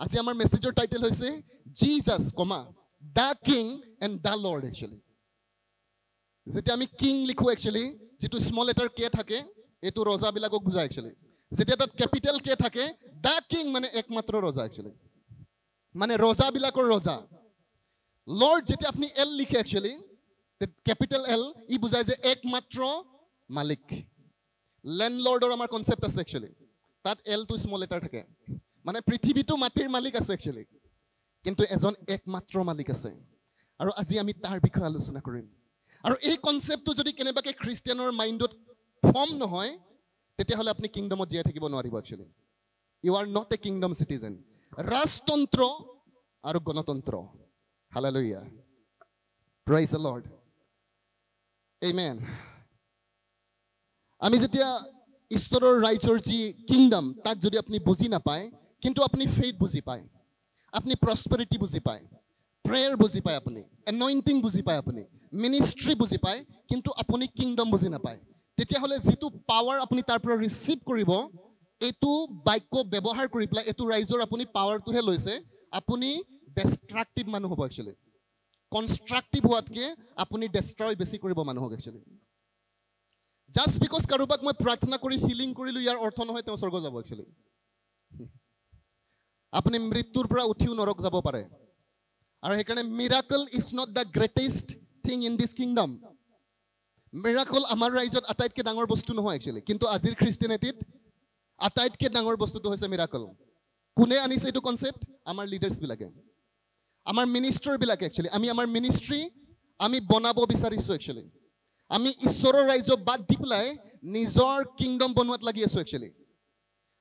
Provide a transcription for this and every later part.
আজি আমাৰ মেছেজৰ টাইটেল হৈছে Jesus comma the king and the lord actually যেতিয়া আমি কিং লিখোঁ একচুৱেলি যিটো স্মল লেটাৰ কে থাকে এইটো ৰজাবিলাকক বুজায় একচুৱেলি যেতিয়া তাত কেপিটেল কে থাকে দ্য কিং মানে একমাত্ৰ ৰজা একচুৱেলি মানে ৰজাবিলাকৰ ৰজা। লৰ্ড যেতিয়া আপুনি এল লিখে একচুৱেলি কেপিটেল এল ই বুজায় যে একমাত্ৰ মালিক। লেণ্ড লৰ্ডৰ আমাৰ কনচেপ্ট আছে একচুৱেলি তাত এলটো স্মল লেটাৰ থাকে। মানে পৃথিৱীটো মাটিৰ মালিক আছে একচুৱেলি কিন্তু এজন একমাত্ৰ মালিক আছে। আৰু আজি আমি তাৰ বিষয়ে আলোচনা কৰিম। আৰু এই কনচেপ্টটো যদি কেনেবাকৈ খ্ৰীষ্টিয়ানৰ মাইণ্ডত ফৰ্ম নহয় তেতিয়াহ'লে আপুনি কিংডমত জীয়াই থাকিব নোৱাৰিব actually you are not a kingdom citizen ৰাজতন্ত্ৰ আৰু গণতন্ত্ৰ। Hallelujah praise the lord Amen. আমি যেতিয়া ঈশ্বৰৰ ৰাইজৰ যি কিংডম তাক যদি আপুনি বুজি নাপায় কিন্তু আপুনি ফেইথ বুজি পায়। আপুনি প্ৰস্পেৰিটি বুজি পায়। প্ৰেয়াৰ বুজি পায় আপুনি। এনইণ্টিং বুজি পায় আপুনি। মিনিষ্ট্ৰি বুজি পায় কিন্তু আপুনি কিংডম বুজি নাপায়। তেতিয়াহ'লে যিটো পাৱাৰ আপুনি তাৰ পৰা ৰিচিভ কৰিব এইটো বাক্য ব্যৱহাৰ কৰি পেলাই এইটো ৰাইজৰ আপুনি পাৱাৰটোহে লৈছে। আপুনি ডেষ্ট্ৰাকটিভ মানুহ হ'ব একচুৱেলি কনষ্ট্ৰাকটিভ হোৱাতকৈ আপুনি ডেষ্ট্ৰয় বেছি কৰিব মানুহক একচুৱেলি জাষ্ট বিকজ কাৰোবাক মই প্ৰাৰ্থনা কৰি হিলিং কৰিলোঁ ইয়াৰ অৰ্থ নহয় তেওঁ স্বৰ্গ যাব একচুৱেলি আপুনি মৃত্যুৰ পৰা উঠিও নৰক যাব পাৰে। আৰু সেইকাৰণে miracle is not the greatest thing in this kingdom miracle আমাৰ ৰাইজত আটাইতকৈ ডাঙৰ বস্তু নহয় একচুৱেলি কিন্তু আজিৰ খ্ৰীষ্টিয়ানিটিত আটাইতকৈ ডাঙৰ বস্তুটো হৈছে মিৰাকল কোনে আনিছে এইটো কনচেপ্ট আমাৰ লিডাৰ্ছবিলাকে আমাৰ মিনিষ্টাৰবিলাকে একচুৱেলি আমি আমাৰ মিনিষ্ট্ৰী আমি বনাব বিচাৰিছোঁ একচুৱেলি আমি ঈশ্বৰৰ ৰাজ্য বাদ দি পেলাই নিজৰ কিংডম বনোৱাত লাগি আছোঁ একচুৱেলি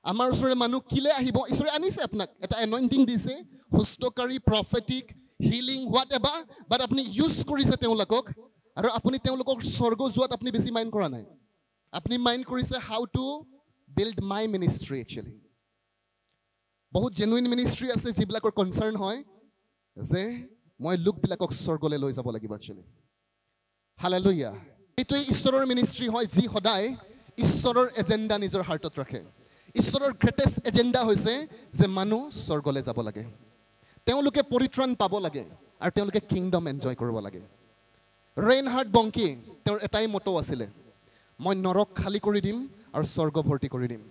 আমাৰ ওচৰৰে মানুহ কিলে আহিব? ঈশ্বৰে আনিছে আপোনাক। এটা এনইণ্টিং দিছে সুস্থকাৰী প্ৰফেটিক হিলিং হোৱাট এবাৰ বাট আপুনি ইউজ কৰিছে তেওঁলোকক আৰু আপুনি তেওঁলোকক স্বৰ্গ যোৱাত আপুনি বেছি মাইণ্ড কৰা নাই। আপুনি মাইণ্ড কৰিছে how to build my ministry actually বহুত জেনুইন মিনিষ্ট্ৰি আছে যিবিলাকৰ কনচাৰ্ণ হয় যে মই লোকবিলাকক স্বৰ্গলৈ লৈ যাব লাগিব একচুৱেলি হালেলুয়া এইটোৱে ঈশ্বৰৰ মিনিষ্ট্ৰি হয় যি সদায় ঈশ্বৰৰ এজেণ্ডা নিজৰ হাৰ্টত ৰাখে। ঈশ্বৰৰ গ্ৰেটেষ্ট এজেণ্ডা হৈছে যে মানুহ স্বৰ্গলৈ যাব লাগে। তেওঁলোকে পৰিত্ৰাণ পাব লাগে আৰু তেওঁলোকে কিংডম এনজয় কৰিব লাগে। ৰেইন হাৰ্ট বংকী তেওঁৰ এটাই মতো আছিলে মই নৰক খালী কৰি দিম আৰু স্বৰ্গ ভৰ্তি কৰি দিম।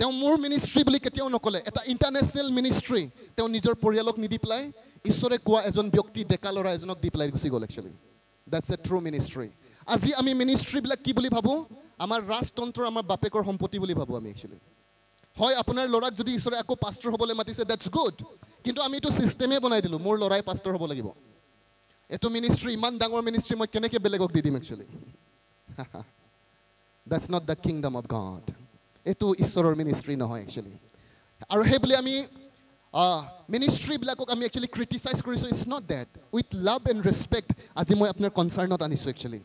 তেওঁ মোৰ মিনিষ্ট্ৰি বুলি কেতিয়াও নক'লে এটা ইণ্টাৰনেশ্যনেল মিনিষ্ট্ৰি তেওঁ নিজৰ পৰিয়ালক নিদি পেলাই ঈশ্বৰে কোৱা এজন ব্যক্তি ডেকা ল'ৰা এজনক দি পেলাই গুচি গ'ল actually that's a true ministry আজি আমি মিনিষ্ট্ৰিবিলাক কি বুলি ভাবোঁ? আমাৰ ৰাজতন্ত্ৰ আমাৰ বাপেকৰ সম্পত্তি বুলি ভাবোঁ আমি একচুৱেলি হয় আপোনাৰ ল'ৰাক যদি ঈশ্বৰে আকৌ পাষ্টৰ হ'বলৈ মাতিছে ডেটছ গুড কিন্তু আমি এইটো ছিষ্টেমেই বনাই দিলোঁ মোৰ ল'ৰাই পাষ্টৰ হ'ব লাগিব। এইটো মিনিষ্ট্ৰি ইমান ডাঙৰ মিনিষ্ট্ৰি মই কেনেকৈ বেলেগক দি দিম actually that's not the kingdom of God এইটো ঈশ্বৰৰ মিনিষ্ট্ৰি নহয় একচুৱেলি আৰু সেই বুলি আমি মিনিষ্ট্ৰিবিলাকক আমি একচুৱেলি ক্ৰিটিচাইজ কৰিছোঁ it's not that with love and respect আজি মই আপোনাৰ কনচাৰ্ণত আনিছোঁ একচুৱেলি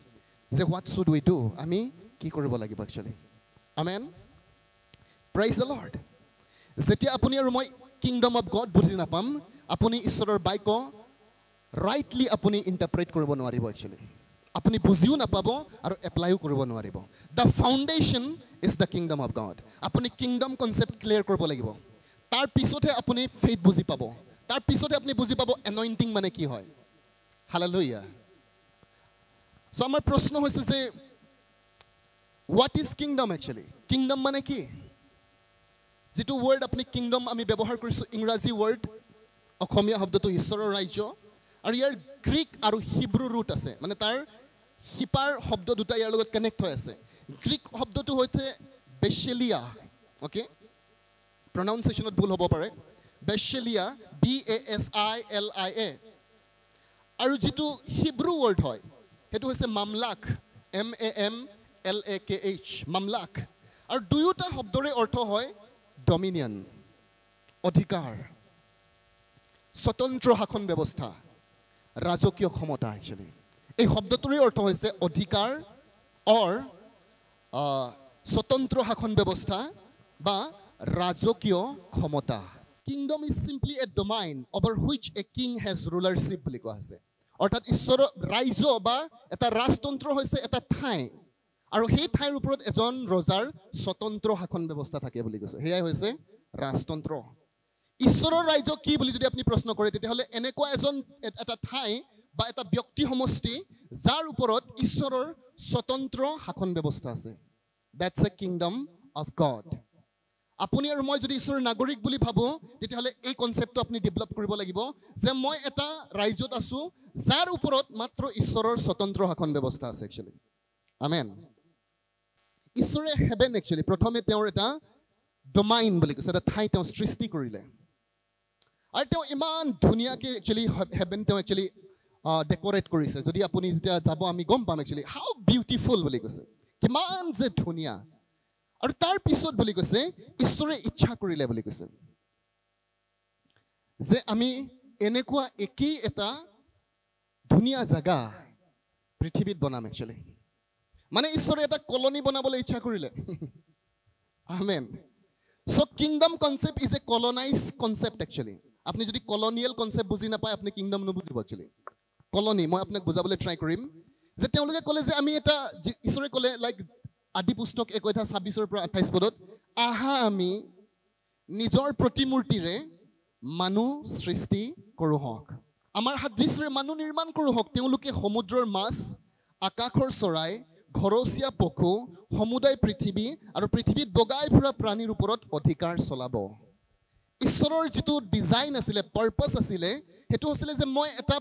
যে হোৱাট শুড উই ডু আমি কি কৰিব লাগিব actually amen praise the lord যেতিয়া আপুনি আৰু মই কিংডম অফ গড বুজি নাপাম আপুনি ঈশ্বৰৰ বাক্য ৰাইটলি আপুনি ইণ্টাৰপ্ৰেট কৰিব নোৱাৰিব একচুৱেলি আপুনি বুজিও নাপাব আৰু এপ্লাইও কৰিব নোৱাৰিব। The foundation is the kingdom of God আপুনি কিংডম কনচেপ্ট ক্লিয়াৰ কৰিব লাগিব। তাৰ পিছতহে আপুনি ফেইথ বুজি পাব। তাৰ পিছতহে আপুনি বুজি পাব এনইণ্টিং মানে কি হয়। হালেলুয়া চ' আমাৰ প্ৰশ্ন হৈছে যে what is kingdom actually kingdom মানে কি? যিটো ৱৰ্ড আপুনি কিংডম আমি ব্যৱহাৰ কৰিছোঁ ইংৰাজী ৱৰ্ড অসমীয়া শব্দটো ঈশ্বৰৰ ৰাজ্য আৰু ইয়াৰ গ্ৰীক আৰু হিব্ৰু ৰুট আছে। মানে তাৰ শিপাৰ শব্দ দুটা ইয়াৰ লগত কানেক্ট হৈ আছে। গ্ৰীক শব্দটো হৈছে বেচেলিয়া অ'কে প্ৰনাউন্সিয়েশ্যনত ভুল হ'ব পাৰে। বেচেলিয়া B A S I L I A আৰু যিটো হিব্ৰু ৱৰ্ড হয় সেইটো হৈছে মামলাক M A M L A K H মামলাক আৰু দুয়োটা শব্দৰে অৰ্থ হয় ডমিনিয়ন অধিকাৰ স্বতন্ত্ৰ শাসন ব্যৱস্থা ৰাজকীয় ক্ষমতা একচুৱেলি এই শব্দটোৰে অৰ্থ হৈছে অধিকাৰ অৰ স্বতন্ত্ৰ শাসন ব্যৱস্থা বা ৰাজকীয় ক্ষমতা। Kingdom is simply a domain over which a king has rulership বুলি কোৱা হৈছে। অৰ্থাৎ ঈশ্বৰৰ ৰাজ্য বা এটা ৰাজতন্ত্ৰ হৈছে এটা ঠাই। আৰু সেই ঠাইৰ ওপৰত এজন ৰজাৰ স্বতন্ত্ৰ শাসন ব্যৱস্থা থাকে বুলি কৈছে। সেয়াই হৈছে ৰাজতন্ত্ৰ। ঈশ্বৰৰ ৰাজ্য কি বুলি যদি আপুনি প্ৰশ্ন কৰে তেতিয়াহ'লে এনেকুৱা এজন এটা ঠাই বা এটা ব্যক্তি সমষ্টি যাৰ ওপৰত ঈশ্বৰৰ স্বতন্ত্ৰ শাসন ব্যৱস্থা আছে। That's a kingdom of God আপুনি আৰু মই যদি ঈশ্বৰৰ নাগৰিক বুলি ভাবোঁ তেতিয়াহ'লে এই কনচেপ্টটো আপুনি ডেভেলপ কৰিব লাগিব যে মই এটা ৰাজ্যত আছোঁ যাৰ ওপৰত মাত্ৰ ঈশ্বৰৰ স্বতন্ত্ৰ শাসন ব্যৱস্থা আছে একচুৱেলি আমেন ঈশ্বৰে হেভেন একচুৱেলি প্ৰথমে তেওঁৰ এটা ডোমাইন বুলি কৈছে এটা ঠাই তেওঁ সৃষ্টি কৰিলে আৰু তেওঁ ইমান ধুনীয়াকৈ একচুৱেলি হেভেন তেওঁ একচুৱেলি ডেক'ৰেট কৰিছে যদি আপুনি যেতিয়া যাব আমি গম পাম একচুৱেলি হাউ বিউটিফুল বুলি কৈছে কিমান যে ধুনীয়া আৰু তাৰ পিছত বুলি কৈছে ঈশ্বৰে ইচ্ছা কৰিলে বুলি কৈছে যে আমি এনেকুৱা একেই এটা ধুনীয়া জেগা পৃথিৱীত বনাম একচুৱেলি মানে ঈশ্বৰে এটা কলনী বনাবলৈ ইচ্ছা কৰিলে। Amen so' kingdom concept is a colonize concept actually আপুনি যদি কলনিয়েল কনচেপ্ট বুজি নাপায় আপুনি কিংডম নুবুজিব একচুৱেলি কলনি মই আপোনাক বুজাবলৈ ট্ৰাই কৰিম। যে তেওঁলোকে ক'লে যে আমি এটা ঈশ্বৰে ক'লে লাইক আদি পুস্তক একৈঠা ছাব্বিছৰ পৰা আঠাইছ পদত আহা আমি নিজৰ প্ৰতিমূৰ্তিৰে মানুহ সৃষ্টি কৰোঁ হওক। আমাৰ সাদৃশ্যৰে মানুহ নিৰ্মাণ কৰোঁ হওক। তেওঁলোকে সমুদ্ৰৰ মাছ আকাশৰ চৰাই ঘৰচীয়া পশু সমুদায় পৃথিৱী আৰু পৃথিৱীত বগাই ফুৰা প্ৰাণীৰ ওপৰত অধিকাৰ চলাব। ঈশ্বৰৰ যিটো ডিজাইন আছিলে পাৰ্পাছ আছিলে সেইটো হৈছিলে যে মই এটা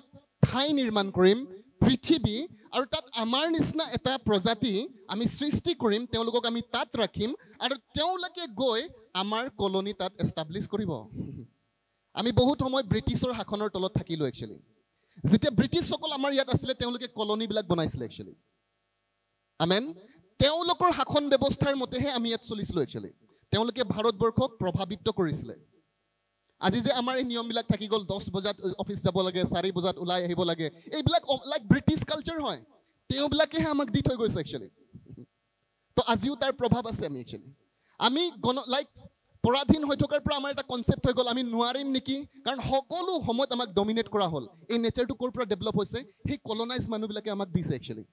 ঠাই নিৰ্মাণ কৰিম পৃথিৱী আৰু তাত আমাৰ নিচিনা এটা প্ৰজাতি আমি সৃষ্টি কৰিম তেওঁলোকক আমি তাত ৰাখিম আৰু তেওঁলোকে গৈ আমাৰ কলনী তাত এষ্টাব্লিছ কৰিব। আমি বহুত সময় ব্ৰিটিছৰ শাসনৰ তলত থাকিলোঁ একচুৱেলি যেতিয়া ব্ৰিটিছসকল আমাৰ ইয়াত আছিলে তেওঁলোকে কলনীবিলাক বনাইছিলে একচুৱেলি আমেন? তেওঁলোকৰ শাসন ব্যৱস্থাৰ মতেহে আমি ইয়াত চলিছিলোঁ একচুৱেলি তেওঁলোকে ভাৰতবৰ্ষক প্ৰভাৱিত কৰিছিলে। আজি যে আমাৰ এই নিয়মবিলাক থাকি গ'ল দহ বজাত অফিচ যাব লাগে চাৰি বজাত ওলাই আহিব লাগে এইবিলাক লাইক ব্ৰিটিছ কালচাৰ হয়। তেওঁবিলাকেহে আমাক দি থৈ গৈছে একচুৱেলি তো আজিও তাৰ প্ৰভাৱ আছে আমি একচুৱেলি আমি গণ লাইক পৰাধীন হৈ থকাৰ পৰা আমাৰ এটা কনচেপ্ট হৈ গ'ল আমি নোৱাৰিম নেকি? কাৰণ সকলো সময়ত আমাক ডমিনেট কৰা হ'ল। এই নেচাৰটো ক'ৰ পৰা ডেভেলপ হৈছে? সেই কলনাইজ মানুহবিলাকে আমাক দিছে একচুৱেলি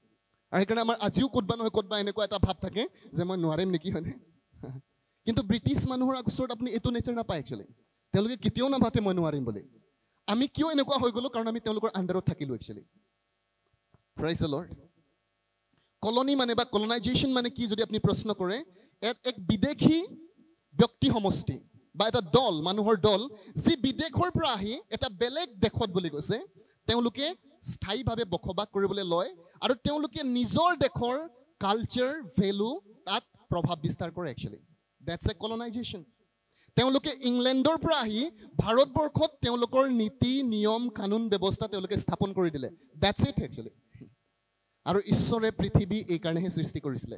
আৰু সেইকাৰণে আমাৰ আজিও ক'তবা নহয় ক'তবা এনেকুৱা এটা ভাৱ থাকে যে মই নোৱাৰিম নেকি হয়নে? কিন্তু ব্ৰিটিছ মানুহৰ ওচৰত আপুনি এইটো নেচাৰ নাপায় একচুৱেলি তেওঁলোকে কেতিয়াও নাভাতে মই নোৱাৰিম বুলি। আমি কিয় এনেকুৱা হৈ গ'লোঁ কাৰণ আমি তেওঁলোকৰ আণ্ডাৰত থাকিলোঁ একচুৱেলি কলনী মানে বা কলনাইজেশ্যন মানে কি যদি আপুনি প্ৰশ্ন কৰে এক বিদেশী ব্যক্তি সমষ্টি বা এটা দল মানুহৰ দল যি বিদেশৰ পৰা আহি এটা বেলেগ দেশত বুলি কৈছে তেওঁলোকে স্থায়ীভাৱে বসবাস কৰিবলৈ লয় আৰু তেওঁলোকে নিজৰ দেশৰ কালচাৰ ভেলু তাত প্ৰভাৱ বিস্তাৰ কৰে একচুৱেলি দেটছ এ কলনাইজেশ্যন তেওঁলোকে ইংলেণ্ডৰ পৰা আহি ভাৰতবৰ্ষত তেওঁলোকৰ নীতি নিয়ম কানুন ব্যৱস্থা তেওঁলোকে স্থাপন কৰি দিলে। দেটছ ইট একচুৱেলি আৰু ঈশ্বৰে পৃথিৱী এইকাৰণেহে সৃষ্টি কৰিছিলে।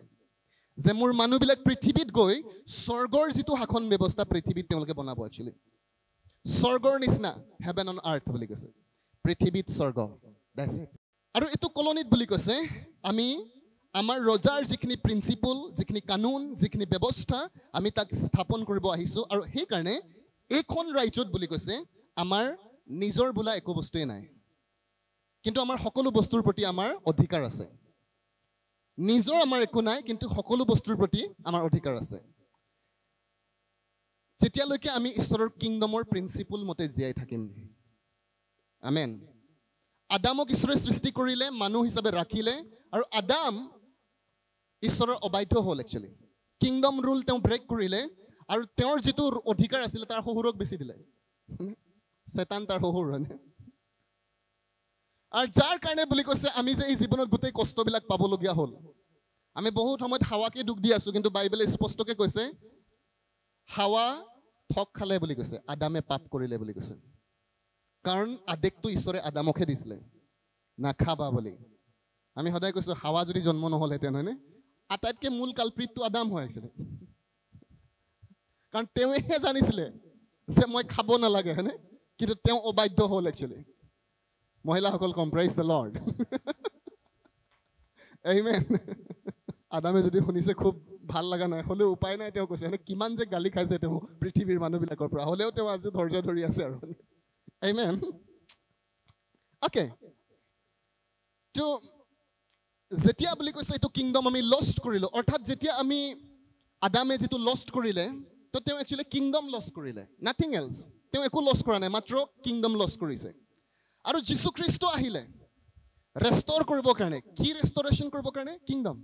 যে মোৰ মানুহবিলাক পৃথিৱীত গৈ স্বৰ্গৰ যিটো শাসন ব্যৱস্থা পৃথিৱীত তেওঁলোকে বনাব একচুৱেলি স্বৰ্গৰ নিচিনা হেভেন অন আৰ্থ বুলি কৈছে। পৃথিৱীত স্বৰ্গ। আৰু এইটো কলনীত বুলি কৈছে আমি আমাৰ ৰজাৰ যিখিনি প্ৰিন্সিপল যিখিনি কানুন যিখিনি ব্যৱস্থা আমি তাক স্থাপন কৰিব আহিছোঁ আৰু সেইকাৰণে এইখন ৰাজ্যত বুলি কৈছে আমাৰ নিজৰ বোলা একো বস্তুৱেই নাই। কিন্তু আমাৰ সকলো বস্তুৰ প্ৰতি আমাৰ অধিকাৰ আছে। নিজৰ আমাৰ একো নাই কিন্তু সকলো বস্তুৰ প্ৰতি আমাৰ অধিকাৰ আছে। যেতিয়ালৈকে আমি ঈশ্বৰৰ কিংডমৰ প্ৰিন্সিপল মতে জীয়াই থাকিম। আমেন আদামক ঈশ্বৰে সৃষ্টি কৰিলে মানুহ হিচাপে ৰাখিলে আৰু আদাম ঈশ্বৰৰ অবাধ্য হ'ল একচুৱেলি কিংডম ৰুল তেওঁ ব্ৰেক কৰিলে আৰু তেওঁৰ যিটো অধিকাৰ আছিলে তাৰ শহুৰক বেছি দিলে। চেতান তাৰ শহুৰ হয়নে? আৰু যাৰ কাৰণে বুলি কৈছে আমি যে এই জীৱনত গোটেই কষ্টবিলাক পাবলগীয়া হ'ল। আমি বহুত সময়ত হাৱাকে দুখ দি আছোঁ কিন্তু বাইবেলে স্পষ্টকৈ কৈছে হাৱা ঠগ খালে বুলি কৈছে আদামে পাপ কৰিলে বুলি কৈছে। কাৰণ আদেশটো ঈশ্বৰে আদামকহে দিছিলে। নাখাবা বুলি। আমি সদায় কৈছোঁ হাৱা যদি জন্ম নহ'লহেঁতেন হয়নে? আটাইতকৈ মূল কালপ্ৰিতটো আদাম হয় একচুৱেলি কাৰণ তেওঁহে জানিছিলে যে মই খাব নালাগে হয়নে? কিন্তু তেওঁ অবাধ্য হ'ল একচুৱেলি মহিলাসকল কম্প্ৰাইজ দ্য লৰ্ড এইমেন আদামে যদি শুনিছে খুব ভাল লগা নাই। হ'লেও উপায় নাই তেওঁ কৈছে কিমান যে গালি খাইছে তেওঁ পৃথিৱীৰ মানুহবিলাকৰ পৰা। হ'লেও তেওঁ আজি ধৈৰ্য ধৰি আছে আৰু। এইমেন অ'কে তো যেতিয়া বুলি কৈছে এইটো কিংডম আমি লষ্ট কৰিলোঁ অৰ্থাৎ যেতিয়া আমি আদামে যিটো লষ্ট কৰিলে তো তেওঁ একচুৱেলি কিংডম লষ্ট কৰিলে নাথিং এলছ তেওঁ একো লছ কৰা নাই মাত্ৰ কিংডম লছ কৰিছে। আৰু যীশুখ্ৰীষ্ট আহিলে ৰেষ্টৰ কৰিবৰ কাৰণে। কি ৰেষ্টৰেশ্যন কৰিবৰ কাৰণে? কিংডম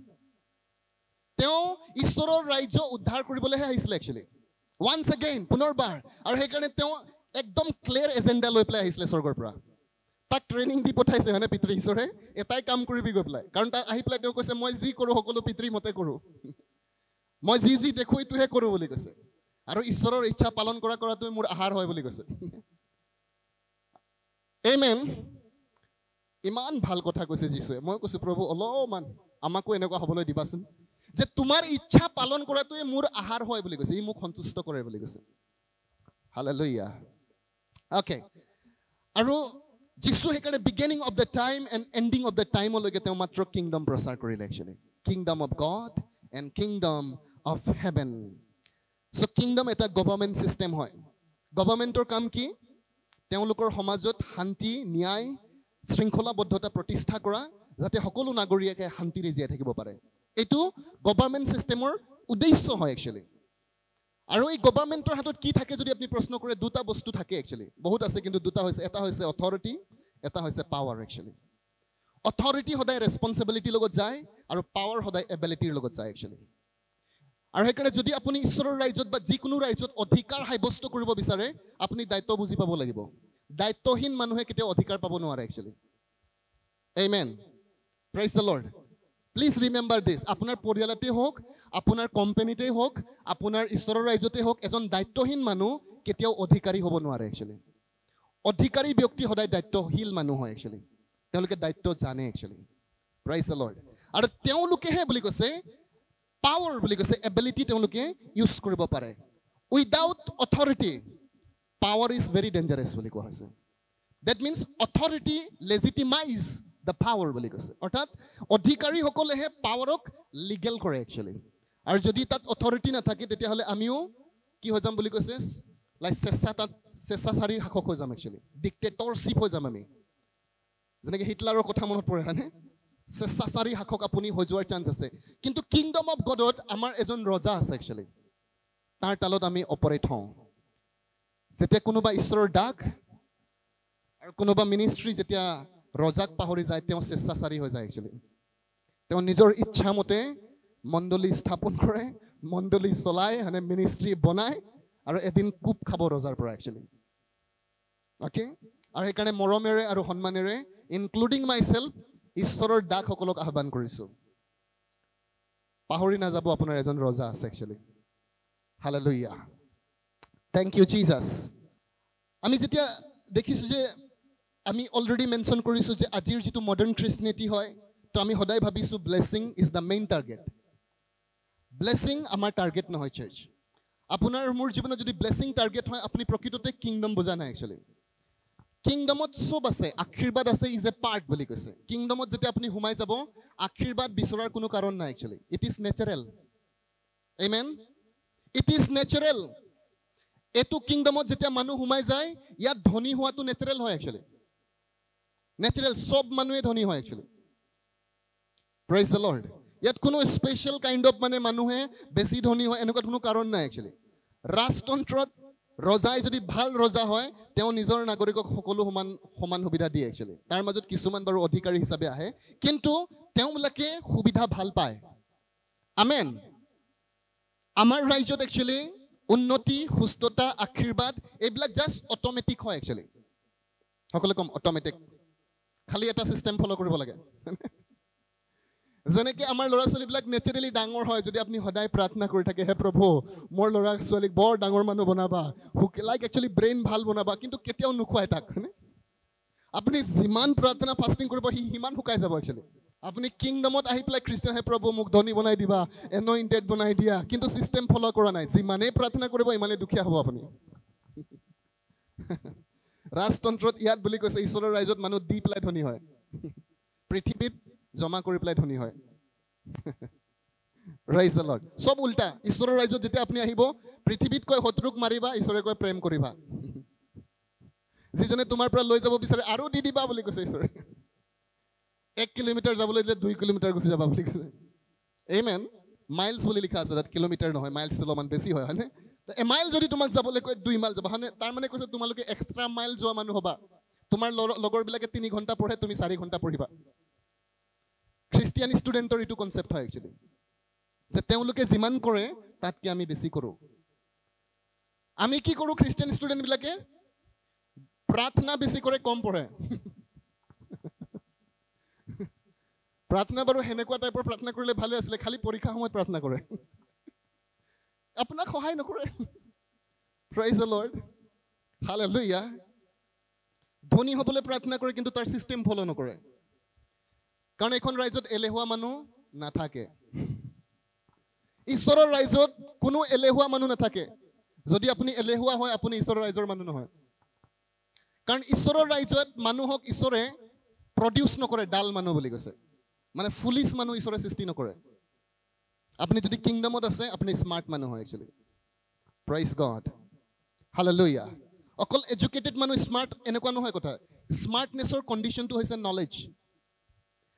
তেওঁ ঈশ্বৰৰ ৰাজ্য উদ্ধাৰ কৰিবলৈহে আহিছিলে একচুৱেলি ওৱান্স এগেইন পুনৰবাৰ। আৰু সেইকাৰণে তেওঁ একদম ক্লিয়াৰ এজেণ্ডা লৈ পেলাই আহিছিলে স্বৰ্গৰ পৰা। তাক ট্ৰেইনিং দি পঠাইছে হয়নে পিতৃ ঈশ্বৰে? এটাই কাম কৰিবি গৈ পেলাই। কাৰণ তাত আহি পেলাই তেওঁ কৈছে মই যি কৰোঁ সকলো পিতৃৰ মতে কৰোঁ। মই যি যি দেখোঁ এইটোহে কৰোঁ বুলি কৈছে। আৰু ঈশ্বৰৰ ইচ্ছা পালন কৰা কৰাটোৱে মোৰ আহাৰ হয় বুলি কৈছে। এই মেন ইমান ভাল কথা কৈছে যীশুৱে। মই কৈছোঁ প্ৰভু অলপমান আমাকো এনেকুৱা হ'বলৈ দিবাচোন যে তোমাৰ ইচ্ছা পালন কৰাটোৱে মোৰ আহাৰ হয় বুলি কৈছে। ই মোক সন্তুষ্ট কৰে বুলি কৈছে। হালে লৈয়া অ'কে আৰু যীশু সেইকাৰণে beginning of the time and ending of the টাইমলৈকে তেওঁ মাত্ৰ কিংডম প্ৰচাৰ কৰিলে actually kingdom of God and kingdom of heaven so' kingdom এটা গভৰ্ণমেণ্ট ছিষ্টেম হয় গভৰ্ণমেণ্টৰ কাম কি তেওঁলোকৰ সমাজত শান্তি ন্যায় শৃংখলাবদ্ধতা প্ৰতিষ্ঠা কৰা যাতে সকলো নাগৰিকে শান্তিৰে জীয়াই থাকিব পাৰে এইটো গভৰ্ণমেণ্ট ছিষ্টেমৰ উদ্দেশ্য হয় একচুৱেলি আৰু এই গভৰ্ণমেণ্টৰ হাতত কি থাকে যদি আপুনি প্ৰশ্ন কৰে দুটা বস্তু থাকে একচুৱেলি বহুত আছে কিন্তু দুটা হৈছে এটা হৈছে অথৰিটি এটা হৈছে পাৱাৰ একচুৱেলি অথৰিটি সদায় ৰেচপনচিবিলিটিৰ লগত যায় আৰু পাৱাৰ সদায় এবিলিটিৰ লগত যায় একচুৱেলি আৰু সেইকাৰণে যদি আপুনি ঈশ্বৰৰ ৰাজ্যত বা যিকোনো ৰাজ্যত অধিকাৰ সাব্যস্ত কৰিব বিচাৰে আপুনি দায়িত্ব বুজি পাব লাগিব। দায়িত্বহীন মানুহে কেতিয়াও অধিকাৰ পাব নোৱাৰে actually amen praise the lord please remember this আপোনাৰ পৰিয়ালতেই হওক আপোনাৰ কোম্পেনীতেই হওক আপোনাৰ ঈশ্বৰৰ ৰাজ্যতে হওক এজন দায়িত্বহীন মানুহ কেতিয়াও অধিকাৰী হ'ব নোৱাৰে একচুৱেলি অধিকাৰী ব্যক্তি সদায় দায়িত্বশীল মানুহ হয় একচুৱেলি তেওঁলোকে দায়িত্ব জানে একচুৱেলি প্ৰাইজ দ্য লৰ্ড আৰু তেওঁলোকেহে বুলি কৈছে পাৱাৰ বুলি কৈছে এবিলিটি তেওঁলোকে ইউজ কৰিব পাৰে। Without authority power is very dangerous বুলি কোৱা হৈছে। That means authority legitimize the power বুলি কৈছে। অৰ্থাৎ অধিকাৰীসকলেহে পাৱাৰক লিগেল কৰে একচুৱেলি আৰু যদি তাত অথৰিটি নাথাকে তেতিয়াহ'লে আমিও কি হৈ যাম বুলি কৈছে? লাইক চেষ্টা তাত স্বেচ্ছাচাৰীৰ শাসক হৈ যাম একচুৱেলি ডিক্টেটৰশ্বিপ হৈ যাম আমি। যেনেকৈ হিটলাৰৰ কথা মনত পৰে হয়নে? স্বেচ্ছাচাৰী শাসক আপুনি হৈ যোৱাৰ চান্স আছে। কিন্তু কিংডম অফ গডত আমাৰ এজন ৰজা আছে একচুৱেলি তাৰ তালত আমি অপাৰেট হওঁ। যেতিয়া কোনোবা ঈশ্বৰৰ ডাক আৰু কোনোবা মিনিষ্ট্ৰী যেতিয়া ৰজাক পাহৰি যায় তেওঁ স্বেচ্ছাচাৰী হৈ যায় একচুৱেলি তেওঁ নিজৰ ইচ্ছামতে মণ্ডলী স্থাপন কৰে মণ্ডলী চলায় মানে মিনিষ্ট্ৰী বনায় আৰু এদিন কোপ খাব ৰজাৰ পৰা একচুৱেলি অ'কে আৰু সেইকাৰণে মৰমেৰে আৰু সন্মানেৰে ইনক্লুডিং মাই চেল্ফ ঈশ্বৰৰ ডাকসকলক আহ্বান কৰিছোঁ। পাহৰি নাযাব আপোনাৰ এজন ৰজা আছে actually hallelujah thank you Jesus আমি যেতিয়া দেখিছোঁ যে আমি অলৰেডি মেনশ্যন কৰিছোঁ যে আজিৰ যিটো মডাৰ্ণ খ্ৰীষ্টিনিটি হয় তো আমি সদায় ভাবিছোঁ blessing is the main target blessing আমাৰ টাৰ্গেট নহয় চাৰ্চ আপোনাৰ মোৰ জীৱনত যদি ব্লেছিং টাৰ্গেট হয় আপুনি প্ৰকৃততে কিংডম বুজা নাই একচুৱেলি কিংডমত চব আছে আশীৰ্বাদ আছে ইজ এ পাৰ্ট বুলি কৈছে। কিংডমত যেতিয়া আপুনি সোমাই যাব আশীৰ্বাদ বিচৰাৰ কোনো কাৰণ নাই actually it is natural amen it is natural এইটো কিংডমত যেতিয়া মানুহ সোমাই যায় ইয়াত ধনী হোৱাটো নেচাৰেল হয় একচুৱেলি নেচাৰেল চব মানুহে ধনী হয় একচুৱেলি প্ৰাইজ দ্য লৰ্ড ইয়াত কোনো স্পেচিয়েল কাইণ্ড অফ মানে মানুহে বেছি ধনী হয় এনেকুৱা কোনো কাৰণ নাই একচুৱেলি ৰাজতন্ত্ৰত ৰজাই যদি ভাল ৰজা হয় তেওঁ নিজৰ নাগৰিকক সকলো সমান সমান সুবিধা দিয়ে একচুৱেলি তাৰ মাজত কিছুমান বাৰু অধিকাৰী হিচাপে আহে কিন্তু তেওঁবিলাকে সুবিধা ভাল পায় আমেন আমাৰ ৰাজ্যত একচুৱেলি উন্নতি সুস্থতা আশীৰ্বাদ এইবিলাক জাষ্ট অট'মেটিক হয় একচুৱেলি সকলোৱে ক'ম অট'মেটিক খালি এটা ছিষ্টেম ফ'ল' কৰিব লাগে। যেনেকৈ আমাৰ ল'ৰা ছোৱালীবিলাক নেচাৰেলি ডাঙৰ হয় যদি আপুনি সদায় প্ৰাৰ্থনা কৰি থাকে হে প্ৰভু মোৰ ল'ৰা ছোৱালীক বৰ ডাঙৰ মানুহ বনাবা লাইক একচুৱেলি ব্ৰেইন ভাল বনাবা কিন্তু কেতিয়াও নোখোৱাই তাক হয়নে? আপুনি যিমান প্ৰাৰ্থনা ফাষ্টিং কৰিব সি সিমান শুকাই যাব একচুৱেলি আপুনি কিংডমত আহি পেলাই খ্ৰীষ্টান হে প্ৰভু মোক ধনী বনাই দিবা এনইণ্টেড বনাই দিয়া কিন্তু ছিষ্টেম ফ'ল' কৰা নাই। যিমানেই প্ৰাৰ্থনা কৰিব ইমানেই দুখীয়া হ'ব আপুনি। ৰাজতন্ত্ৰত ইয়াত বুলি কৈছে ঈশ্বৰৰ ৰাইজত মানুহ দি পেলাই ধনী হয়। পৃথিৱীত জমা কৰি পেলাই ধনী হয়। ৰাইজ দ্য লৰ্ড চব উল্টা। ঈশ্বৰৰ ৰাজ্যত যেতিয়া আপুনি আহিব পৃথিৱীত কয় শত্ৰুক মাৰিবা ঈশ্বৰে কয় প্ৰেম কৰিবা যিজনে তোমাৰ পৰা লৈ যাব বিচাৰে আৰু দি দিবা বুলি কৈছে ঈশ্বৰে। এক কিলোমিটাৰ যাবলৈ দিলে দুই কিলোমিটাৰ গুচি যাবা বুলি কৈছে। এই মেন মাইলছ বুলি লিখা আছে তাত কিলোমিটাৰ নহয় মাইলছটো অলপমান বেছি হয় হয়নে? এমাইল যদি তোমাক যাবলৈ কয় দুই মাইল যাবা। মানে তাৰমানে কৈছে তোমালোকে এক্সট্ৰা মাইল যোৱা মানুহ হ'বা। তোমাৰ লগৰবিলাকে তিনি ঘণ্টা পঢ়ে তুমি চাৰি ঘণ্টা পঢ়িবা। খ্ৰীষ্টিয়ান ষ্টুডেণ্টৰ এইটো কনচেপ্ট হয় একচুৱেলি যে তেওঁলোকে যিমান কৰে তাতকৈ আমি বেছি কৰোঁ। আমি কি কৰোঁ খ্ৰীষ্টিয়ান ষ্টুডেণ্টবিলাকে প্ৰাৰ্থনা বেছি কৰে কম পঢ়ে। প্ৰাৰ্থনা বাৰু সেনেকুৱা টাইপৰ প্ৰাৰ্থনা কৰিলে ভালে আছিলে খালি পৰীক্ষা সময়ত প্ৰাৰ্থনা কৰে। আপোনাক সহায় নকৰে। প্ৰাইজ লৰ্ড হালেলুয়া ধনী হ'বলৈ প্ৰাৰ্থনা কৰে কিন্তু তাৰ ছিষ্টেম ফ'ল' নকৰে। কাৰণ এইখন ৰাজ্যত এলেহুৱা মানুহ নাথাকে। ঈশ্বৰৰ ৰাজ্যত কোনো এলেহুৱা মানুহ নাথাকে। যদি আপুনি এলেহুৱা হয় আপুনি ঈশ্বৰৰ ৰাজ্যৰ মানুহ নহয়। কাৰণ ঈশ্বৰৰ ৰাজ্যত মানুহক ঈশ্বৰে প্ৰডিউচ নকৰে ডাল মানুহ বুলি কৈছে। মানে ফুলিচ মানুহ ঈশ্বৰে সৃষ্টি নকৰে। আপুনি যদি কিংডমত আছে আপুনি স্মাৰ্ট মানুহ হয় একচুৱেলি প্ৰাইজ গড হালেলুয়া অকল এডুকেটেড মানুহ স্মাৰ্ট এনেকুৱা নহয় কথা। স্মাৰ্টনেছৰ কণ্ডিশ্যনটো হৈছে নলেজ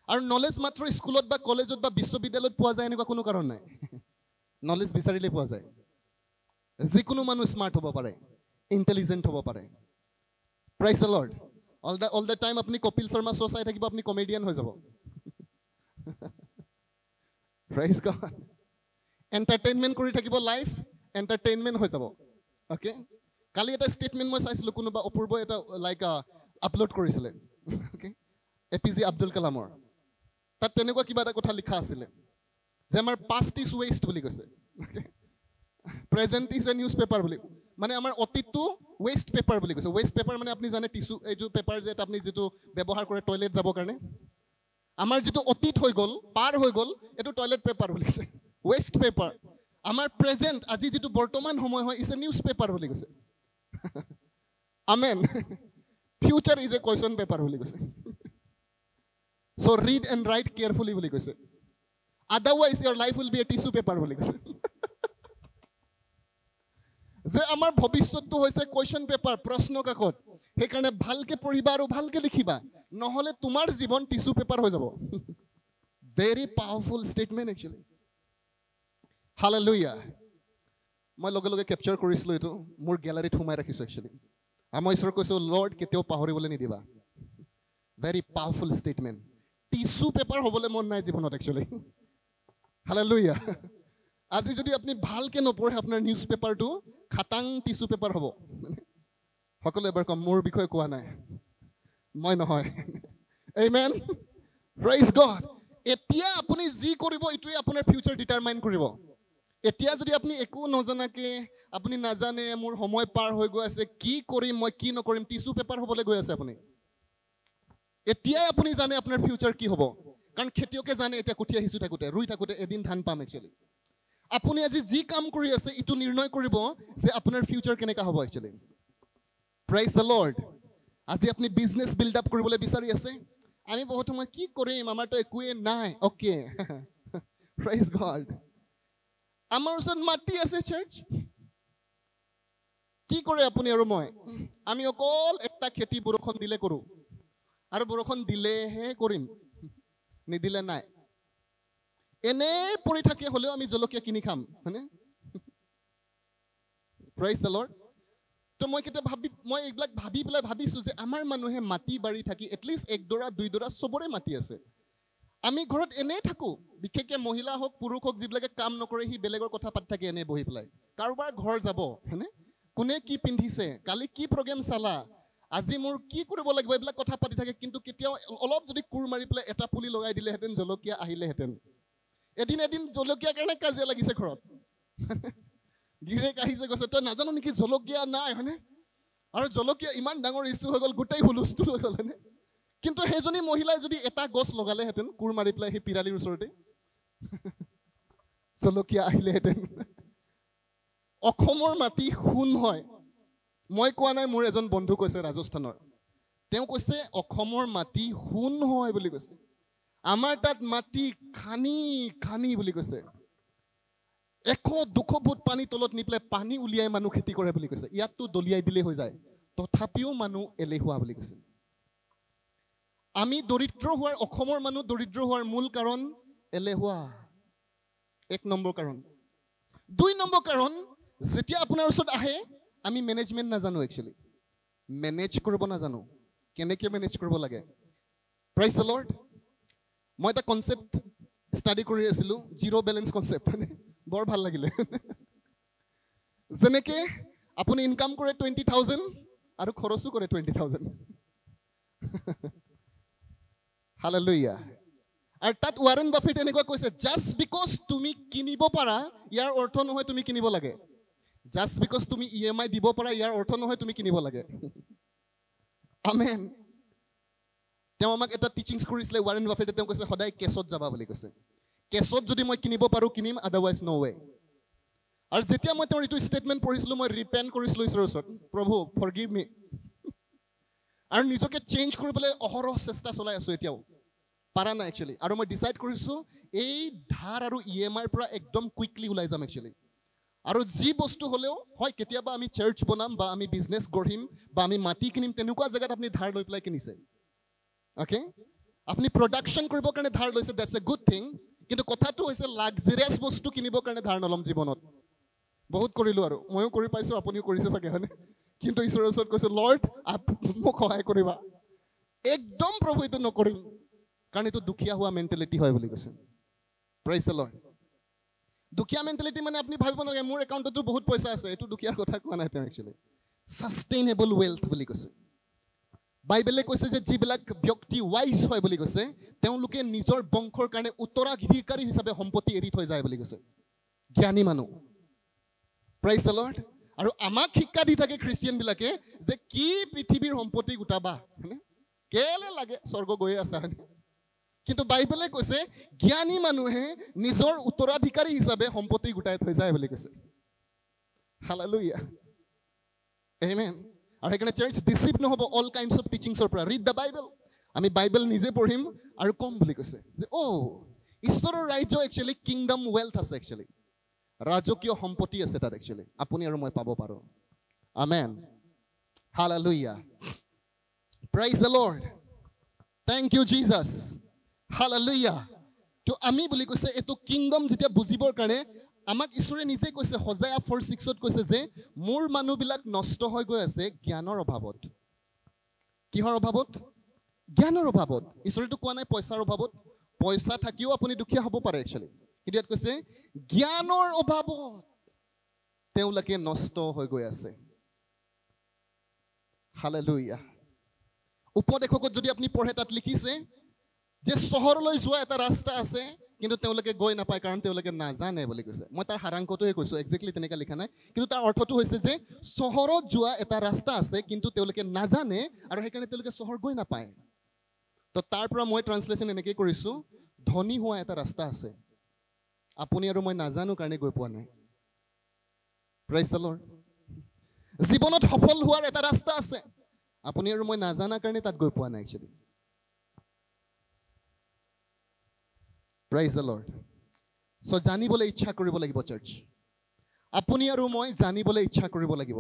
আৰু নলেজ মাত্ৰ স্কুলত বা কলেজত বা বিশ্ববিদ্যালয়ত পোৱা যায় এনেকুৱা কোনো কাৰণ নাই। নলেজ বিচাৰিলে পোৱা যায়। যিকোনো মানুহ স্মাৰ্ট হ'ব পাৰে। ইণ্টেলিজেণ্ট হ'ব পাৰে। Praise lord all the all the time আপুনি কপিল শৰ্মা শ্ব' চাই থাকিব আপুনি কমেডিয়ান হৈ যাব। প্ৰাইজ গড এণ্টাৰটেইনমেণ্ট কৰি থাকিব লাইফ এণ্টাৰটেইনমেণ্ট হৈ যাব অ'কে কালি এটা ষ্টেটমেণ্ট মই চাইছিলোঁ কোনোবা অপূৰ্ব এটা লাইক আপলোড কৰিছিলে okay A P J Abdul কালামৰ তাত তেনেকুৱা কিবা এটা কথা লিখা আছিলে যে আমাৰ পাষ্ট ইজ ৱেষ্ট বুলি কৈছে present is a news paper বুলি মানে আমাৰ অতীতটো ৱেষ্ট পেপাৰ বুলি কৈছে। ৱেষ্ট পেপাৰ মানে আপুনি জানে টিচু এইটো পেপাৰ যে আপুনি যিটো ব্যৱহাৰ কৰে টয়লেট যাবৰ কাৰণে? আমাৰ যিটো অতীত হৈ গ'ল পাৰ হৈ গ'ল এইটো টয়লেট পেপাৰ বুলি কৈছে। ৱেষ্ট পেপাৰ আমাৰ প্ৰেজেণ্ট আজি যিটো বৰ্তমান সময় হয় ইজ এ নিউজ পেপাৰ বুলি কৈছে amen future is a question paper বুলি কৈছে so' read and write carefully বুলি কৈছে otherwise year life will be a tissue paper বুলি কৈছে যে আমাৰ ভৱিষ্যতটো হৈছে কুৱেশ্যন পেপাৰ প্ৰশ্ন কাকত সেইকাৰণে ভালকে পঢ়িবা আৰু ভালকে লিখিবা নহ'লে তোমাৰ জীৱন টিচু পেপাৰ হৈ যাব very powerful statement actually hallelujah মই লগে লগে কেপচাৰ কৰিছিলোঁ এইটো। মোৰ গেলাৰীত সোমাই ৰাখিছোঁ একচুৱেলি আৰু মই ঈশ্বৰক কৈছোঁ লৰ্ড কেতিয়াও পাহৰিবলৈ নিদিবা। Very powerful statement tissue paper হ'বলৈ মন নাই জীৱনত একচুৱেলি হালেলুয়া আজি যদি আপুনি ভালকৈ নপঢ়ে আপোনাৰ নিউজ পেপাৰটো খাটাং টিচু পেপাৰ হ'ব। সকলোৱে এবাৰ কম মোৰ বিষয়ে কোৱা নাই। মই নহয়। এই মেন ৰাইজ গড এতিয়া আপুনি যি কৰিব এইটোৱে আপোনাৰ ফিউচাৰ ডিটাৰমাইন কৰিব। এতিয়া যদি আপুনি একো নজনাকৈ আপুনি নাজানে মোৰ সময় পাৰ হৈ গৈ আছে কি কৰিম মই কি নকৰিম টিচু পেপাৰ হ'বলৈ গৈ আছে আপুনি। এতিয়াই আপুনি জানে আপোনাৰ ফিউচাৰ কি হ'ব। কাৰণ খেতিয়কে জানে এতিয়া কঠীয়া সিঁচি থাকোঁতে ৰুই থাকোঁতে এদিন ধান পাম একচুৱেলি আপুনি আজি যি কাম কৰি আছে ইটো নিৰ্ণয় কৰিব যে আপোনাৰ ফিউচাৰ কেনেকুৱা হ'ব একচুৱেলি প্ৰাইজ দ্য লৰ্ড আজি আপুনি বিজনেছ বিল্ড আপ কৰিবলৈ বিচাৰি আছে। আমি বহুত সময় কি কৰিম আমাৰতো একোৱে নাই অ'কে প্ৰাইজ গড আমাৰ ওচৰত মাটি আছে চাৰ্চ কি কৰে আপুনি আৰু মই? আমি অকল এটা খেতি বৰষুণ দিলে কৰোঁ। আৰু বৰষুণ দিলেহে কৰিম। নিদিলে নাই। এনেই পৰি থাকে হ'লেও আমি জলকীয়া কিনি খাম হয়নে? প্ৰাইজ দ্য লৰ্ড তো মই কেতিয়া ভাবি মই এইবিলাক ভাবি পেলাই ভাবিছোঁ যে আমাৰ মানুহে মাটি বাৰী থাকি এটলিষ্ট একডৰা দুইডৰা চবৰে মাটি আছে। আমি ঘৰত এনেই থাকোঁ। বিশেষকৈ মহিলা হওক পুৰুষ হওক যিবিলাকে কাম নকৰে সি বেলেগৰ কথা পাতি থাকে এনেই বহি পেলাই। কাৰোবাৰ ঘৰ যাব হয়নে? কোনে কি পিন্ধিছে কালি কি প্ৰগ্ৰেম চালা আজি মোৰ কি কৰিব লাগিব এইবিলাক কথা পাতি থাকে কিন্তু কেতিয়াও অলপ যদি কোৰ মাৰি পেলাই এটা পুলি লগাই দিলেহেঁতেন জলকীয়া আহিলেহেঁতেন। এদিন এদিন জলকীয়াৰ কাৰণে কাজিয়া লাগিছে ঘৰত। গিৰেক আহিছে কৈছে তই নাজানো নেকি জলকীয়া নাই হয়নে? আৰু জলকীয়া ইমান ডাঙৰ ইছ্যু হৈ গ'ল গোটেই হুলস্থুল হৈ গ'ল হয়নে? কিন্তু সেইজনী মহিলাই যদি এটা গছ লগালেহেঁতেন কোৰ মাৰি পেলাই সেই পিৰালিৰ ওচৰতে? জলকীয়া আহিলেহেঁতেন। অসমৰ মাটি সোণ হয়। মই কোৱা নাই মোৰ এজন বন্ধু কৈছে ৰাজস্থানৰ। তেওঁ কৈছে অসমৰ মাটি সোণ হয় বুলি কৈছে। আমাৰ তাত মাটি খানি খানি বুলি কৈছে। এশ দুশ ফুট পানী তলত নি পেলাই পানী উলিয়াই মানুহ খেতি কৰে বুলি কৈছে। ইয়াততো দলিয়াই দিলেই হৈ যায়। তথাপিও মানুহ এলেহুৱা বুলি কৈছে। আমি দৰিদ্ৰ হোৱাৰ অসমৰ মানুহ দৰিদ্ৰ হোৱাৰ মূল কাৰণ এলেহুৱা। এক নম্বৰ কাৰণ। দুই নম্বৰ কাৰণ যেতিয়া আপোনাৰ ওচৰত আহে আমি মেনেজমেণ্ট নাজানো একচুৱেলি মেনেজ কৰিব নাজানো। কেনেকৈ মেনেজ কৰিব লাগে? প্ৰাইজ দ্য লৰ্ড মই এটা কনচেপ্ট ষ্টাডি কৰি আছিলোঁ জিৰ' বেলেঞ্চ কনচেপ্ট মানে বৰ ভাল লাগিলে। যেনেকৈ আপুনি ইনকাম কৰে টুৱেণ্টি থাউজেণ্ড আৰু খৰচো কৰে টুৱেণ্টি থাউজেণ্ড হালেলুয়া আৰু তাত ৱাৰেন বাফেট এনেকুৱা কৈছে জাষ্ট বিকজ তুমি কিনিব পাৰা ইয়াৰ অৰ্থ নহয় তুমি কিনিব লাগে। জাষ্ট বিকজ তুমি ই এম আই দিব পাৰা ইয়াৰ অৰ্থ নহয় তুমি কিনিব লাগে। আমেন তেওঁ আমাক এটা টিচিংছ কৰিছিলে ৱাৰেন বাফেটে তেওঁ কৈছে সদায় কেছত যাবা বুলি কৈছে। কেছত যদি মই কিনিব পাৰোঁ কিনিম আদাৰৱাইজ ন' ৱে আৰু যেতিয়া মই তেওঁৰ এইটো ষ্টেটমেণ্ট পঢ়িছিলোঁ মই ৰিপেণ্ট কৰিছিলোঁ ঈশ্বৰৰ ওচৰত। প্ৰভু ফৰ গিভ মি আৰু নিজকে চেঞ্জ কৰিবলৈ অহৰহ চেষ্টা চলাই আছোঁ এতিয়াও। পাৰা নাই একচুৱেলি আৰু মই ডিচাইড কৰিছোঁ এই ধাৰ আৰু ই এম আইৰ পৰা একদম কুইকলি ওলাই যাম একচুৱেলি আৰু যি বস্তু হ'লেও হয় কেতিয়াবা আমি চাৰ্চ বনাম বা আমি বিজনেছ গঢ়িম বা আমি মাটি কিনিম তেনেকুৱা জেগাত আপুনি ধাৰ লৈ পেলাই কিনিছে। অ'কে আপুনি প্ৰডাকশ্যন কৰিবৰ কাৰণে ধাৰ লৈছে ডেটছ এ গুড থিং কিন্তু কথাটো হৈছে লাক্সাৰিয়াছ বস্তু কিনিবৰ কাৰণে ধাৰ নল'ম জীৱনত। বহুত কৰিলোঁ আৰু। ময়ো কৰি পাইছোঁ আপুনিও কৰিছে চাগে হয়নে? কিন্তু ঈশ্বৰৰ ওচৰত কৈছোঁ লৰ্ড মোক সহায় কৰিবা। একদম প্ৰভু এইটো নকৰিম। কাৰণ এইটো দুখীয়া হোৱা মেণ্টেলিটি হয় বুলি কৈছে। প্ৰাইজ লৰ্ড দুখীয়া মেণ্টেলিটি মানে আপুনি ভাবিব নালাগে মোৰ একাউণ্টতো বহুত পইচা আছে এইটো দুখীয়াৰ কথা কোৱা নাই তেওঁ একচুৱেলি ছাষ্টেইনেবল ৱেল্থ বুলি কৈছে। বাইবেলে কৈছে যে যিবিলাক ব্যক্তি ৱাইজ হয় বুলি কৈছে তেওঁলোকে নিজৰ বংশৰ কাৰণে উত্তৰাধিকাৰী হিচাপে সম্পত্তি এৰি থৈ যায় বুলি কৈছে। জ্ঞানী মানুহ। প্ৰাইজ লৰ্ড আৰু আমাক শিক্ষা দি থাকে খ্ৰীষ্টিয়ানবিলাকে যে কি পৃথিৱীৰ সম্পত্তি গোটাবা হয়নে? কেলে লাগে স্বৰ্গ গৈয়ে আছা হয়নে? কিন্তু বাইবেলে কৈছে জ্ঞানী মানুহে নিজৰ উত্তৰাধিকাৰী হিচাপে সম্পত্তি গোটাই থৈ যায় বুলি কৈছে। হালালুয়া এমেন আৰু সেইকাৰণে চাৰ্চ ডিচিভ নহ'ব অল কাইণ্ডছ অফ টিচিংছৰ পৰা। ৰিড দ্য বাইবেল আমি বাইবেল নিজে পঢ়িম আৰু ক'ম বুলি কৈছে যে অ' ঈশ্বৰৰ ৰাজ্য একচুৱেলি কিংডম ৱেল্থ আছে একচুৱেলি ৰাজকীয় সম্পত্তি আছে তাত একচুৱেলি আপুনি আৰু মই পাব পাৰোঁ। Amen hallelujah praise the lord thank you Jesus hallelujah তো আমি বুলি কৈছে এইটো কিংডম যেতিয়া বুজিবৰ কাৰণে আমাক ঈশ্বৰে নিজে কৈছে সজায়া ফ'ৰ ছিক্সত কৈছে যে মোৰ মানুহবিলাক নষ্ট হৈ গৈ আছে জ্ঞানৰ অভাৱত। কিহৰ অভাৱত? জ্ঞানৰ অভাৱত। ঈশ্বৰেতো কোৱা নাই পইচাৰ অভাৱত। পইচা থাকিও আপুনি দুখীয়া হ'ব পাৰে একচুৱেলি কিন্তু ইয়াত কৈছে জ্ঞানৰ অভাৱত তেওঁলোকে নষ্ট হৈ গৈ আছে। হালেলুয়া উপদেশকত যদি আপুনি পঢ়ে তাত লিখিছে যে চহৰলৈ যোৱা এটা ৰাস্তা আছে কিন্তু তেওঁলোকে গৈ নাপায় কাৰণ তেওঁলোকে নাজানে বুলি কৈছে। মই তাৰ সাৰাংশটোহে কৈছোঁ একজেক্টলি তেনেকৈ লিখা নাই। কিন্তু তাৰ অৰ্থটো হৈছে যে চহৰত যোৱা এটা ৰাস্তা আছে কিন্তু তেওঁলোকে নাজানে আৰু সেইকাৰণে তেওঁলোকে চহৰ গৈ নাপায়। তো তাৰ পৰা মই ট্ৰান্সলেশ্যন এনেকৈ কৰিছোঁ ধনী হোৱা এটা ৰাস্তা আছে। আপুনি আৰু মই নাজানো কাৰণে গৈ পোৱা নাই। জীৱনত সফল হোৱাৰ এটা ৰাস্তা আছে। আপুনি আৰু মই নাজানা কাৰণে তাত গৈ পোৱা নাই actually praise the lord so' জানিবলৈ ইচ্ছা কৰিব লাগিব চাৰ্চ আপুনি আৰু মই জানিবলৈ ইচ্ছা কৰিব লাগিব।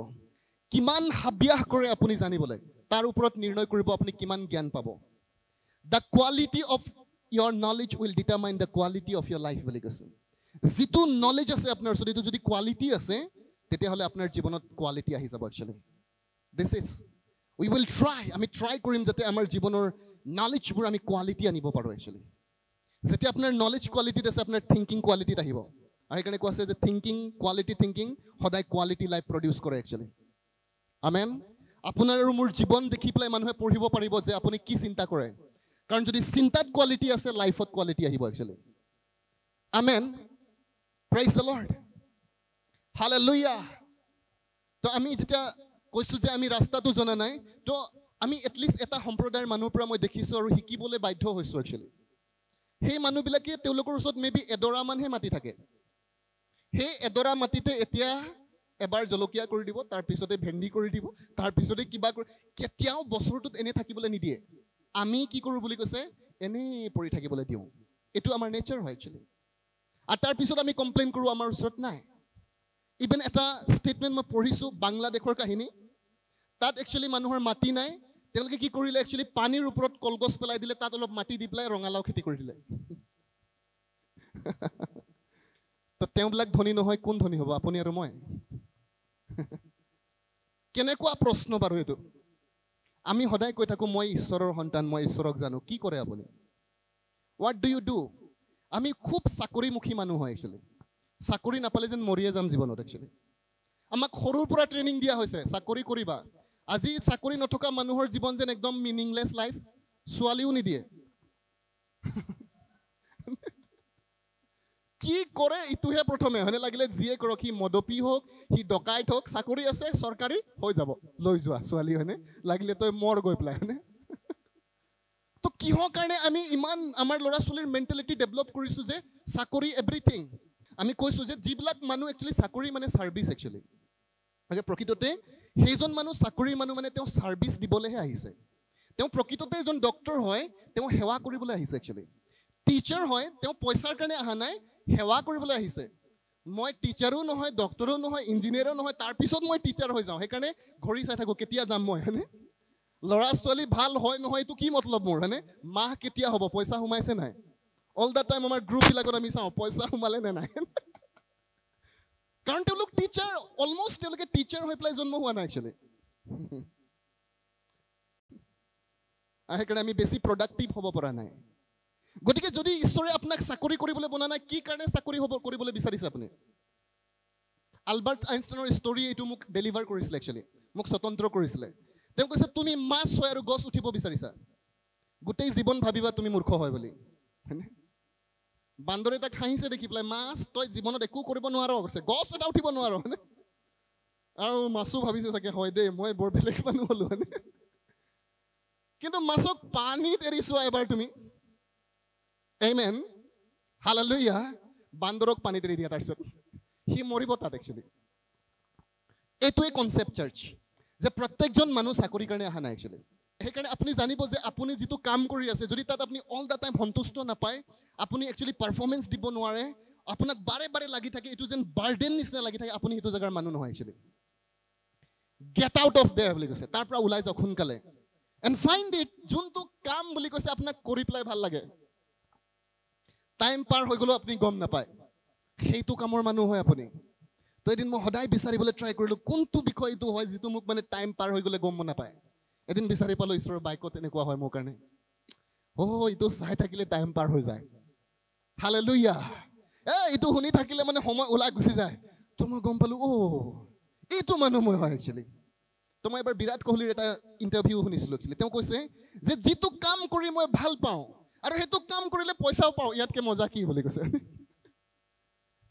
কিমান হাবিয়াস কৰে আপুনি জানিবলৈ? তাৰ ওপৰত নিৰ্ণয় কৰিব আপুনি কিমান জ্ঞান পাব। The quality of your knowledge will determine the quality of your life বুলি কৈছে। যিটো নলেজ আছে আপোনাৰ ওচৰত এইটো যদি কোৱালিটি আছে তেতিয়াহ'লে আপোনাৰ জীৱনত কোৱালিটি আহি যাব actually this is we will try আমি ট্ৰাই কৰিম যাতে আমাৰ জীৱনৰ নলেজবোৰ আমি কোৱালিটি আনিব পাৰোঁ একচুৱেলি যেতিয়া আপোনাৰ নলেজ কোৱালিটিত আছে আপোনাৰ থিংকিং কোৱালিটিত আহিব। আৰু সেইকাৰণে কোৱা আছে যে থিংকিং কোৱালিটি থিংকিং সদায় কোৱালিটি লাইফ প্ৰডিউচ কৰে একচুৱেলি আমেন আপোনাৰ আৰু মোৰ জীৱন দেখি পেলাই মানুহে পঢ়িব পাৰিব যে আপুনি কি চিন্তা কৰে। কাৰণ যদি চিন্তাত কোৱালিটি আছে লাইফত কোৱালিটি আহিব actually amen praise the lord hallelujah তো আমি যেতিয়া কৈছোঁ যে আমি ৰাস্তাটো জনা নাই তো আমি এটলিষ্ট এটা সম্প্ৰদায়ৰ মানুহৰ পৰা মই দেখিছোঁ আৰু শিকিবলৈ বাধ্য হৈছোঁ একচুৱেলি সেই মানুহবিলাকে তেওঁলোকৰ ওচৰত মে বি এডৰামানহে মাটি থাকে। সেই এডৰা মাটিতে এতিয়া এবাৰ জলকীয়া কৰি দিব তাৰপিছতে ভেন্দি কৰি দিব তাৰপিছতে কিবা কৰি কেতিয়াও বছৰটোত এনেই থাকিবলৈ নিদিয়ে। আমি কি কৰোঁ বুলি কৈছে এনেই পৰি থাকিবলৈ দিওঁ। এইটো আমাৰ নেচাৰ হয় একচুৱেলি আৰু তাৰপিছত আমি কমপ্লেইন কৰোঁ আমাৰ ওচৰত নাই। ইভেন এটা ষ্টেটমেণ্ট মই পঢ়িছোঁ বাংলাদেশৰ কাহিনী। তাত একচুৱেলি মানুহৰ মাটি নাই তেওঁলোকে কি কৰিলে? একচুৱেলি পানীৰ ওপৰত কলগছ পেলাই দিলে তাত অলপ মাটি দি পেলাই ৰঙালাও খেতি কৰি দিলে। তো তেওঁবিলাক ধনী নহয় কোন ধনী হ'ব? আপুনি আৰু মই। কেনেকুৱা প্ৰশ্ন বাৰু এইটো? আমি সদায় কৈ থাকোঁ মই ঈশ্বৰৰ সন্তান মই ঈশ্বৰক জানো। কি কৰে আপুনি? হোৱাট ডু ইউ ডু আমি খুব চাকৰিমুখী মানুহ হয় একচুৱেলি চাকৰি নাপালে যেন মৰিয়ে যাম জীৱনত একচুৱেলি আমাক সৰুৰ পৰা ট্ৰেইনিং দিয়া হৈছে। চাকৰি কৰিবা। আজি চাকৰি নথকা মানুহৰ জীৱন যেন একদম মিনিংলেছ লাইফ ছোৱালীও নিদিয়ে। কি কৰে ইটোহে প্ৰথমে? হয়নে লাগিলে যিয়ে কৰক সি মদপী হওক সি ডকাইত হওক চাকৰি আছে চৰকাৰী হৈ যাব। লৈ যোৱা ছোৱালী হয়নে? লাগিলে তই মৰ গৈ পেলাই হয়নে? তো কিহৰ কাৰণে আমি ইমান আমাৰ ল'ৰা ছোৱালীৰ মেণ্টেলিটি ডেভেলপ কৰিছোঁ যে চাকৰি এভৰিথিং আমি কৈছোঁ যে যিবিলাক মানুহ একচুৱেলি চাকৰি মানে ছাৰ্ভিচ একচুৱেলি গতিকে প্ৰকৃততে সেইজন মানুহ চাকৰিৰ মানুহ মানে তেওঁ ছাৰ্ভিচ দিবলৈহে আহিছে। তেওঁ প্ৰকৃততে এজন ডক্তৰ হয় তেওঁ সেৱা কৰিবলৈ আহিছে একচুৱেলি টিচাৰ হয় তেওঁ পইচাৰ কাৰণে অহা নাই সেৱা কৰিবলৈ আহিছে। মই টিচাৰো নহয় ডক্তৰো নহয় ইঞ্জিনিয়াৰো নহয় তাৰপিছত মই টিচাৰ হৈ যাওঁ। সেইকাৰণে ঘড়ী চাই থাকোঁ কেতিয়া যাম মই হয়নে? ল'ৰা ছোৱালী ভাল হয় নহয় এইটো কি মতলব মোৰ হয়নে? মাহ কেতিয়া হ'ব পইচা সোমাইছে নাই? অল দ্য টাইম আমাৰ গ্ৰুপবিলাকত আমি চাওঁ পইচা সোমালে নে নাই? কাৰণ তেওঁলোক টিচাৰ অলমষ্ট তেওঁলোকে টিচাৰ হৈ পেলাই জন্ম হোৱা নাই একচুৱেলি আৰু সেইকাৰণে আমি বেছি প্ৰডাক্টিভ হ'ব পৰা নাই গতিকে যদি ঈশ্বৰে আপোনাক চাকৰি কৰিবলৈ বনা নাই কি কাৰণে চাকৰি হ'ব কৰিবলৈ বিচাৰিছে আপুনি আলবাৰ্ট আইনষ্টাইনৰ ষ্টৰী এইটো মোক ডেলিভাৰ কৰিছিলে একচুৱেলি মোক স্বতন্ত্ৰ কৰিছিলে তেওঁ কৈছে তুমি মাছ হয় আৰু গছ উঠিব বিচাৰিছা গোটেই জীৱন ভাবিবা তুমি মূৰ্খ হয় বুলি হয়নে বান্দৰে তাক হাঁহিছে দেখি পেলাই মাছ তই জীৱনত একো কৰিব নোৱাৰ কৈছে গছ এটা উঠিব নোৱাৰ হয়নে? আৰু মাছো ভাবিছে চাগে হয় দেই মই বৰ বেলেগ মানুহ হ'লো হয়নে? কিন্তু মাছক পানীত এৰি চোৱা এবাৰ তুমি। এইমেন হালালুয়া বান্দৰক পানীত এৰি দিয়া তাৰপিছত। সি মৰিব তাত একচুৱেলি এইটোৱে কনচেপ্ট চাৰ্চ যে প্ৰত্যেকজন মানুহ চাকৰিৰ কাৰণে অহা নাই একচুৱেলি সেইকাৰণে আপুনি জানিব যে আপুনি যিটো কাম কৰি আছে যদি তাত আপুনি অল দ্য টাইম সন্তুষ্ট নাপায় আপুনি একচুৱেলি পাৰফৰ্মেঞ্চ দিব নোৱাৰে আপোনাক বাৰে বাৰে লাগি থাকে এইটো যেন বাৰ্ডেন নিচিনা লাগি থাকে আপুনি সেইটো জেগাৰ মানুহ নহয় actually get out of there বুলি কৈছে তাৰ পৰা ওলাই যাওক সোনকালে। এণ্ড ফাইণ্ড ইট যোনটো কাম বুলি কৈছে আপোনাক কৰি পেলাই ভাল লাগে। টাইম পাৰ হৈ গ'লেও আপুনি গম নাপায়। সেইটো কামৰ মানুহ হয় আপুনি। তো এদিন মই সদায় বিচাৰিবলৈ ট্ৰাই কৰিলোঁ কোনটো বিষয় এইটো হয় যিটো মোক মানে টাইম পাৰ হৈ গ'লে গম নাপায়। এদিন বিচাৰি পালোঁ ঈশ্বৰৰ বাইকত এনেকুৱা হয় মোৰ কাৰণে। অ' এইটো চাই থাকিলে টাইম পাৰ হৈ যায়। হালে লুইয়া এ এইটো শুনি থাকিলে মানে সময় ওলাই গুচি যায়। তো মই গম পালোঁ অ' এইটো মানুহ মই হয় একচুৱেলি তো মই এবাৰ বিৰাট কোহলিৰ এটা ইণ্টাৰভিউ শুনিছিলোঁ একচুৱেলি তেওঁ কৈছে যে যিটো কাম কৰি মই ভাল পাওঁ আৰু সেইটো কাম কৰিলে পইচাও পাওঁ ইয়াতকৈ মজা কি? বুলি কৈছে।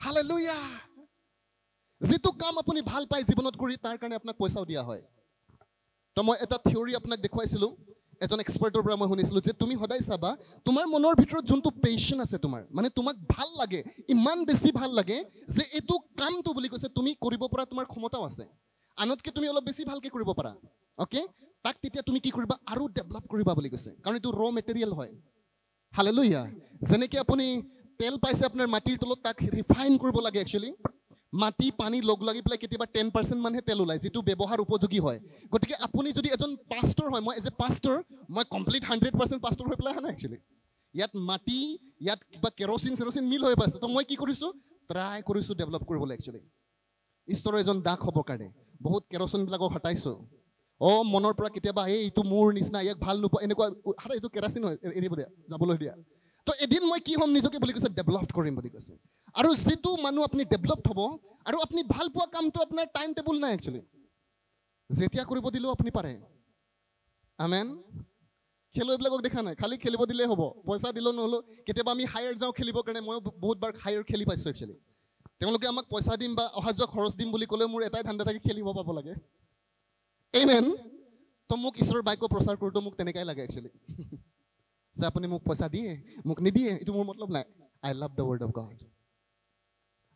হালে লুইয়া যিটো কাম আপুনি ভাল পায় জীৱনত কৰি তাৰ কাৰণে আপোনাক পইচাও দিয়া হয়। তো মই এটা থিয়ৰী আপোনাক দেখুৱাইছিলোঁ। এজন এক্সপাৰ্টৰ পৰা মই শুনিছিলোঁ যে তুমি সদায় চাবা তোমাৰ মনৰ ভিতৰত যোনটো পেশ্যন আছে তোমাৰ মানে তোমাক ভাল লাগে ইমান বেছি ভাল লাগে যে এইটো কামটো বুলি কৈছে তুমি কৰিব পৰা তোমাৰ ক্ষমতাও আছে। আনতকৈ তুমি অলপ বেছি ভালকৈ কৰিব পাৰা অ'কে তাক তেতিয়া তুমি কি কৰিবা আৰু ডেভেলপ কৰিবা বুলি কৈছে কাৰণ এইটো ৰ মেটেৰিয়েল হয়। হালেলুয়া যেনেকৈ আপুনি তেল পাইছে আপোনাৰ মাটিৰ তলত তাক ৰিফাইন কৰিব লাগে একচুৱেলি মাটি পানী লগ লাগি পেলাই কেতিয়াবা টেন পাৰ্চেণ্ট মানহে তেল ওলায় যিটো ব্যৱহাৰ উপযোগী হয়। গতিকে আপুনি যদি এজন পাষ্টৰ হয় মই এজ এ পাষ্টৰ মই কমপ্লিট হাণ্ড্ৰেড পাৰ্চেণ্ট পাষ্টৰ হৈ পেলাই অহা নাই একচুৱেলি ইয়াত মাটি ইয়াত কিবা কেৰচিন চেৰচিন মিল হৈ পাইছে তো মই কি কৰিছোঁ? ট্ৰাই কৰিছোঁ ডেভেলপ কৰিবলৈ একচুৱেলি ঈশ্বৰৰ এজন দাস হ'বৰ কাৰণে। বহুত কেৰচিনবিলাকক হটাইছোঁ। অঁ মনৰ পৰা কেতিয়াবা এই এইটো মোৰ নিচিনা ইয়াক ভাল নোপোৱা এনেকুৱা এইটো কেৰাচিন হয় এৰিব দিয়া যাবলৈ দিয়া। তো এদিন মই কি হ'ম নিজকে বুলি কৈছে ডেভেলপ কৰিম বুলি কৈছে। আৰু যিটো মানুহ আপুনি ডেভেলপ হ'ব আৰু আপুনি ভাল পোৱা কামটো আপোনাৰ টাইম টেবুল নাই একচুৱেলি যেতিয়া কৰিব দিলেও আপুনি পাৰে। আমেন খেলুৱৈবিলাকক দেখা নাই খালি খেলিব দিলেই হ'ব। পইচা দিলেও নহ'লেও কেতিয়াবা আমি হায়াৰ যাওঁ খেলিবৰ কাৰণে ময়ো বহুতবাৰ হায়াৰ খেলি পাইছোঁ একচুৱেলি তেওঁলোকে আমাক পইচা দিম বা অহা যোৱা খৰচ দিম বুলি ক'লে মোৰ এটাই ধান্দা থাকে খেলিব পাব লাগে। এইমেন তো মোক ঈশ্বৰৰ বাক্য প্ৰচাৰ কৰোঁতে মোক তেনেকাই লাগে একচুৱেলি যে আপুনি মোক পইচা দিয়ে মোক নিদিয়ে এইটো মোৰ মতলব নাই I love the word of God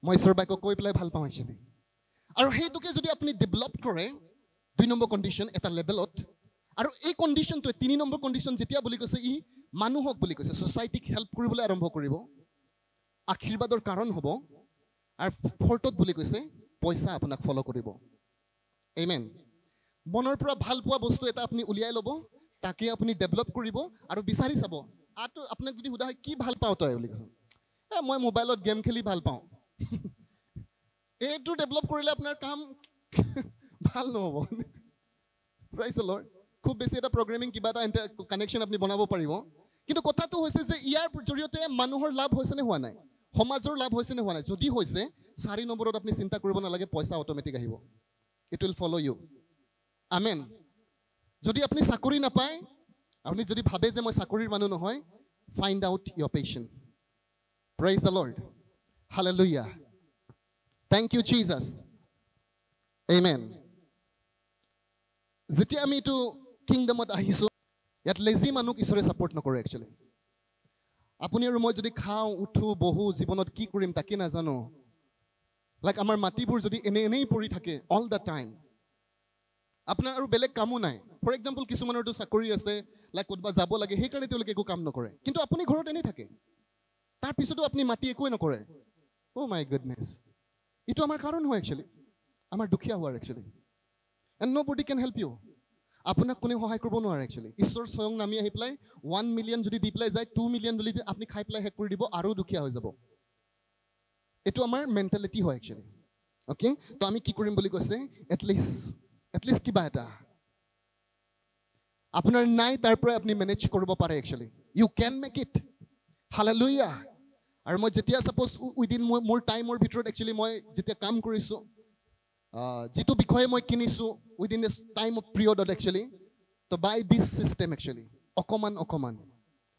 মই ঈশ্বৰৰ বাক্য কৈ পেলাই ভাল পাওঁ একচুৱেলি আৰু সেইটোকে যদি আপুনি ডেভেলপ কৰে দুই নম্বৰ কণ্ডিশ্যন এটা লেভেলত আৰু এই কণ্ডিশ্যনটোৱে তিনি নম্বৰ কণ্ডিশ্যন যেতিয়া বুলি কৈছে ই মানুহক বুলি কৈছে ছ'চাইটিক হেল্প কৰিবলৈ আৰম্ভ কৰিব আশীৰ্বাদৰ কাৰণ হ'ব আৰু ফৰ্থত বুলি কৈছে পইচা আপোনাক ফ'ল' কৰিব এইমেন মনৰ পৰা ভাল পোৱা বস্তু এটা আপুনি উলিয়াই ল'ব তাকে আপুনি ডেভেলপ কৰিব আৰু বিচাৰি চাব। আটো আপোনাক যদি সোধা হয় কি ভাল পাওঁ তই বুলি কৈছে। এ মই মোবাইলত গেম খেলি ভাল পাওঁ। এইটো ডেভেলপ কৰিলে আপোনাৰ কাম ভাল নহ'ব। খুব বেছি এটা প্ৰগ্ৰেমিং কিবা এটা কানেকশ্যন আপুনি বনাব পাৰিব। কিন্তু কথাটো হৈছে যে ইয়াৰ জৰিয়তে মানুহৰ লাভ হৈছেনে হোৱা নাই? সমাজৰ লাভ হৈছেনে হোৱা নাই? যদি হৈছে চাৰি নম্বৰত আপুনি চিন্তা কৰিব নালাগে পইচা অট'মেটিক আহিব। It will follow' you amen যদি আপুনি চাকৰি নাপায় আপুনি যদি ভাবে যে মই চাকৰিৰ মানুহ নহয় find out your passion praise the lord hallelujah thank you Jesus Amen. যেতিয়া আমি এইটো কিংডমত আহিছোঁ ইয়াত লেজি মানুহক ঈশ্বৰে ছাপৰ্ট নকৰে একচুৱেলি আপুনি আৰু মই যদি খাওঁ উঠোঁ বহোঁ জীৱনত কি কৰিম তাকে নাজানো। লাইক আমাৰ মাটিবোৰ যদি এনে এনেই পৰি থাকে অল দ্য টাইম আপোনাৰ আৰু বেলেগ কামো নাই। ফৰ এক্সাম্পল কিছুমানৰতো চাকৰি আছে লাইক ক'ৰবাত যাব লাগে সেইকাৰণে তেওঁলোকে একো কাম নকৰে কিন্তু আপুনি ঘৰত এনেই থাকে তাৰপিছতো আপুনি মাটি একোৱে নকৰে অ' মাই গুডনেছ এইটো আমাৰ কাৰণ হয় একচুৱেলি আমাৰ দুখীয়া হোৱাৰ actually and nobody can help you আপোনাক কোনেও সহায় কৰিব নোৱাৰে একচুৱেলি ঈশ্বৰ স্বয়ং নামি আহি পেলাই ওৱান মিলিয়ন যদি দি পেলাই যায় টু মিলিয়ন বুলি আপুনি খাই পেলাই শেষ কৰি দিব আৰু দুখীয়া হৈ যাব এইটো আমাৰ মেণ্টেলিটি হয় একচুৱেলি অ'কে তো আমি কি কৰিম বুলি কৈছে এটলিষ্ট এটলিষ্ট কিবা এটা আপোনাৰ নাই তাৰ পৰাই আপুনি মেনেজ কৰিব পাৰে actually you can make it hallelujah আৰু মই যেতিয়া ছাপ'জ উইদিন মোৰ মোৰ টাইমৰ ভিতৰত একচুৱেলি মই যেতিয়া কাম কৰিছোঁ যিটো বিষয়ে মই কিনিছোঁ উইদিন দিছ টাইম অফ পিৰিয়ডত একচুৱেলি তো বাই দিছ ছিষ্টেম একচুৱেলি অকণমান অকণমান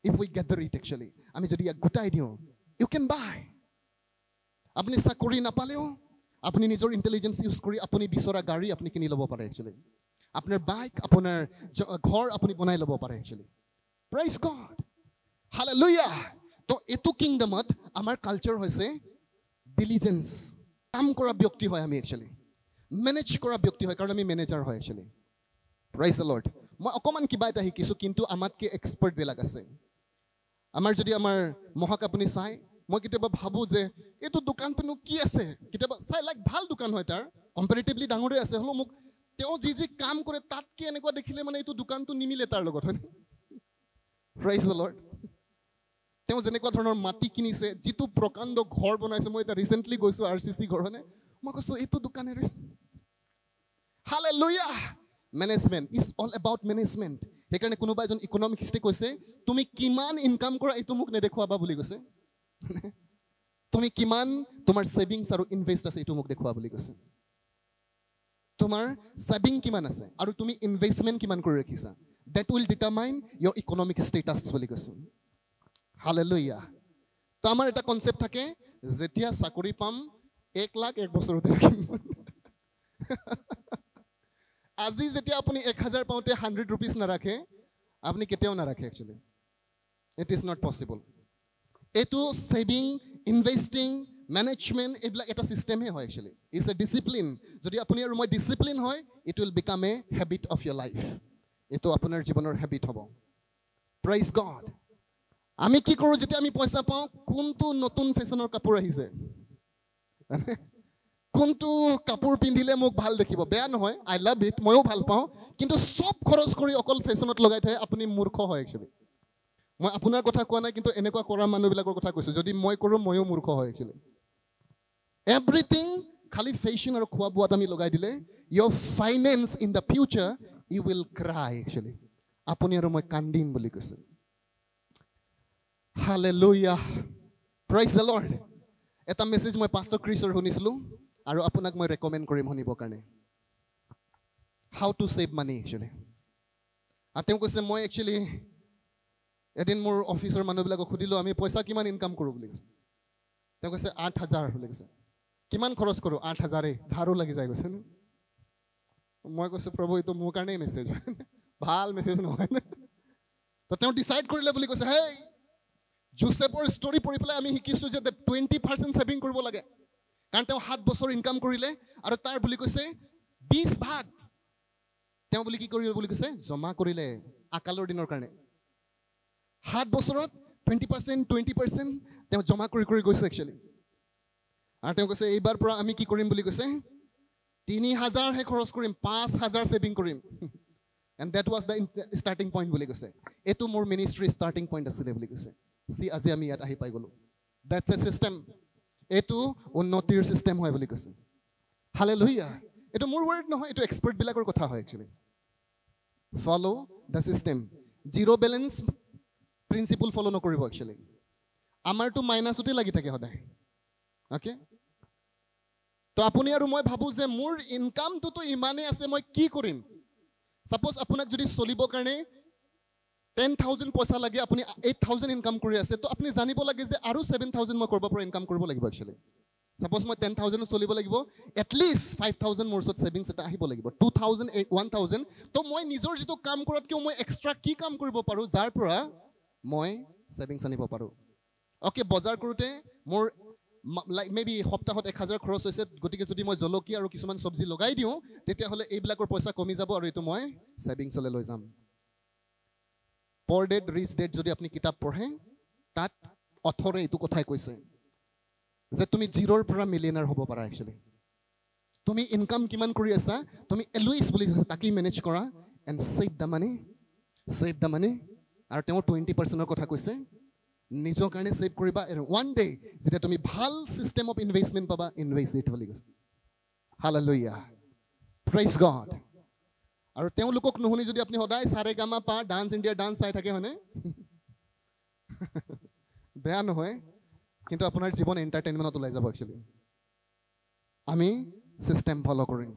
if we gather it actually আমি যদি ইয়াক গোটাই দিওঁ ইউ কেন বাই আপুনি চাকৰি নাপালেও আপুনি নিজৰ ইণ্টেলিজেঞ্চ ইউজ কৰি আপুনি বিচৰা গাড়ী আপুনি কিনি ল'ব পাৰে একচুৱেলি আপোনাৰ বাইক আপোনাৰ ঘৰ আপুনি বনাই ল'ব পাৰে একচুৱেলি প্ৰাইজ গড হালেলুয়া তো এইটো কিংডমত আমাৰ কালচাৰ হৈছে ডিলিজেঞ্চ কাম কৰা ব্যক্তি হয় আমি একচুৱেলি মেনেজ কৰা ব্যক্তি হয় কাৰণ আমি মেনেজাৰ হয় একচুৱেলি প্ৰাইজ লৰ্ড মই অকণমান কিবা এটা শিকিছোঁ কিন্তু আমাতকৈ এক্সপাৰ্টবিলাক আছে। আমাৰ যদি আমাৰ মহাক আপুনি চাই মই কেতিয়াবা ভাবোঁ যে এইটো দোকানটোনো কি আছে? কেতিয়াবা চাই লাইক ভাল দোকান হয় তাৰ। কম্পেৰেটিভলি ডাঙৰে আছে হ'লেও মোক তেওঁ যি যি কাম কৰে তাতকৈ এনেকুৱা দেখিলে মানে এইটো দোকানটো নিমিলে তাৰ লগত হয়নে? তেওঁ যেনেকুৱা ধৰণৰ মাটি কিনিছে যিটো প্ৰকাণ্ড ঘৰ বনাইছে মই এতিয়া ৰিচেণ্টলি গৈছোঁ আৰ চি চি ঘৰ হয়নে? মই কৈছোঁ এইটো দোকানেৰে? Hallelujah management is all about management সেইকাৰণে কোনোবা এজন ইকনমিক্সে কৈছে তুমি কিমান ইনকাম কৰা এইটো মোক নেদেখুৱাবা বুলি কৈছে। তুমি কিমান তোমাৰ ছেভিংছ আৰু ইনভেষ্ট আছে এইটো মোক দেখুওৱা বুলি কৈছে। তোমাৰ ছেভিং কিমান আছে আৰু তুমি ইনভেষ্টমেণ্ট কিমান কৰি ৰাখিছা? That will determine your economic status বুলি কৈছে। হালেলুয়া তো আমাৰ এটা কনচেপ্ট থাকে যেতিয়া চাকৰি পাম এক লাখ এক বছৰতে ৰাখিম। আজি যেতিয়া আপুনি এক হাজাৰ পাওঁতে হাণ্ড্ৰেড ৰুপিজ নাৰাখে আপুনি কেতিয়াও নাৰাখে actually it is not possible এইটো ছেভিং ইনভেষ্টিং মেনেজমেণ্ট এইবিলাক এটা ছিষ্টেমহে হয় একচুৱেলি ইটছ এ ডিচিপ্লিন যদি আপুনি আৰু মই ডিচিপ্লিন হয় it will become a habit of your life এইটো আপোনাৰ জীৱনৰ হেবিট হ'ব। প্ৰাইজ গড আমি কি কৰোঁ যেতিয়া আমি পইচা পাওঁ কোনটো নতুন ফেশ্বনৰ কাপোৰ আহিছে? কোনটো কাপোৰ পিন্ধিলে মোক ভাল দেখিব? বেয়া নহয় আই লাভ ইট ময়ো ভাল পাওঁ। কিন্তু চব খৰচ কৰি অকল ফেশ্বনত লগাই থয় আপুনি মূৰ্খ হয় একচুৱেলি মই আপোনাৰ কথা কোৱা নাই কিন্তু এনেকুৱা কৰা মানুহবিলাকৰ কথা কৈছোঁ। যদি মই কৰোঁ ময়ো মূৰ্খ হয় একচুৱেলি এভৰিথিং খালি ফেশ্বন আৰু খোৱা বোৱাত আমি লগাই দিলে your finance in the future you will cry actually আপুনি আৰু মই কান্দিম বুলি কৈছে হালেলুয়া প্ৰাইজ দ্য লৰ্ড এটা মেছেজ মই পাষ্টৰ ক্ৰিছৰ শুনিছিলোঁ আৰু আপোনাক মই ৰেকমেণ্ড কৰিম শুনিবৰ কাৰণে how to save money actually আৰু তেওঁ কৈছে মই একচুৱেলি এদিন মোৰ অফিচৰ মানুহবিলাকক সুধিলোঁ আমি পইচা কিমান ইনকাম কৰোঁ বুলি কৈছে তেওঁ কৈছে আঠ হাজাৰ বুলি কৈছে কিমান খৰচ কৰোঁ? আঠ হাজাৰেই। ধাৰো লাগি যায় কৈছে নে? মই কৈছোঁ প্ৰভু এইটো মোৰ কাৰণেই মেছেজ হয় ভাল মেছেজ নহয় নে? তো তেওঁ ডিচাইড কৰিলে বুলি কৈছে হেই জোচেফৰ ষ্টৰি পঢ়ি পেলাই আমি শিকিছোঁ যে টুৱেণ্টি পাৰ্চেণ্ট ছেভিং কৰিব লাগে। কাৰণ তেওঁ সাত বছৰ ইনকাম কৰিলে আৰু তাৰ বুলি কৈছে বিছ ভাগ। তেওঁ বুলি কি কৰিব বুলি কৈছে জমা কৰিলে আকালৰ দিনৰ কাৰণে। সাত বছৰত টুৱেণ্টি পাৰ্চেণ্ট টুৱেণ্টি পাৰ্চেণ্ট তেওঁ জমা কৰি কৰি গৈছে একচুৱেলি আৰু তেওঁ কৈছে এইবাৰ পৰা আমি কি কৰিম বুলি কৈছে? তিনি হাজাৰহে খৰচ কৰিম পাঁচ হাজাৰ ছেভিং কৰিম। And that was the starting point বুলি কৈছে। এইটো মোৰ মিনিষ্ট্ৰী ষ্টাৰ্টিং পইণ্ট আছিলে বুলি কৈছে। চি আজি আমি ইয়াত আহি পাই গ'লোঁ। ডেটছ এ ছিষ্টেম এইটো উন্নতিৰ ছিষ্টেম হয় বুলি কৈছে। হালে লুহিয়া এইটো মোৰ ৱৰ্ড নহয় এইটো এক্সপাৰ্টবিলাকৰ কথা হয় actually follow' the system zero' balance principle follow' নকৰিব একচুৱেলি আমাৰতো মাইনাছতে লাগি থাকে সদায়। অ'কে তো আপুনি আৰু মই ভাবোঁ যে মোৰ ইনকামটোতো ইমানেই আছে মই কি কৰিম? ছাপ'জ আপোনাক যদি চলিবৰ কাৰণে টেন থাউজেণ্ড পইচা লাগে আপুনি এইট থাউজেণ্ড ইনকাম কৰি আছে তো আপুনি জানিব লাগে যে আৰু ছেভেন থাউজেণ্ড মই ক'ৰবাৰ পৰা ইনকাম কৰিব লাগিব একচুৱেলি ছাপ'জ মই টেন থাউজেণ্ডত চলিব লাগিব এটলিষ্ট ফাইভ থাউজেণ্ড মোৰ ওচৰত ছেভিংছ এটা আহিব লাগিব two thousand eight one thousand তো মই নিজৰ যিটো কাম কৰাতকৈও মই এক্সট্ৰা কি কাম কৰিব পাৰোঁ যাৰ পৰা মই ছেভিংছ আনিব পাৰোঁ। অ'কে বজাৰ কৰোঁতে মোৰ লাইক মে বি সপ্তাহত এক হাজাৰ খৰচ হৈছে গতিকে যদি মই জলকীয়া আৰু কিছুমান চব্জি লগাই দিওঁ তেতিয়াহ'লে এইবিলাকৰ পইচা কমি যাব আৰু এইটো মই ছেভিংছলৈ লৈ যাম। পৰ ডেট ৰিচ ডেট যদি আপুনি কিতাপ পঢ়ে তাত অথৰে এইটো কথাই কৈছে যে তুমি জিৰ'ৰ পৰা মিলিয়নাৰ হ'ব পাৰা একচুৱেলি তুমি ইনকাম কিমান কৰি আছা তুমি এলুইছ বুলি কৈছে তাকেই মেনেজ কৰা and save the money save the money আৰু তেওঁ টুৱেণ্টি পাৰ্চেণ্টৰ কথা কৈছে নিজৰ কাৰণে ছেভ কৰিবা ওৱান ডে যেতিয়া তুমি ভাল ছিষ্টেম অফ ইনভেষ্টমেণ্ট পাবা ইনভেষ্ট বুলি কৈছে হালেলুয়া প্ৰাইজ গড আৰু তেওঁলোকক নুশুনি যদি আপুনি সদায় চাৰে গামা পা ডান্স ইণ্ডিয়াৰ ডান্স চাই থাকে হয়নে? বেয়া নহয়। কিন্তু আপোনাৰ জীৱন এণ্টাৰটেইনমেণ্টত ওলাই যাব একচুৱেলি আমি ছিষ্টেম ফ'ল' কৰিম।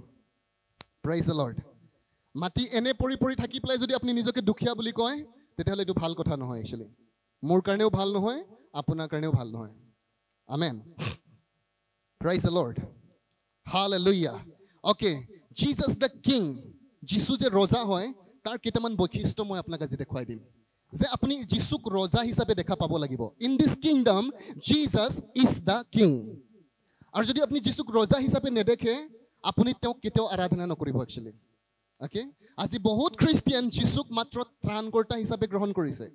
প্ৰাইজ লৰ্ড মাটি এনে পৰি পৰি থাকি পেলাই যদি আপুনি নিজকে দুখীয়া বুলি কয় তেতিয়াহ'লে এইটো ভাল কথা নহয় একচুৱেলি মোৰ কাৰণেও ভাল নহয় আপোনাৰ কাৰণেও ভাল নহয়। Amen praise lord hallelujah okay Jesus the king যীশু যে ৰজা হয় তাৰ কেইটামান বৈশিষ্ট্য মই আপোনাক আজি দেখুৱাই দিম। যে আপুনি যীশুক ৰজা হিচাপে দেখা পাব লাগিব। In this kingdom Jesus is the king আৰু যদি আপুনি যীশুক ৰজা হিচাপে নেদেখে আপুনি তেওঁক কেতিয়াও আৰাধনা নকৰিব একচুৱেলি অ'কে আজি বহুত খ্ৰীষ্টিয়ান যীশুক মাত্ৰ ত্ৰাণকৰ্তা হিচাপে গ্ৰহণ কৰিছে।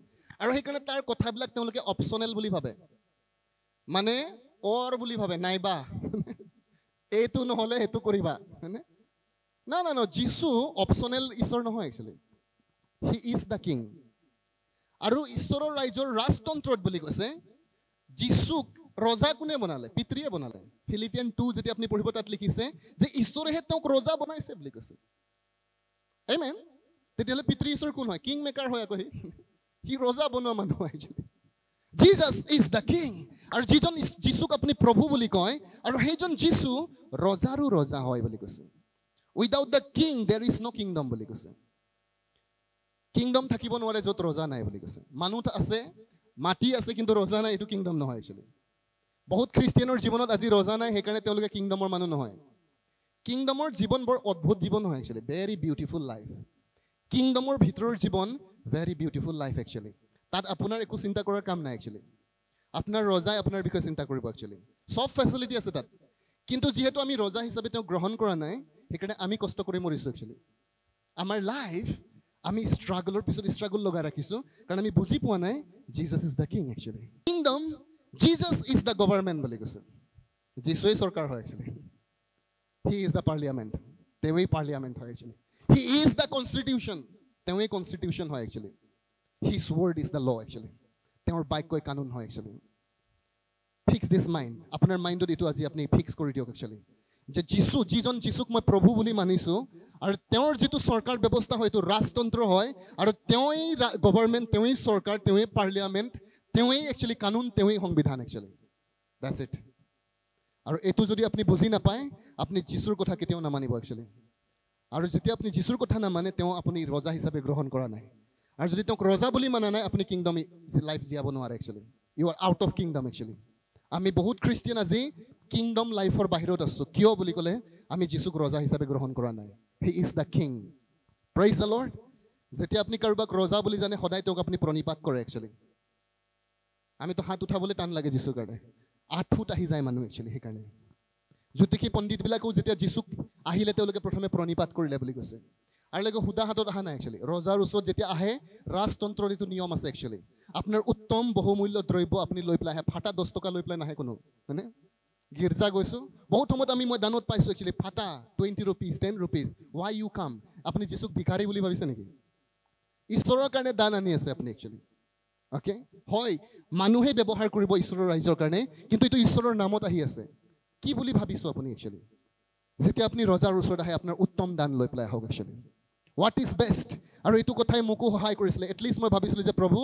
আৰু সেইকাৰণে তাৰ কথাবিলাক তেওঁলোকে অপশ্যনেল বুলি ভাবে। মানে অৰ বুলি ভাবে নাইবা। এইটো নহ'লে সেইটো কৰিবা হয়নে? না না ন যীশু অপশ্যনেল ঈশ্বৰ নহয় actually he is the king আৰু ঈশ্বৰৰ ৰাইজৰ ৰাজতন্ত্ৰত বুলি কৈছে যীশুক ৰজা কোনে বনালে? পিতৃয়ে বনালে। ফিলিপিয়ান টু যেতিয়া আপুনি পঢ়িব তাত লিখিছে যে ঈশ্বৰেহে তেওঁক ৰজা বনাইছে বুলি কৈছে। এই মেন তেতিয়াহ'লে পিতৃ ঈশ্বৰ কোন হয়? কিং মেকাৰ হয় আকৌ সি। সি ৰজা বনোৱা মানুহ হয় actually Jesus is the king আৰু যিজন যীশুক আপুনি প্ৰভু বুলি কয় আৰু সেইজন যীশু ৰজাৰো ৰজা হয় বুলি কৈছে without the king there is no' kingdom বুলি কৈছে কিংডম থাকিব নোৱাৰে য'ত ৰজা নাই বুলি কৈছে মানুহ আছে মাটি আছে কিন্তু ৰজা নাই এইটো কিংডম নহয় একচুৱেলি বহুত খ্ৰীষ্টিয়ানৰ জীৱনত আজি ৰজা নাই সেইকাৰণে তেওঁলোকে কিংডমৰ মানুহ নহয় কিংডমৰ জীৱন বৰ অদ্ভুত জীৱন নহয় একচুৱেলি ভেৰি বিউটিফুল লাইফ কিংডমৰ ভিতৰৰ জীৱন ভেৰি বিউটিফুল লাইফ একচুৱেলি তাত আপোনাৰ একো চিন্তা কৰাৰ কাম নাই একচুৱেলি আপোনাৰ ৰজাই আপোনাৰ বিষয়ে চিন্তা কৰিব একচুৱেলি চব ফেচিলিটি আছে তাত। কিন্তু যিহেতু আমি ৰজা হিচাপে তেওঁক গ্ৰহণ কৰা নাই সেইকাৰণে আমি কষ্ট কৰি মৰিছোঁ একচুৱেলি আমাৰ লাইফ আমি ষ্ট্ৰাগলৰ পিছত ষ্ট্ৰাগল লগাই ৰাখিছোঁ কাৰণ আমি বুজি পোৱা নাই Jesus is the king actually kingdom Jesus is the government বুলি কৈছে। যীশুৱেই চৰকাৰ হয় actually he is the parliament তেওঁৱেই পাৰ্লিয়ামেণ্ট হয় actually he is the constitution তেওঁৱেই কনষ্টিটিউশ্যন হয় actually his word is the law actually তেওঁৰ বাক্যই কানুন হয় একচুৱেলি ফিক্স দিছ মাইণ্ড আপোনাৰ মাইণ্ডত এইটো আজি আপুনি ফিক্স কৰি দিয়ক একচুৱেলি যে যীশু যিজন যীশুক মই প্ৰভু বুলি মানিছোঁ আৰু তেওঁৰ যিটো চৰকাৰ ব্যৱস্থা হয় এইটো ৰাজতন্ত্ৰ হয় আৰু তেওঁৱেই গভৰ্ণমেণ্ট তেওঁৱেই চৰকাৰ তেওঁৱেই পাৰ্লিয়ামেণ্ট তেওঁৱেই একচুৱেলি কানুন তেওঁৱেই সংবিধান একচুৱেলি দেটছ ইট আৰু এইটো যদি আপুনি বুজি নাপায় আপুনি যীশুৰ কথা কেতিয়াও নামানিব একচুৱেলি আৰু যেতিয়া আপুনি যীশুৰ কথা নামানে তেওঁ আপুনি ৰজা হিচাপে গ্ৰহণ কৰা নাই। আৰু যদি তেওঁক ৰজা বুলি মানা নাই আপুনি কিংডম লাইফ জীয়াব নোৱাৰে actually you are out of kingdom actually আমি বহুত খ্ৰীষ্টিয়ান আজি কিংডম লাইফৰ বাহিৰত আছোঁ। কিয় বুলি ক'লে আমি যীশুক ৰজা হিচাপে গ্ৰহণ কৰা নাই। He is the king praise the lord যেতিয়া আপুনি কাৰোবাক ৰজা বুলি জানে সদায় তেওঁক আপুনি প্ৰণিপাত কৰে একচুৱেলি আমিতো হাত উঠাবলৈ টান লাগে যীশুৰ কাৰণে। আঠ ফুট আহি যায় মানুহ একচুৱেলি সেইকাৰণে। জ্যোতিষী পণ্ডিতবিলাকেও যেতিয়া যীশুক আহিলে তেওঁলোকে প্ৰথমে প্ৰণিপাত কৰিলে বুলি কৈছে। আৰু লাগে সুদা হাতত অহা নাই একচুৱেলি ৰজাৰ ওচৰত যেতিয়া আহে ৰাজতন্ত্ৰৰ এইটো নিয়ম আছে একচুৱেলি আপোনাৰ উত্তম বহুমূল্য দ্ৰব্য আপুনি লৈ পেলাই আহে ফাটা দহ টকা লৈ পেলাই নাহে কোনো হয়নে? গীৰ্জা গৈছোঁ। বহুত সময়ত আমি মই দানত পাইছোঁ একচুৱেলি ফাটা twenty rupees ten rupees why you come আপুনি যীশুক ভিখাৰী বুলি ভাবিছে নেকি? ঈশ্বৰৰ কাৰণে দান আনি আছে আপুনি একচুৱেলি অ'কে হয় মানুহে ব্যৱহাৰ কৰিব ঈশ্বৰৰ ৰাইজৰ কাৰণে কিন্তু এইটো ঈশ্বৰৰ নামত আহি আছে। কি বুলি ভাবিছোঁ আপুনি একচুৱেলি যেতিয়া আপুনি ৰজাৰ ওচৰত আহে আপোনাৰ উত্তম দান লৈ পেলাই আহক একচুৱেলি হোৱাট ইজ বেষ্ট আৰু এইটো কথাই মোকো সহায় কৰিছিলে। এটলিষ্ট মই ভাবিছিলোঁ যে প্ৰভু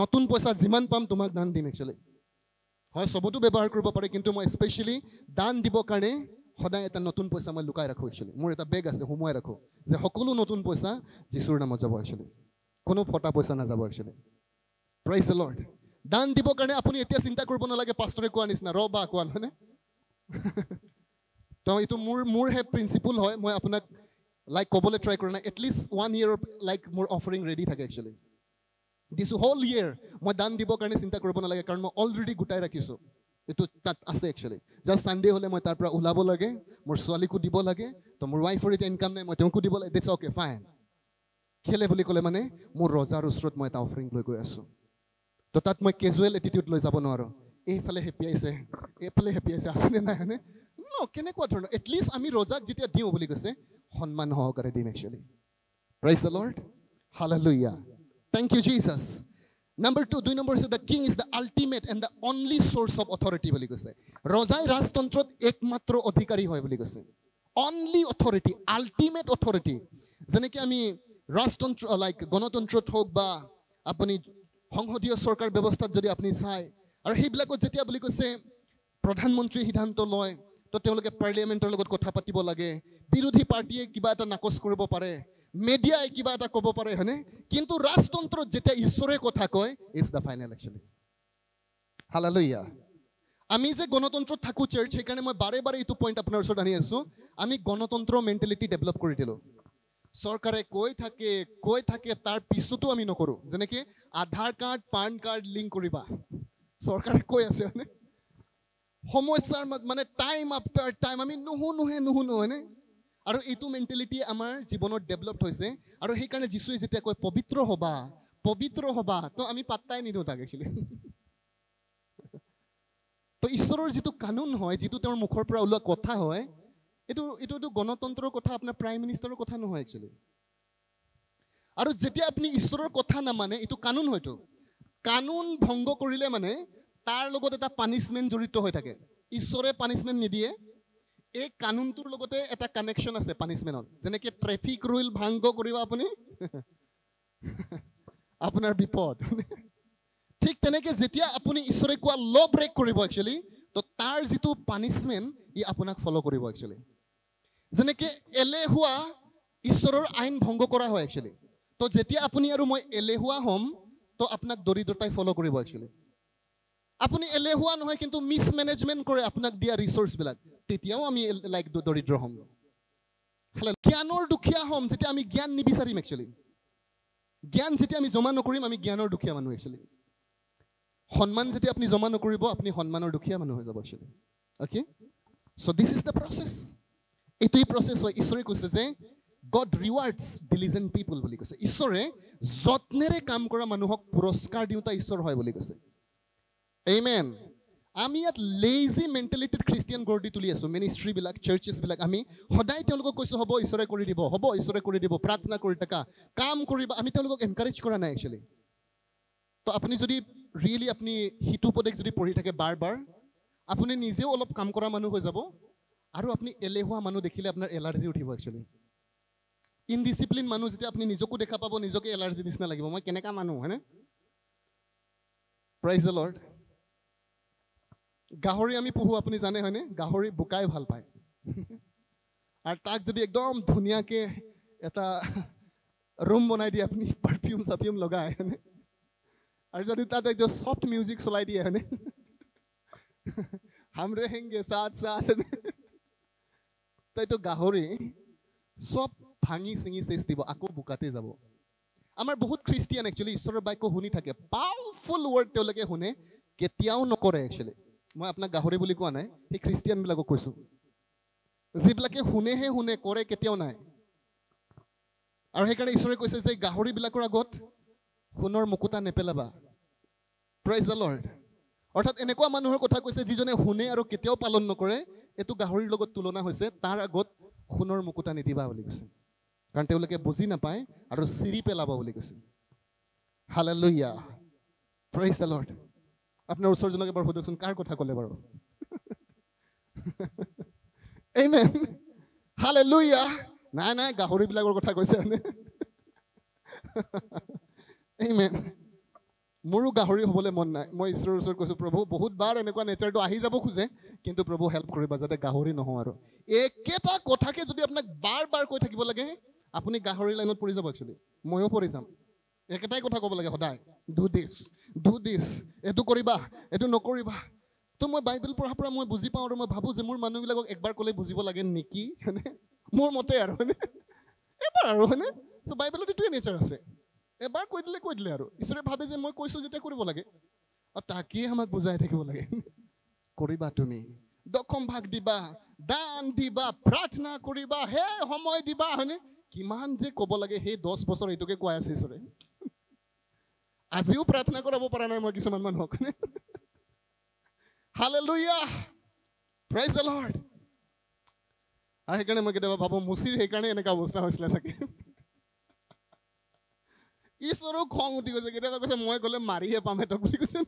নতুন পইচা যিমান পাম তোমাক দান দিম একচুৱেলি হয় চবতো ব্যৱহাৰ কৰিব পাৰে কিন্তু মই স্পেচিয়েলি দান দিবৰ কাৰণে সদায় এটা নতুন পইচা মই লুকাই ৰাখোঁ একচুৱেলি মোৰ এটা বেগ আছে সোমোৱাই ৰাখোঁ যে সকলো নতুন পইচা যীশুৰ নামত যাব একচুৱেলি কোনো ফটা পইচা নাযাব একচুৱেলি প্ৰাইজ দ্য লৰ্ড দান দিবৰ কাৰণে আপুনি এতিয়া চিন্তা কৰিব নালাগে পাষ্টৰে কোৱাৰ নিচিনা ৰ বা কোৱা নহয়নে? তো এইটো মোৰ মোৰহে প্ৰিন্সিপল হয় মই আপোনাক লাইক ক'বলৈ ট্ৰাই কৰা নাই এটলিষ্ট ওৱান ইয়েৰৰ লাইক মোৰ অফাৰিং ৰেডি থাকে একচুৱেলি দিছোঁ হোল ইয়েৰ মই দান দিবৰ কাৰণে চিন্তা কৰিব নালাগে কাৰণ মই অলৰেডি গোটাই ৰাখিছোঁ। এইটো তাত আছে একচুৱেলি জাষ্ট ছানডে হ'লে মই তাৰ পৰা ওলাব লাগে মোৰ ছোৱালীকো দিব লাগে তো মোৰ ৱাইফৰ এতিয়া ইনকাম নাই মই তেওঁকো দিব লাগে দেটছ অ'কে ফাইন খেলে বুলি ক'লে মানে মোৰ ৰজাৰ ওচৰত মই এটা অফাৰিং লৈ গৈ আছোঁ। তো তাত মই কেজুৱেল এটিটিউড লৈ যাব নোৱাৰোঁ। এইফালে হেপিয়াইছে এইফালে হেপিয়াইছে আছেনে নাই হয়নে ন কেনেকুৱা ধৰণৰ এটলিষ্ট আমি ৰজাক যেতিয়া দিওঁ বুলি কৈছে সন্মান সহকাৰে দিম actually praise the lord hallelujah thank you Jesus number two দুই নম্বৰ হৈছে the king is the ultimate and the only source of authority বুলি কৈছে ৰজাই ৰাজতন্ত্ৰত একমাত্ৰ অধিকাৰী হয় বুলি কৈছে অনলি অথৰিটি আল্টিমেট অথৰিটি যেনেকৈ আমি ৰাজতন্ত্ৰ লাইক গণতন্ত্ৰত হওক বা আপুনি সংসদীয় চৰকাৰ ব্যৱস্থাত যদি আপুনি চায় আৰু সেইবিলাকত যেতিয়া বুলি কৈছে প্ৰধানমন্ত্ৰীয়ে সিদ্ধান্ত লয় তো তেওঁলোকে পাৰ্লিয়ামেণ্টৰ লগত কথা পাতিব লাগে। বিৰোধী পাৰ্টীয়ে কিবা এটা নাকচ কৰিব পাৰে। মেডিয়াই কিবা এটা ক'ব পাৰে হয়নে? কিন্তু ৰাজতন্ত্ৰত যেতিয়া ঈশ্বৰে কথা কয় is the final actually hallelujah আমি যে গণতন্ত্ৰত থাকোঁ চাৰ্চ সেইকাৰণে মই বাৰে বাৰে এইটো পইণ্ট আপোনাৰ ওচৰত আনি আছোঁ। আমি গণতন্ত্ৰ মেণ্টেলিটি ডেভেলপ কৰি দিলোঁ। চৰকাৰে কৈ থাকে কৈ থাকে তাৰ পিছতো আমি নকৰোঁ। যেনেকৈ Aadhaar card PAN card link কৰিবা। চৰকাৰে কৈ আছে হয়নে? সমস্যাৰ মাজ মানে টাইম আফটাৰ টাইম আমি নুশুনোহে নুশুনো হয়নে? আৰু এইটো মেণ্টেলিটি আমাৰ জীৱনত ডেভেলপ হৈছে। আৰু সেইকাৰণে যীশুৱে যেতিয়া কয় পবিত্ৰ হ'বা পবিত্ৰ হ'বা তো আমি পাত্তাই নিদিওঁ তাক একচুৱেলি তো ঈশ্বৰৰ যিটো কানুন হয় যিটো তেওঁৰ মুখৰ পৰা ওলোৱা কথা হয় এইটো এইটোতো গণতন্ত্ৰৰ কথা আপোনাৰ প্ৰাইম মিনিষ্টাৰৰ কথা নহয় একচুৱেলি আৰু যেতিয়া আপুনি ঈশ্বৰৰ কথা নামানে এইটো কানুন হয়তো। কানুন ভংগ কৰিলে মানে তাৰ লগত এটা পানিছমেণ্ট জড়িত হৈ থাকে। ঈশ্বৰে পানিছমেণ্ট নিদিয়ে। এই কানুনটোৰ লগতে এটা কানেকশ্যন আছে পানিছমেণ্টত যেনেকৈ ট্ৰেফিক ৰুল ভংগ কৰিব আপুনি আপোনাৰ বিপদ। ঠিক তেনেকৈ যেতিয়া আপুনি ঈশ্বৰে কোৱা ল ব্ৰেক কৰিব একচুৱেলি তো তাৰ যিটো পানিছমেণ্ট ই আপোনাক ফ'ল' কৰিব একচুৱেলি যেনেকৈ এলেহুৱা ঈশ্বৰৰ আইন ভংগ কৰা হয় একচুৱেলি তো যেতিয়া আপুনি আৰু মই এলেহুৱা হ'ম তো আপোনাক দৰিদ্ৰতাই ফ'ল' কৰিব একচুৱেলি আপুনি এলেহুৱা নহয় কিন্তু মিছমেনেজমেণ্ট কৰে আপোনাক দিয়া ৰিচৰ্চবিলাক তেতিয়াও আমি লাইক দৰিদ্ৰ হ'ম। জ্ঞানৰ দুখীয়া হ'ম যেতিয়া আমি জ্ঞান নিবিচাৰিম একচুৱেলি জ্ঞান যেতিয়া আমি জমা নকৰিম আমি জ্ঞানৰ দুখীয়া মানুহ একচুৱেলি সন্মান যেতিয়া আপুনি জমা নকৰিব আপুনি সন্মানৰ দুখীয়া মানুহ হৈ যাব actually okay so' this is the process এইটোৱেই প্ৰচেছ হয়। ঈশ্বৰে কৈছে যে গড ৰিৱাৰ্ডছ ডিলিজেণ্ট পিপুল বুলি কৈছে। ঈশ্বৰে যত্নেৰে কাম কৰা মানুহক পুৰস্কাৰ দিওঁতা ঈশ্বৰ হয় বুলি কৈছে। এইমেন আমি ইয়াত লেজি মেণ্টেলিটিত খ্ৰীষ্টিয়ান গঢ় তুলি আছোঁ। মিনিষ্ট্ৰীবিলাক চাৰ্চেছবিলাক আমি সদায় তেওঁলোকক কৈছোঁ হ'ব ঈশ্বৰে কৰি দিব হ'ব ঈশ্বৰে কৰি দিব প্ৰাৰ্থনা কৰি থাকা কাম কৰিবা। আমি তেওঁলোকক এনকাৰেজ কৰা নাই একচুৱেলি তো আপুনি যদি ৰিয়েলি আপুনি সিটো উপদেশ যদি পঢ়ি থাকে বাৰ বাৰ আপুনি নিজেও অলপ কাম কৰা মানুহ হৈ যাব আৰু আপুনি এলেহুৱা মানুহ দেখিলে আপোনাৰ এলাৰ্জি উঠিব একচুৱেলি ইনডিচিপ্লিন মানুহ যেতিয়া আপুনি নিজকো দেখা পাব নিজকে এলাৰ্জি নিচিনা লাগিব মই কেনেকুৱা মানুহ হয়নে প্ৰাইজ লৰ্ড গাহৰি আমি পোহোঁ আপুনি জানে হয়নে গাহৰি বোকাই ভাল পায় আৰু তাক যদি একদম ধুনীয়াকৈ এটা ৰুম বনাই দিয়ে আপুনি পাৰফিউম চাৰফিউম লগাই হয়নে আৰু যদি তাত একদম চফ্ট মিউজিক চলাই দিয়ে হয়নে হামৰে হেংগে চাত চাত এইটো গাহৰি চব ভাঙি চিঙি চেচ দিব আকৌ বোকাতে যাব। আমাৰ বহুত খ্ৰীষ্টিয়ান একচুৱেলি ঈশ্বৰৰ বাক্য শুনি থাকে। পাৱাৰফুল ৱৰ্ড তেওঁলোকে শুনে কেতিয়াও নকৰে একচুৱেলি মই আপোনাক গাহৰি বুলি কোৱা নাই সেই খ্ৰীষ্টিয়ানবিলাকক কৈছোঁ। যিবিলাকে শুনেহে শুনে কৰে কেতিয়াও নাই। আৰু সেইকাৰণে ঈশ্বৰে কৈছে যে গাহৰিবিলাকৰ আগত সোণৰ মুকুতা নেপেলাবা। প্ৰাইজ দ্য লৰ্ড অৰ্থাৎ এনেকুৱা মানুহৰ কথা কৈছে যিজনে শুনে আৰু কেতিয়াও পালন নকৰে এইটো গাহৰিৰ লগত তুলনা হৈছে তাৰ আগত সোণৰ মুকুতা নিদিবা বুলি কৈছে। কাৰণ তেওঁলোকে বুজি নাপায় আৰু চিৰি পেলাব বুলি কৈছে হালেলুয়া প্ৰাইজ দ্য লৰ্ড আপোনাৰ ওচৰজনক এবাৰ সোধকচোন কাৰ কথা ক'লে বাৰু Amen. Hallelujah. নাই নাই গাহৰিবিলাকৰ কথা কৈছে হয়নে Amen. মোৰো গাহৰি হ'বলৈ মন নাই মই ঈশ্বৰৰ ওচৰত কৈছোঁ প্ৰভু বহুতবাৰ এনেকুৱা নেচাৰটো আহি যাব খোজে কিন্তু প্ৰভু হেল্প কৰিবা যাতে গাহৰি নহওঁ আৰু একেটা কথাকে যদি আপোনাক বাৰ বাৰ কৈ থাকিব লাগে আপুনি গাহৰি লাইনত পৰি যাব একচুৱেলি ময়ো পৰি যাম। একেটাই কথা ক'ব লাগে সদায়। ডু দিছ ডু দিছ এইটো কৰিবা এইটো নকৰিবা। তো মই বাইবেল পঢ়াৰ পৰা মই বুজি পাওঁ আৰু মই ভাবোঁ যে মোৰ মানুহবিলাকক একবাৰ ক'লে বুজিব লাগে নেকি হয়নে? মোৰ মতে আৰু হয়নে? এবাৰ আৰু হয়নে? চ' বাইবেলত এইটোৱে নেচাৰ আছে। এবাৰ কৈ দিলে কৈ দিলে আৰু। ঈশ্বৰে ভাবে যে মই কৈছোঁ যেতিয়া কৰিব লাগে। আৰু তাকেই আমাক বুজাই থাকিব লাগে। কৰিবা তুমি। দশম ভাগ দিবা দান দিবা প্ৰাৰ্থনা কৰিবা হে সময় দিবা হয়নে? কিমান যে ক'ব লাগে সেই দহ বছৰ এইটোকে কৈ আছে ঈশ্বৰে আজিও প্ৰাৰ্থনা কৰাব পৰা নাই মই কিছুমান মানুহক আৰু সেইকাৰণে মই কেতিয়াবা ভাবোঁ মুচিৰ সেইকাৰণে এনেকুৱা অৱস্থা হৈছিলে চাগে ঈশ্বৰো খং উঠি গৈছে কেতিয়াবা কৈছে মই গ'লে মাৰিহে পাম সিহঁতক বুলি কৈছে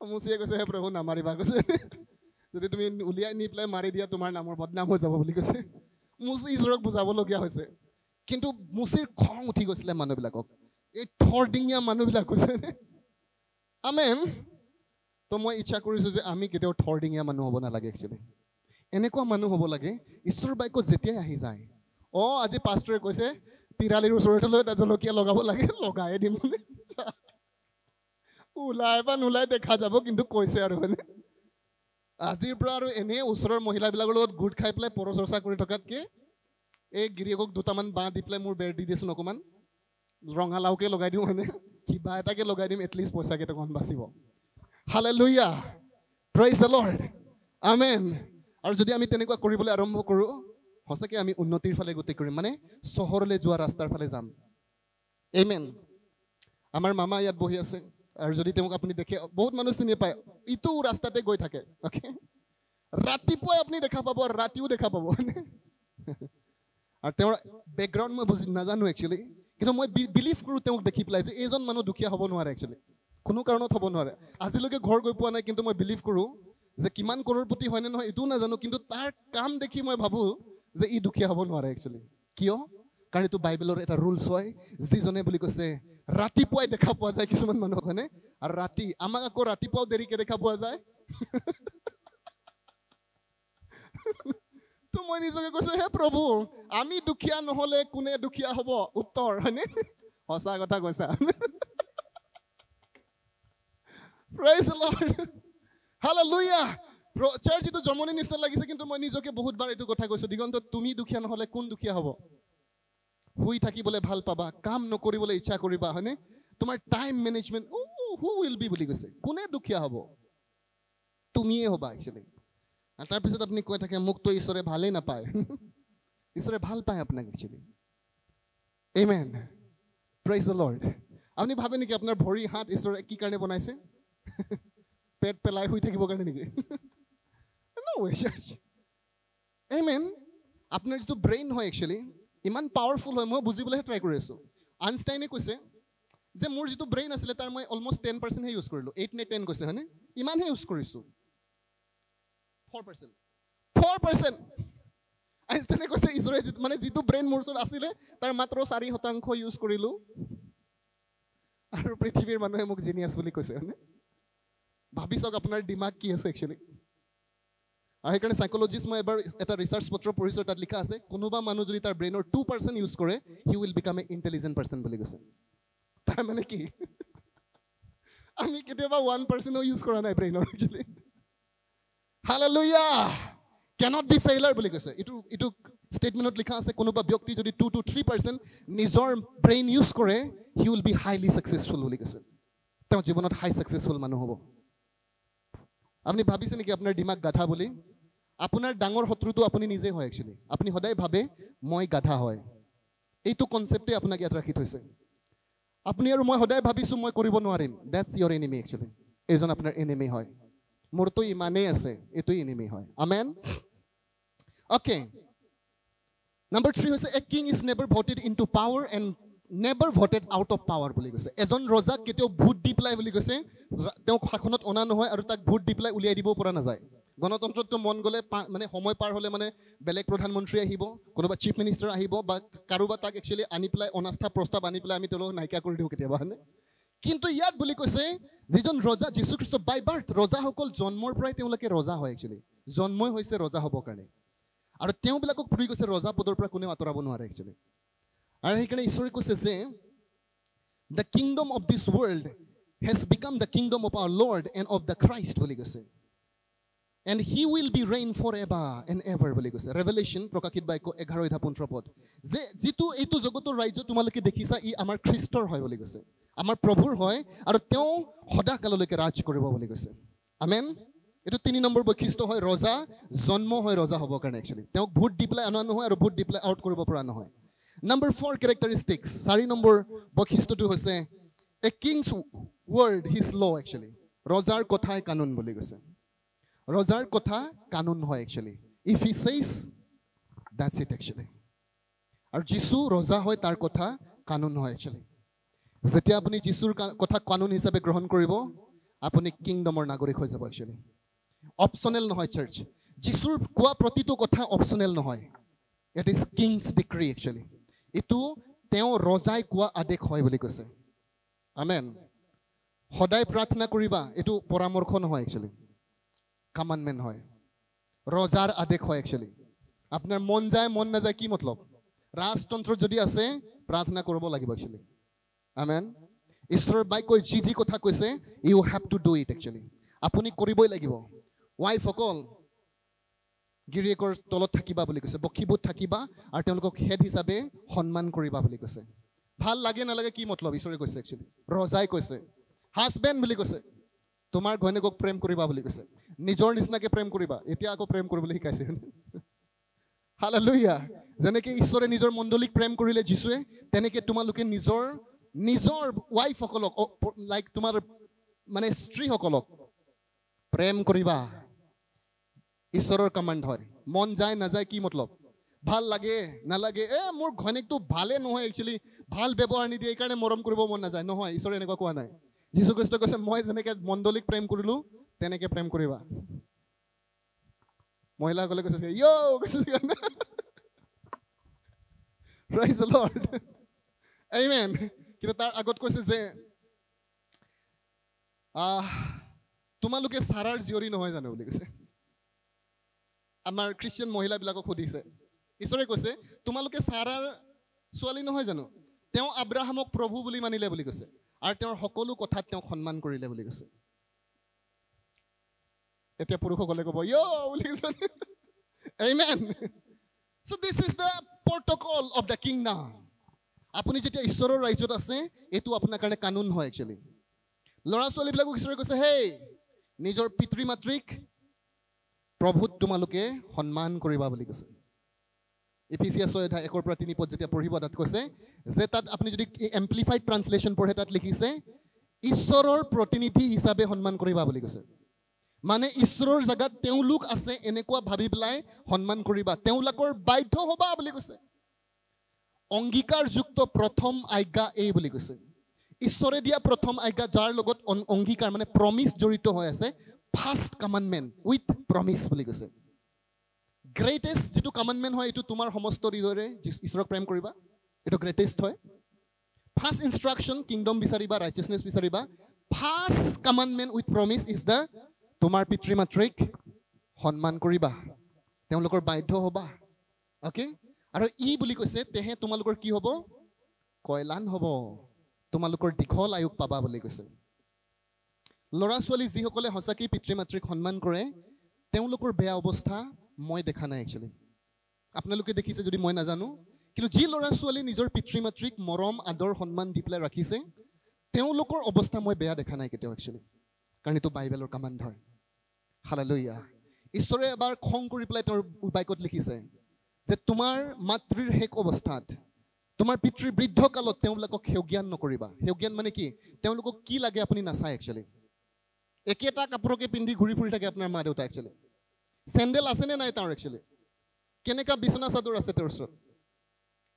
মুচিয়ে কৈছে হে প্ৰভু নামাৰিবা কৈছে যদি তুমি উলিয়াই নি পেলাই মাৰি দিয়া তোমাৰ নামৰ বদনাম হৈ যাব বুলি কৈছে মুচি ঈশ্বৰক বুজাবলগীয়া হৈছে। কিন্তু মুচিৰ খং উঠি গৈছিলে মানুহবিলাকক। এই থৰডিঙীয়া মানুহবিলাক কৈছে আমেন। তো মই ইচ্ছা কৰিছোঁ যে আমি কেতিয়াও থৰডিঙীয়া মানুহ হ'ব নালাগে একচুৱেলি এনেকুৱা মানুহ হ'ব লাগে ঈশ্বৰৰ বাক্য যেতিয়াই আহি যায় অঁ আজি পাষ্টৰে কৈছে পিৰালিৰ ওচৰতে লৈ এটা জলকীয়া লগাব লাগে লগাই দিম মানে। ওলাই বা নোলাই দেখা যাব কিন্তু কৈছে আৰু হয়নে? আজিৰ পৰা আৰু এনেই ওচৰৰ মহিলাবিলাকৰ লগত গোট খাই পেলাই পৰচৰ্চা কৰি থকাতকৈ এই গিৰিয়েকক দুটামান বাঁহ দি পেলাই মোৰ বেৰ দি দিয়েচোন অকণমান। ৰঙালাওকে লগাই দিওঁ হয়নে কিবা এটাকে লগাই দিম এটলিষ্ট পইচা কেইটকামান বাচিব। Hallelujah praise the lord amen আৰু যদি আমি তেনেকুৱা কৰিবলৈ আৰম্ভ কৰোঁ সঁচাকৈ আমি উন্নতিৰ ফালে গতি কৰিম। মানে চহৰলৈ যোৱা ৰাস্তাৰ ফালে যাম। এমেন আমাৰ মামা ইয়াত বহি আছে। আৰু যদি তেওঁক আপুনি দেখে বহুত মানুহ চিনি পায় ইটো ৰাস্তাতে গৈ থাকে অ'কে ৰাতিপুৱাই আপুনি দেখা পাব ৰাতিও দেখা পাব। আৰু তেওঁৰ বেকগ্ৰাউণ্ড মই বুজি নাজানো একচুৱেলি কিন্তু মই বিলিভ কৰোঁ তেওঁক দেখি পেলাই যে এইজন মানুহ দুখীয়া হ'ব নোৱাৰে একচুৱেলি কোনো কাৰণত হ'ব নোৱাৰে। আজিলৈকে ঘৰ গৈ পোৱা নাই কিন্তু মই বিলিভ কৰোঁ যে কিমান কৰোৰপতি হয়নে নহয় এইটোও নাজানো কিন্তু তাৰ কাম দেখি মই ভাবোঁ যে ই দুখীয়া হ'ব নোৱাৰে একচুৱেলি কিয়? কাৰণ এইটো বাইবেলৰ এটা ৰুলছ হয় যিজনে বুলি কৈছে ৰাতিপুৱাই দেখা পোৱা যায় কিছুমান মানুহক হয়নে? আৰু ৰাতি আমাক আকৌ ৰাতিপুৱাও দেৰিকৈ দেখা পোৱা যায়। তো মই নিজকে কৈছো হে প্ৰভু আমি দুখীয়া নহ'লে কোনে দুখীয়া হ'ব? উত্তৰ হয়নে? সঁচা কথা কৈছা. Hallelujah. চাৰ্চ এইটো জমনি নিচিনা লাগিছে কিন্তু মই নিজকে বহুতবাৰ এইটো কথা কৈছোঁ। দিগন্ত তুমি দুখীয়া নহ'লে কোন দুখীয়া হ'ব? শুই থাকিবলৈ ভাল পাবা কাম নকৰিবলৈ ইচ্ছা কৰিবা হয়নে? তোমাৰ time management who will be বুলি কৈছে? কোনে দুখীয়া হ'ব? তুমিয়ে হ'বা একচুৱেলি আৰু তাৰপিছত আপুনি কৈ থাকে মোকতো ঈশ্বৰে ভালেই নাপায়। ঈশ্বৰে ভাল পায় আপোনাক actually amen praise the lord আপুনি ভাবে নেকি আপোনাৰ ভৰি হাত ঈশ্বৰে কি কাৰণে বনাইছে? পেট পেলাই শুই থাকিবৰ কাৰণে নেকি? এমেন আপোনাৰ যিটো ব্ৰেইন হয় একচুৱেলি ইমান পাৱাৰফুল হয় মই বুজিবলৈহে ট্ৰাই কৰি আছোঁ। আনষ্টাইনে কৈছে যে মোৰ যিটো ব্ৰেইন আছিলে তাৰ মই অলমষ্ট টেন পাৰ্চেণ্টহে ইউজ কৰিলোঁ। এইট নে টেন কৈছে হয়নে? ইমানহে ইউজ কৰিছোঁ। ফ'ৰ পাৰ্চেণ্ট ফ'ৰ পাৰ্চেণ্ট আইনষ্টাইনে কৈছে যিটো মানে যিটো ব্ৰেইন মোৰ ওচৰত আছিলে তাৰ মাত্ৰ চাৰি শতাংশ ইউজ কৰিলোঁ। আৰু পৃথিৱীৰ মানুহে মোক জিনিয়াছ বুলি কৈছে হয়নে? ভাবি চাওক আপোনাৰ দিমাগ কি আছে একচুৱেলি আৰু সেইকাৰণে চাইকলজিষ্ট মই এবাৰ এটা ৰিচাৰ্চ পত্ৰ পঢ়িছোঁ তাত লিখা আছে কোনোবা মানুহ যদি তাৰ ব্ৰেইনৰ টু পাৰ্চেণ্ট ইউজ কৰে he will become a intelligent person বুলি কৈছে। তাৰমানে কি? আমি কেতিয়াবা ওৱান পাৰ্চেণ্টো ইউজ কৰা নাই ব্ৰেইনৰ actually hallelujah cannot be failure বুলি কৈছে। এইটো এইটো ষ্টেটমেণ্টত লিখা আছে কোনোবা ব্যক্তি যদি টু টু থ্ৰী পাৰ্চেণ্ট নিজৰ ব্ৰেইন ইউজ কৰে he will be highly successful বুলি কৈছে। তেওঁ জীৱনত হাই ছাকচেছফুল মানুহ হ'ব। আপুনি ভাবিছে নেকি আপোনাৰ দিমাগ গাধা বুলি? আপোনাৰ ডাঙৰ শত্ৰুটো আপুনি নিজে হয় একচুৱেলি আপুনি সদায় ভাবে মই গাধা হয়। এইটো কনচেপ্টে আপোনাক ইয়াত ৰাখি থৈছে। আপুনি আৰু মই সদায় ভাবিছোঁ মই কৰিব নোৱাৰিম। ডেটছ ইয়ৰ এনিমি একচুৱেলি এইজন আপোনাৰ এনিমি হয়। মোৰতো ইমানেই আছে এইটোৱে এনিমি হয়। আমেন অ'কে নাম্বাৰ থ্ৰী হৈছে a king is never voted into power and never voted out of power বুলি কৈছে। এজন ৰজাক কেতিয়াও ভোট দি পেলাই বুলি কৈছে তেওঁক শাসনত অনা নহয় আৰু তাক ভোট দি পেলাই উলিয়াই দিব পৰা নাযায়। গণতন্ত্ৰততো মন গ'লে মানে সময় পাৰ হ'লে মানে বেলেগ প্ৰধানমন্ত্ৰী আহিব কোনোবা চিফ মিনিষ্টাৰ আহিব বা কাৰোবাৰ তাক একচুৱেলি আনি পেলাই অনাস্থা প্ৰস্তাৱ আনি পেলাই আমি তেওঁলোকক নাইকিয়া কৰি দিওঁ কেতিয়াবা হয়নে? কিন্তু ইয়াত বুলি কৈছে যিজন ৰজা যীশুখ্ৰীষ্ট বাই বাৰ্থ ৰজাসকল জন্মৰ পৰাই তেওঁলোকে ৰজা হয় একচুৱেলি জন্মই হৈছে ৰজা হ'বৰ কাৰণে। আৰু তেওঁবিলাকক ফুৰি গৈছে ৰজা পদৰ পৰা কোনেও আঁতৰাব নোৱাৰে একচুৱেলি আৰু সেইকাৰণে ঈশ্বৰে কৈছে যে the kingdom of this world has become the kingdom of our lord and of the Christ বুলি কৈছে। And he will be reign for ever and ever বুলি কৈছে ৰেভেলেশ্যন প্ৰকাশিত বাক্য এঘাৰ অধা পোন্ধৰ পদ। যে যিটো এইটো জগতৰ ৰাজ্য তোমালোকে দেখিছা ই আমাৰ খ্ৰীষ্টৰ হয় বুলি কৈছে আমাৰ প্ৰভুৰ হয় আৰু তেওঁ সদাকাললৈকে ৰাজ কৰিব বুলি কৈছে আমেন? এইটো তিনি নম্বৰ বৈশিষ্ট্য হয়। ৰজা জন্ম হয় ৰজা হ'বৰ কাৰণে একচুৱেলি তেওঁক ভোট দি পেলাই অনা নহয় আৰু ভোট দি পেলাই আউট কৰিব পৰা নহয়। নম্বৰ ফ'ৰ কেৰেক্টাৰিষ্টিক্স চাৰি নম্বৰ বৈশিষ্ট্যটো হৈছে a king's word his law' actually ৰজাৰ কথাই কানুন বুলি কৈছে ৰজাৰ কথা কানুন হয় actually if he says that's it actually আৰু যীশু ৰজা হয় তাৰ কথা কানুন হয় একচুৱেলি যেতিয়া আপুনি যীশুৰ কা- কথা কানুন হিচাপে গ্ৰহণ কৰিব আপুনি কিংডমৰ নাগৰিক হৈ যাব একচুৱেলি অপচনেল নহয় চাৰ্চ যীশুৰ কোৱা প্ৰতিটো কথা অপচনেল নহয়। It is king's decree actually এইটো তেওঁ ৰজাই কোৱা আদেশ হয় বুলি কৈছে। আমেন সদায় প্ৰাৰ্থনা কৰিবা। এইটো পৰামৰ্শ নহয় একচুৱেলি কামাণ্ডমেণ্ট হয়। ৰজাৰ আদেশ হয় একচুৱেলি আপোনাৰ মন যায় মন নাযায় কি মতলব? ৰাজতন্ত্ৰত যদি আছে প্ৰাৰ্থনা কৰিব লাগিব একচুৱেলি আমেন ঈশ্বৰৰ বাক্যই যি যি কথা কৈছে you have to do it actually আপুনি কৰিবই লাগিব। ৱাইফসকল গিৰিয়েকৰ তলত থাকিবা বুলি কৈছে বক্ষীবোধ থাকিবা আৰু তেওঁলোকক হেড হিচাপে সন্মান কৰিবা বুলি কৈছে। ভাল লাগে নালাগে কি মতলব? ঈশ্বৰে কৈছে একচুৱেলি ৰজাই কৈছে। হাজবেণ্ড বুলি কৈছে। তোমাৰ ঘৈণীয়েকক প্ৰেম কৰিবা বুলি কৈছে নিজৰ নিচিনাকে প্ৰেম কৰিবা এতিয়া আকৌ প্ৰেম কৰিবলৈ শিকাইছে। হালেলুয়া যেনেকে ঈশ্বৰে নিজৰ মণ্ডলীক প্ৰেম কৰিলে যীশুৱে তেনেকে তোমালোকে নিজৰ নিজৰ ৱাইফসকলক লাইক তোমাৰ মানে স্ত্ৰীসকলক প্ৰেম কৰিবা ঈশ্বৰৰ কামাণ্ড হয়। মন যায় নাযায় কি মতলব? ভাল লাগে নালাগে? এ মোৰ ঘৈণীয়েকটো ভালে নহয় একচুৱেলি ভাল ব্যৱহাৰ নিদিয়ে এইকাৰণে মৰম কৰিব মন নাযায়। নহয় ঈশ্বৰে এনেকুৱা কোৱা নাই। যীশুখ্ৰীষ্টই কৈছে মই যেনেকে মণ্ডলীক প্ৰেম কৰিলো তেনেকে প্ৰেম কৰিবা। মহিলাসকলে কৈছে কৈছে. Amen. কিন্তু তাৰ আগত কৈছে যে তোমালোকে চাৰাৰ জীয়ৰী নহয় জানো? বুলি কৈছে। আমাৰ খ্ৰীষ্টিয়ান মহিলাবিলাকক সুধিছে। ঈশ্বৰে কৈছে তোমালোকে চাৰাৰ ছোৱালী নহয় জানো? তেওঁ আব্ৰাহামক প্ৰভু বুলি মানিলে বুলি কৈছে। আৰু তেওঁৰ সকলো কথাত তেওঁক সন্মান কৰিলে বুলি কৈছে। এতিয়া পুৰুষসকলে ক'ব ইয় বুলি this is the protocol of the kingdom. আপুনি যেতিয়া ঈশ্বৰৰ ৰাজ্যত আছে এইটো আপোনাৰ কাৰণে কানুন হয় একচুৱেলি ল'ৰা ছোৱালীবিলাকক ঈশ্বৰে কৈছে হেই নিজৰ পিতৃ মাতৃক প্ৰভুত তোমালোকে সন্মান কৰিবা বুলি কৈছে। ইফিচিয়া ছয় অধ্যায় একৰ পৰা তিনি পদ যেতিয়া পঢ়িব তাত কৈছে যে তাত আপুনি যদি এম্প্লিফাইড ট্ৰান্সলেশ্যন পঢ়ে তাত লিখিছে ঈশ্বৰৰ প্ৰতিনিধি হিচাপে সন্মান কৰিবা বুলি কৈছে। মানে ঈশ্বৰৰ জেগাত তেওঁলোক আছে এনেকুৱা ভাবি পেলাই সন্মান কৰিবা। তেওঁলোকৰ বাধ্য হ'বা বুলি কৈছে। অংগীকাৰযুক্ত প্ৰথম আজ্ঞা এই বুলি কৈছে। ঈশ্বৰে দিয়া প্ৰথম আজ্ঞা যাৰ লগত অংগীকাৰ মানে প্ৰমিছ জড়িত হৈ আছে ফাৰ্ষ্ট কামাণ্ডমেণ্ট উইথ প্ৰমিছ বুলি কৈছে। গ্ৰেটেষ্ট যিটো কামাণ্ডমেণ্ট হয় এইটো তোমাৰ সমস্ত হৃদয়ৰে ঈশ্বৰক প্ৰেম কৰিবা এইটো গ্ৰেটেষ্ট হয়। ফাৰ্ষ্ট ইনষ্ট্ৰাকশ্যন কিংডম বিচাৰিবা ৰাইচিয়াছনেছ বিচাৰিবা। First commandment with promise is the তোমাৰ পিতৃ মাতৃক সন্মান কৰিবা। তেওঁলোকৰ বাধ্য হ'বা। অ'কে আৰু ই বুলি কৈছে তেহে তোমালোকৰ কি হ'ব? কয়লান হ'ব। তোমালোকৰ দীঘল আয়ুস পাবা বুলি কৈছে। ল'ৰা ছোৱালী যিসকলে সঁচাকৈ পিতৃ মাতৃক সন্মান কৰে তেওঁলোকৰ বেয়া অৱস্থা মই দেখা নাই একচুৱেলি আপোনালোকে দেখিছে যদি মই নাজানো কিন্তু যি ল'ৰা ছোৱালী নিজৰ পিতৃ মাতৃক মৰম আদৰ সন্মান দি পেলাই ৰাখিছে তেওঁলোকৰ অৱস্থা মই বেয়া দেখা নাই কেতিয়াও একচুৱেলি কাৰণ এইটো বাইবেলৰ কামাণ্ড হয় হালেলুয়া। ঈশ্বৰে এবাৰ খং কৰি পেলাই তেওঁৰ বাক্যত লিখিছে যে তোমাৰ মাতৃৰ শেষ অৱস্থাত তোমাৰ পিতৃৰ বৃদ্ধ কালত তেওঁবিলাকক সেউজ্ঞান নকৰিবা। সেউজ্ঞান মানে কি? তেওঁলোকক কি লাগে আপুনি নাচায় একচুৱেলি একেটা কাপোৰকে পিন্ধি ঘূৰি ফুৰি থাকে আপোনাৰ মা দেউতা একচুৱেলি চেণ্ডেল আছেনে নাই তেওঁৰ একচুৱেলি কেনেকুৱা বিচনা চাদৰ আছে তেওঁৰ ওচৰত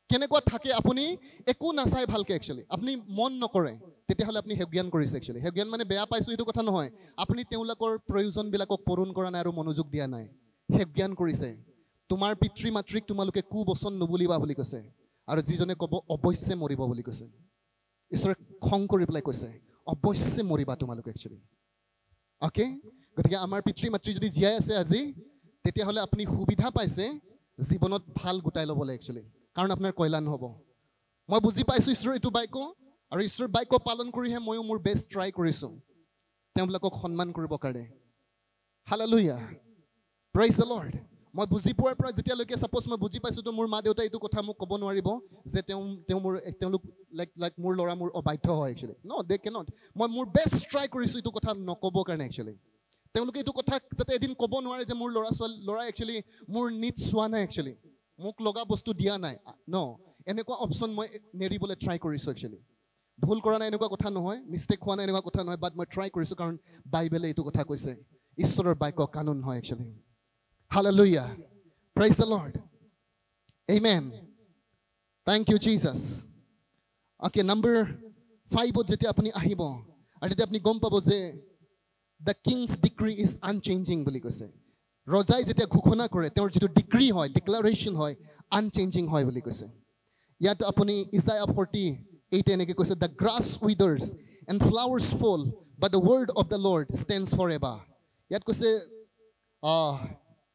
কেনেকুৱা থাকে আপুনি একো নাচাই ভালকৈ একচুৱেলি আপুনি মন নকৰে তেতিয়াহ'লে আপুনি সেজ্ঞান কৰিছে একচুৱেলি সেজ্ঞান মানে বেয়া পাইছোঁ সেইটো কথা নহয় আপুনি তেওঁলোকৰ প্ৰয়োজনবিলাকক পূৰণ কৰা নাই আৰু মনোযোগ দিয়া নাই সেজ্ঞান কৰিছে তোমাৰ পিতৃ মাতৃক তোমালোকে কুবচন নুবুলিবা বুলি কৈছে আৰু যিজনে ক'ব অৱশ্যে মৰিব বুলি কৈছে ঈশ্বৰে খং কৰি পেলাই কৈছে অৱশ্যে মৰিবা তোমালোকে একচুৱেলি অ'কে গতিকে আমাৰ পিতৃ মাতৃ যদি জীয়াই আছে আজি তেতিয়াহ'লে আপুনি সুবিধা পাইছে জীৱনত ভাল গোটাই ল'বলৈ একচুৱেলি কাৰণ আপোনাৰ কল্যাণ হ'ব। মই বুজি পাইছোঁ ঈশ্বৰৰ এইটো বাক্য আৰু ঈশ্বৰৰ বাক্য পালন কৰিহে ময়ো মোৰ বেষ্ট ট্ৰাই কৰিছোঁ। তেওঁবিলাকক সন্মান কৰিবৰ কাৰণে। হালালুয়া প্ৰাইজ দ্য লৰ্ড মই বুজি পোৱাৰ পৰা যেতিয়ালৈকে ছাপ'জ মই বুজি পাইছোঁ তো মোৰ মা দেউতাই এইটো কথা মোক ক'ব নোৱাৰিব যে তেওঁ তেওঁ মোৰ তেওঁলোক লাইক লাইক মোৰ ল'ৰা মোৰ অবাধ্য হয় একচুৱেলি ন দে কেনট মই মোৰ বেষ্ট ট্ৰাই কৰিছোঁ এইটো কথা নক'বৰ কাৰণে একচুৱেলি তেওঁলোকে এইটো কথা যাতে এদিন ক'ব নোৱাৰে যে মোৰ ল'ৰা ছোৱালী ল'ৰাই একচুৱেলি মোৰ নিট চোৱা নাই একচুৱেলি মোক লগা বস্তু দিয়া নাই ন এনেকুৱা অপশ্যন মই নেৰিবলৈ ট্ৰাই কৰিছোঁ একচুৱেলি ভুল কৰা নাই এনেকুৱা কথা নহয় মিষ্টেক হোৱা নাই এনেকুৱা কথা নহয় বাট মই ট্ৰাই কৰিছোঁ কাৰণ বাইবেলে এইটো কথা কৈছে ঈশ্বৰৰ বাক্য কানুন হয় actually Hallelujah. Praise the Lord. Amen. Thank you, Jesus. Okay, number five যেতিয়া আপুনি আহিব আৰু তেতিয়া আপুনি গম পাব যে the king's decree is unchanging বুলি কৈছে। ৰজাই যেতিয়া ঘোষণা কৰে তেওঁৰ যিটো ডিক্ৰী হয় ডিক্লাৰেশ্যন হয় আনচেঞ্জিং হয় বুলি কৈছে। ইয়াত আপুনি ইজায়া ফৰ্টি এইট এনেকৈ কৈছে the grass withers and flowers fall but the word of the lord stands for ever ইয়াত কৈছে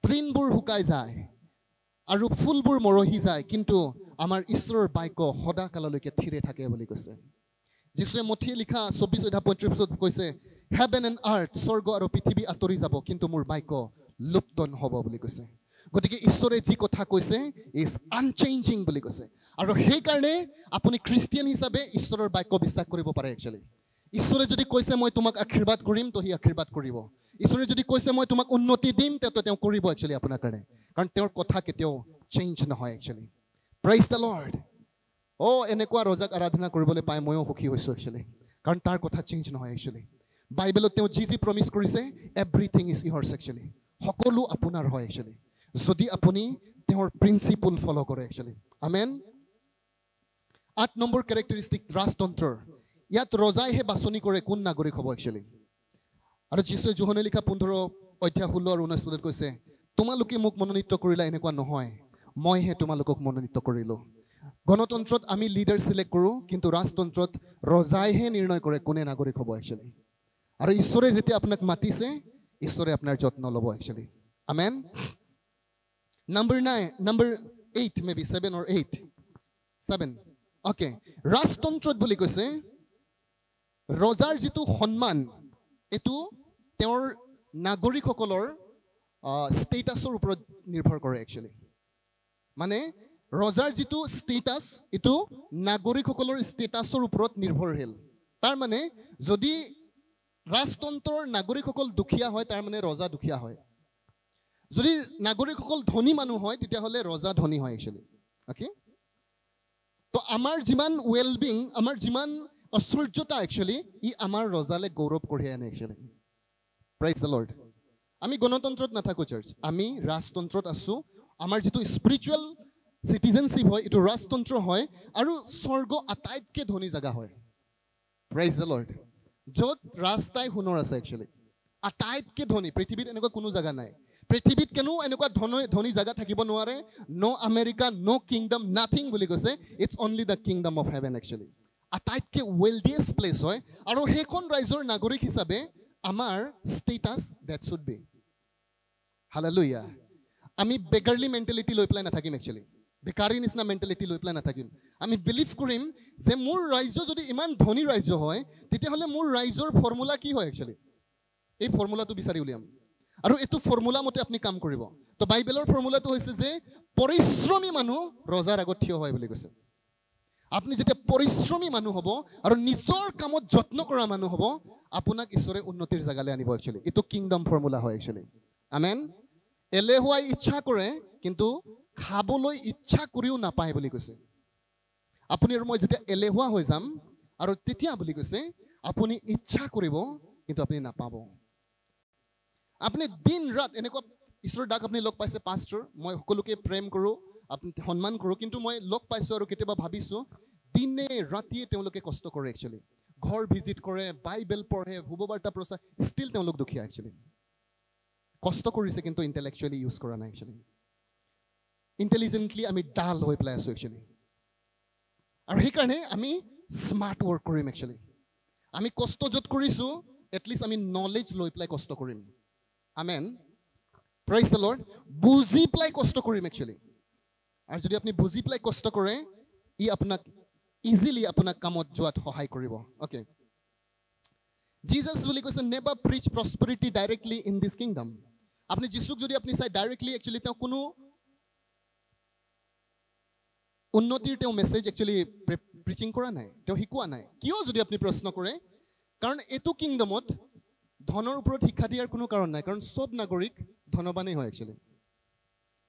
তৃণবোৰ শুকাই যায় আৰু ফুলবোৰ মৰহি যায় কিন্তু আমাৰ ঈশ্বৰৰ বাক্য সদাকাললৈকে থিৰে থাকে বুলি কৈছে। যীশুৱে মঠিয়ে লিখা চৌবিছ অধ্যায় পঁয়ত্ৰিছত কৈছে হেভেন এণ্ড আৰ্থ স্বৰ্গ আৰু পৃথিৱী আঁতৰি যাব কিন্তু মোৰ বাক্য লুপ্ত নহ'ব বুলি কৈছে গতিকে ঈশ্বৰে যি কথা কৈছে ইজ আনচেঞ্জিং বুলি কৈছে আৰু সেইকাৰণে আপুনি খ্ৰীষ্টিয়ান হিচাপে ঈশ্বৰৰ বাক্য বিশ্বাস কৰিব পাৰে একচুৱেলি ঈশ্বৰে যদি কৈছে মই তোমাক আশীৰ্বাদ কৰিম তো সি আশীৰ্বাদ কৰিব ঈশ্বৰে যদি কৈছে মই তোমাক উন্নতি দিম তেতিয়াতো তেওঁ কৰিব একচুৱেলি আপোনাৰ কাৰণে কাৰণ তেওঁৰ কথা কেতিয়াও চেঞ্জ নহয় একচুৱেলি প্ৰাইজ দ্য লৰ্ড অ' এনেকুৱা ৰজাক আৰাধনা কৰিবলৈ পাই ময়ো সুখী হৈছোঁ একচুৱেলি কাৰণ তাৰ কথা চেঞ্জ নহয় একচুৱেলি বাইবেলত তেওঁ যি যি প্ৰমিছ কৰিছে এভৰিথিং ইজ ইহৰ্ছ একচুৱেলি সকলো আপোনাৰ হয় একচুৱেলি যদি আপুনি তেওঁৰ প্ৰিন্সিপল ফ'ল' কৰে একচুৱেলি আমেন আঠ নম্বৰ কেৰেক্টাৰিষ্টিক ৰাজতন্ত্ৰৰ। ইয়াত ৰজাইহে বাছনি কৰে কোন নাগৰিক হ'ব একচুৱেলি আৰু যীশুৱে জোহনে লিখা পোন্ধৰ অধ্যায় ষোল্ল আৰু ঊনৈছ পদত কৈছে তোমালোকে মোক মনোনীত কৰিলা এনেকুৱা নহয়। মইহে তোমালোকক মনোনীত কৰিলোঁ। গণতন্ত্ৰত আমি লিডাৰ চিলেক্ট কৰোঁ কিন্তু ৰাজতন্ত্ৰত ৰজাইহে নিৰ্ণয় কৰে কোনে নাগৰিক হ'ব একচুৱেলি আৰু ঈশ্বৰে যেতিয়া আপোনাক মাতিছে ঈশ্বৰে আপোনাৰ যত্ন ল'ব actually amen number nine number eight may be seven or eight seven okay ৰাজতন্ত্ৰত বুলি কৈছে ৰজাৰ যিটো সন্মান এইটো তেওঁৰ নাগৰিকসকলৰ ষ্টেটাছৰ ওপৰত নিৰ্ভৰ কৰে একচুৱেলি মানে ৰজাৰ যিটো ষ্টেটাছ এইটো নাগৰিকসকলৰ ষ্টেটাছৰ ওপৰত নিৰ্ভৰশীল। তাৰমানে যদি ৰাজতন্ত্ৰৰ নাগৰিকসকল দুখীয়া হয় তাৰমানে ৰজা দুখীয়া হয়। যদি নাগৰিকসকল ধনী মানুহ হয় তেতিয়াহ'লে ৰজা ধনী হয় একচুৱেলি অ'কে তো আমাৰ যিমান ৱেল বিং আমাৰ যিমান ঐশ্বৰ্যতা একচুৱেলি ই আমাৰ ৰজালে গৌৰৱ কঢ়িয়াই আনে একচুৱেলি প্ৰাইজ দ্য লৰ্ড আমি গণতন্ত্ৰত নাথাকোঁ চাৰ্চ আমি ৰাজতন্ত্ৰত আছোঁ। আমাৰ যিটো স্পিৰিচুৱেল চিটিজেনশ্বিপ হয় এইটো ৰাজতন্ত্ৰ হয় আৰু স্বৰ্গ আটাইতকৈ ধনী জেগা হয়। প্ৰাইজ দ্য লৰ্ড য'ত ৰাস্তাই সোণৰ আছে একচুৱেলি আটাইতকৈ ধনী পৃথিৱীত এনেকুৱা কোনো জেগা নাই। পৃথিৱীত কেনো এনেকুৱা ধনী ধনী জেগা থাকিব নোৱাৰে। No' America no' kingdom nothing বুলি কৈছে। It's only the kingdom of heaven actually আটাইতকৈ ৱেলডিয়েষ্ট প্লেচ হয়। আৰু সেইখন ৰাজ্যৰ নাগৰিক হিচাপে আমাৰ status that should be hallelujah আমি বেগাৰলি মেণ্টেলিটি লৈ পেলাই নাথাকিম একচুৱেলি বেকাৰী নিচিনা মেণ্টেলিটি লৈ পেলাই নাথাকিম। আমি বিলিভ কৰিম যে মোৰ ৰাজ্য যদি ইমান ধনী ৰাজ্য হয় তেতিয়াহ'লে মোৰ ৰাজ্যৰ ফৰ্মুলা কি হয় একচুৱেলি এই ফৰ্মুলাটো বিচাৰি উলিয়াম। আৰু এইটো ফৰ্মুলা মতে আপুনি কাম কৰিব। তো বাইবেলৰ ফৰ্মুলাটো হৈছে যে পৰিশ্ৰমী মানুহ ৰজাৰ আগত থিয় হয় বুলি কৈছে। আপুনি যেতিয়া পৰিশ্ৰমী মানুহ হ'ব আৰু নিজৰ কামত যত্ন কৰা মানুহ হ'ব আপোনাক ঈশ্বৰে উন্নতিৰ জেগালৈ আনিব একচুৱেলি এইটো কিংডম ফৰ্মুলা হয় একচুৱেলি আমেন এলেহুৱাই ইচ্ছা কৰে কিন্তু খাবলৈ ইচ্ছা কৰিও নাপায় বুলি কৈছে। আপুনি আৰু মই যেতিয়া এলেহুৱা হৈ যাম আৰু তেতিয়া বুলি কৈছে আপুনি ইচ্ছা কৰিব কিন্তু আপুনি নাপাব। আপুনি দিন ৰাত এনেকুৱা ঈশ্বৰৰ দাগ আপুনি লগ পাইছে পাষ্টৰ মই সকলোকে প্ৰেম কৰোঁ আপুনি সন্মান কৰোঁ কিন্তু মই লগ পাইছোঁ আৰু কেতিয়াবা ভাবিছোঁ দিনে ৰাতিয়ে তেওঁলোকে কষ্ট কৰে একচুৱেলি ঘৰ ভিজিট কৰে বাইবেল পঢ়ে শুভবাৰ্তা প্ৰচাৰ ষ্টিল তেওঁলোক দুখীয়া একচুৱেলি কষ্ট কৰিছে কিন্তু ইণ্টেলেকচুৱেলি ইউজ কৰা নাই একচুৱেলি ইণ্টেলিজেণ্টলি আমি ডাল হৈ পেলাই আছোঁ একচুৱেলি আৰু সেইকাৰণে আমি স্মাৰ্ট ৱৰ্ক কৰিম একচুৱেলি আমি কষ্ট য'ত কৰিছোঁ এটলিষ্ট আমি নলেজ লৈ পেলাই কষ্ট কৰিম। আমেন প্ৰাইজ দ্য লৰ্ড বুজি পেলাই কষ্ট কৰিম একচুৱেলি আৰু যদি আপুনি বুজি পেলাই কষ্ট কৰে ই আপোনাক ইজিলি আপোনাক কামত যোৱাত সহায় কৰিব। অ'কে জিজাছ বুলি কৈছে never preach prosperity directly in this kingdom আপুনি যিচুক যদি আপুনি চাই ডাইৰেক্টলি একচুৱেলি তেওঁ কোনো উন্নতিৰ তেওঁ মেছেজ একচুৱেলি প্ৰিচিং কৰা নাই তেওঁ শিকোৱা নাই। কিয় যদি আপুনি প্ৰশ্ন কৰে? কাৰণ এইটো কিংডমত ধনৰ ওপৰত শিক্ষা দিয়াৰ কোনো কাৰণ নাই কাৰণ চব নাগৰিক ধনৱানেই হয় actually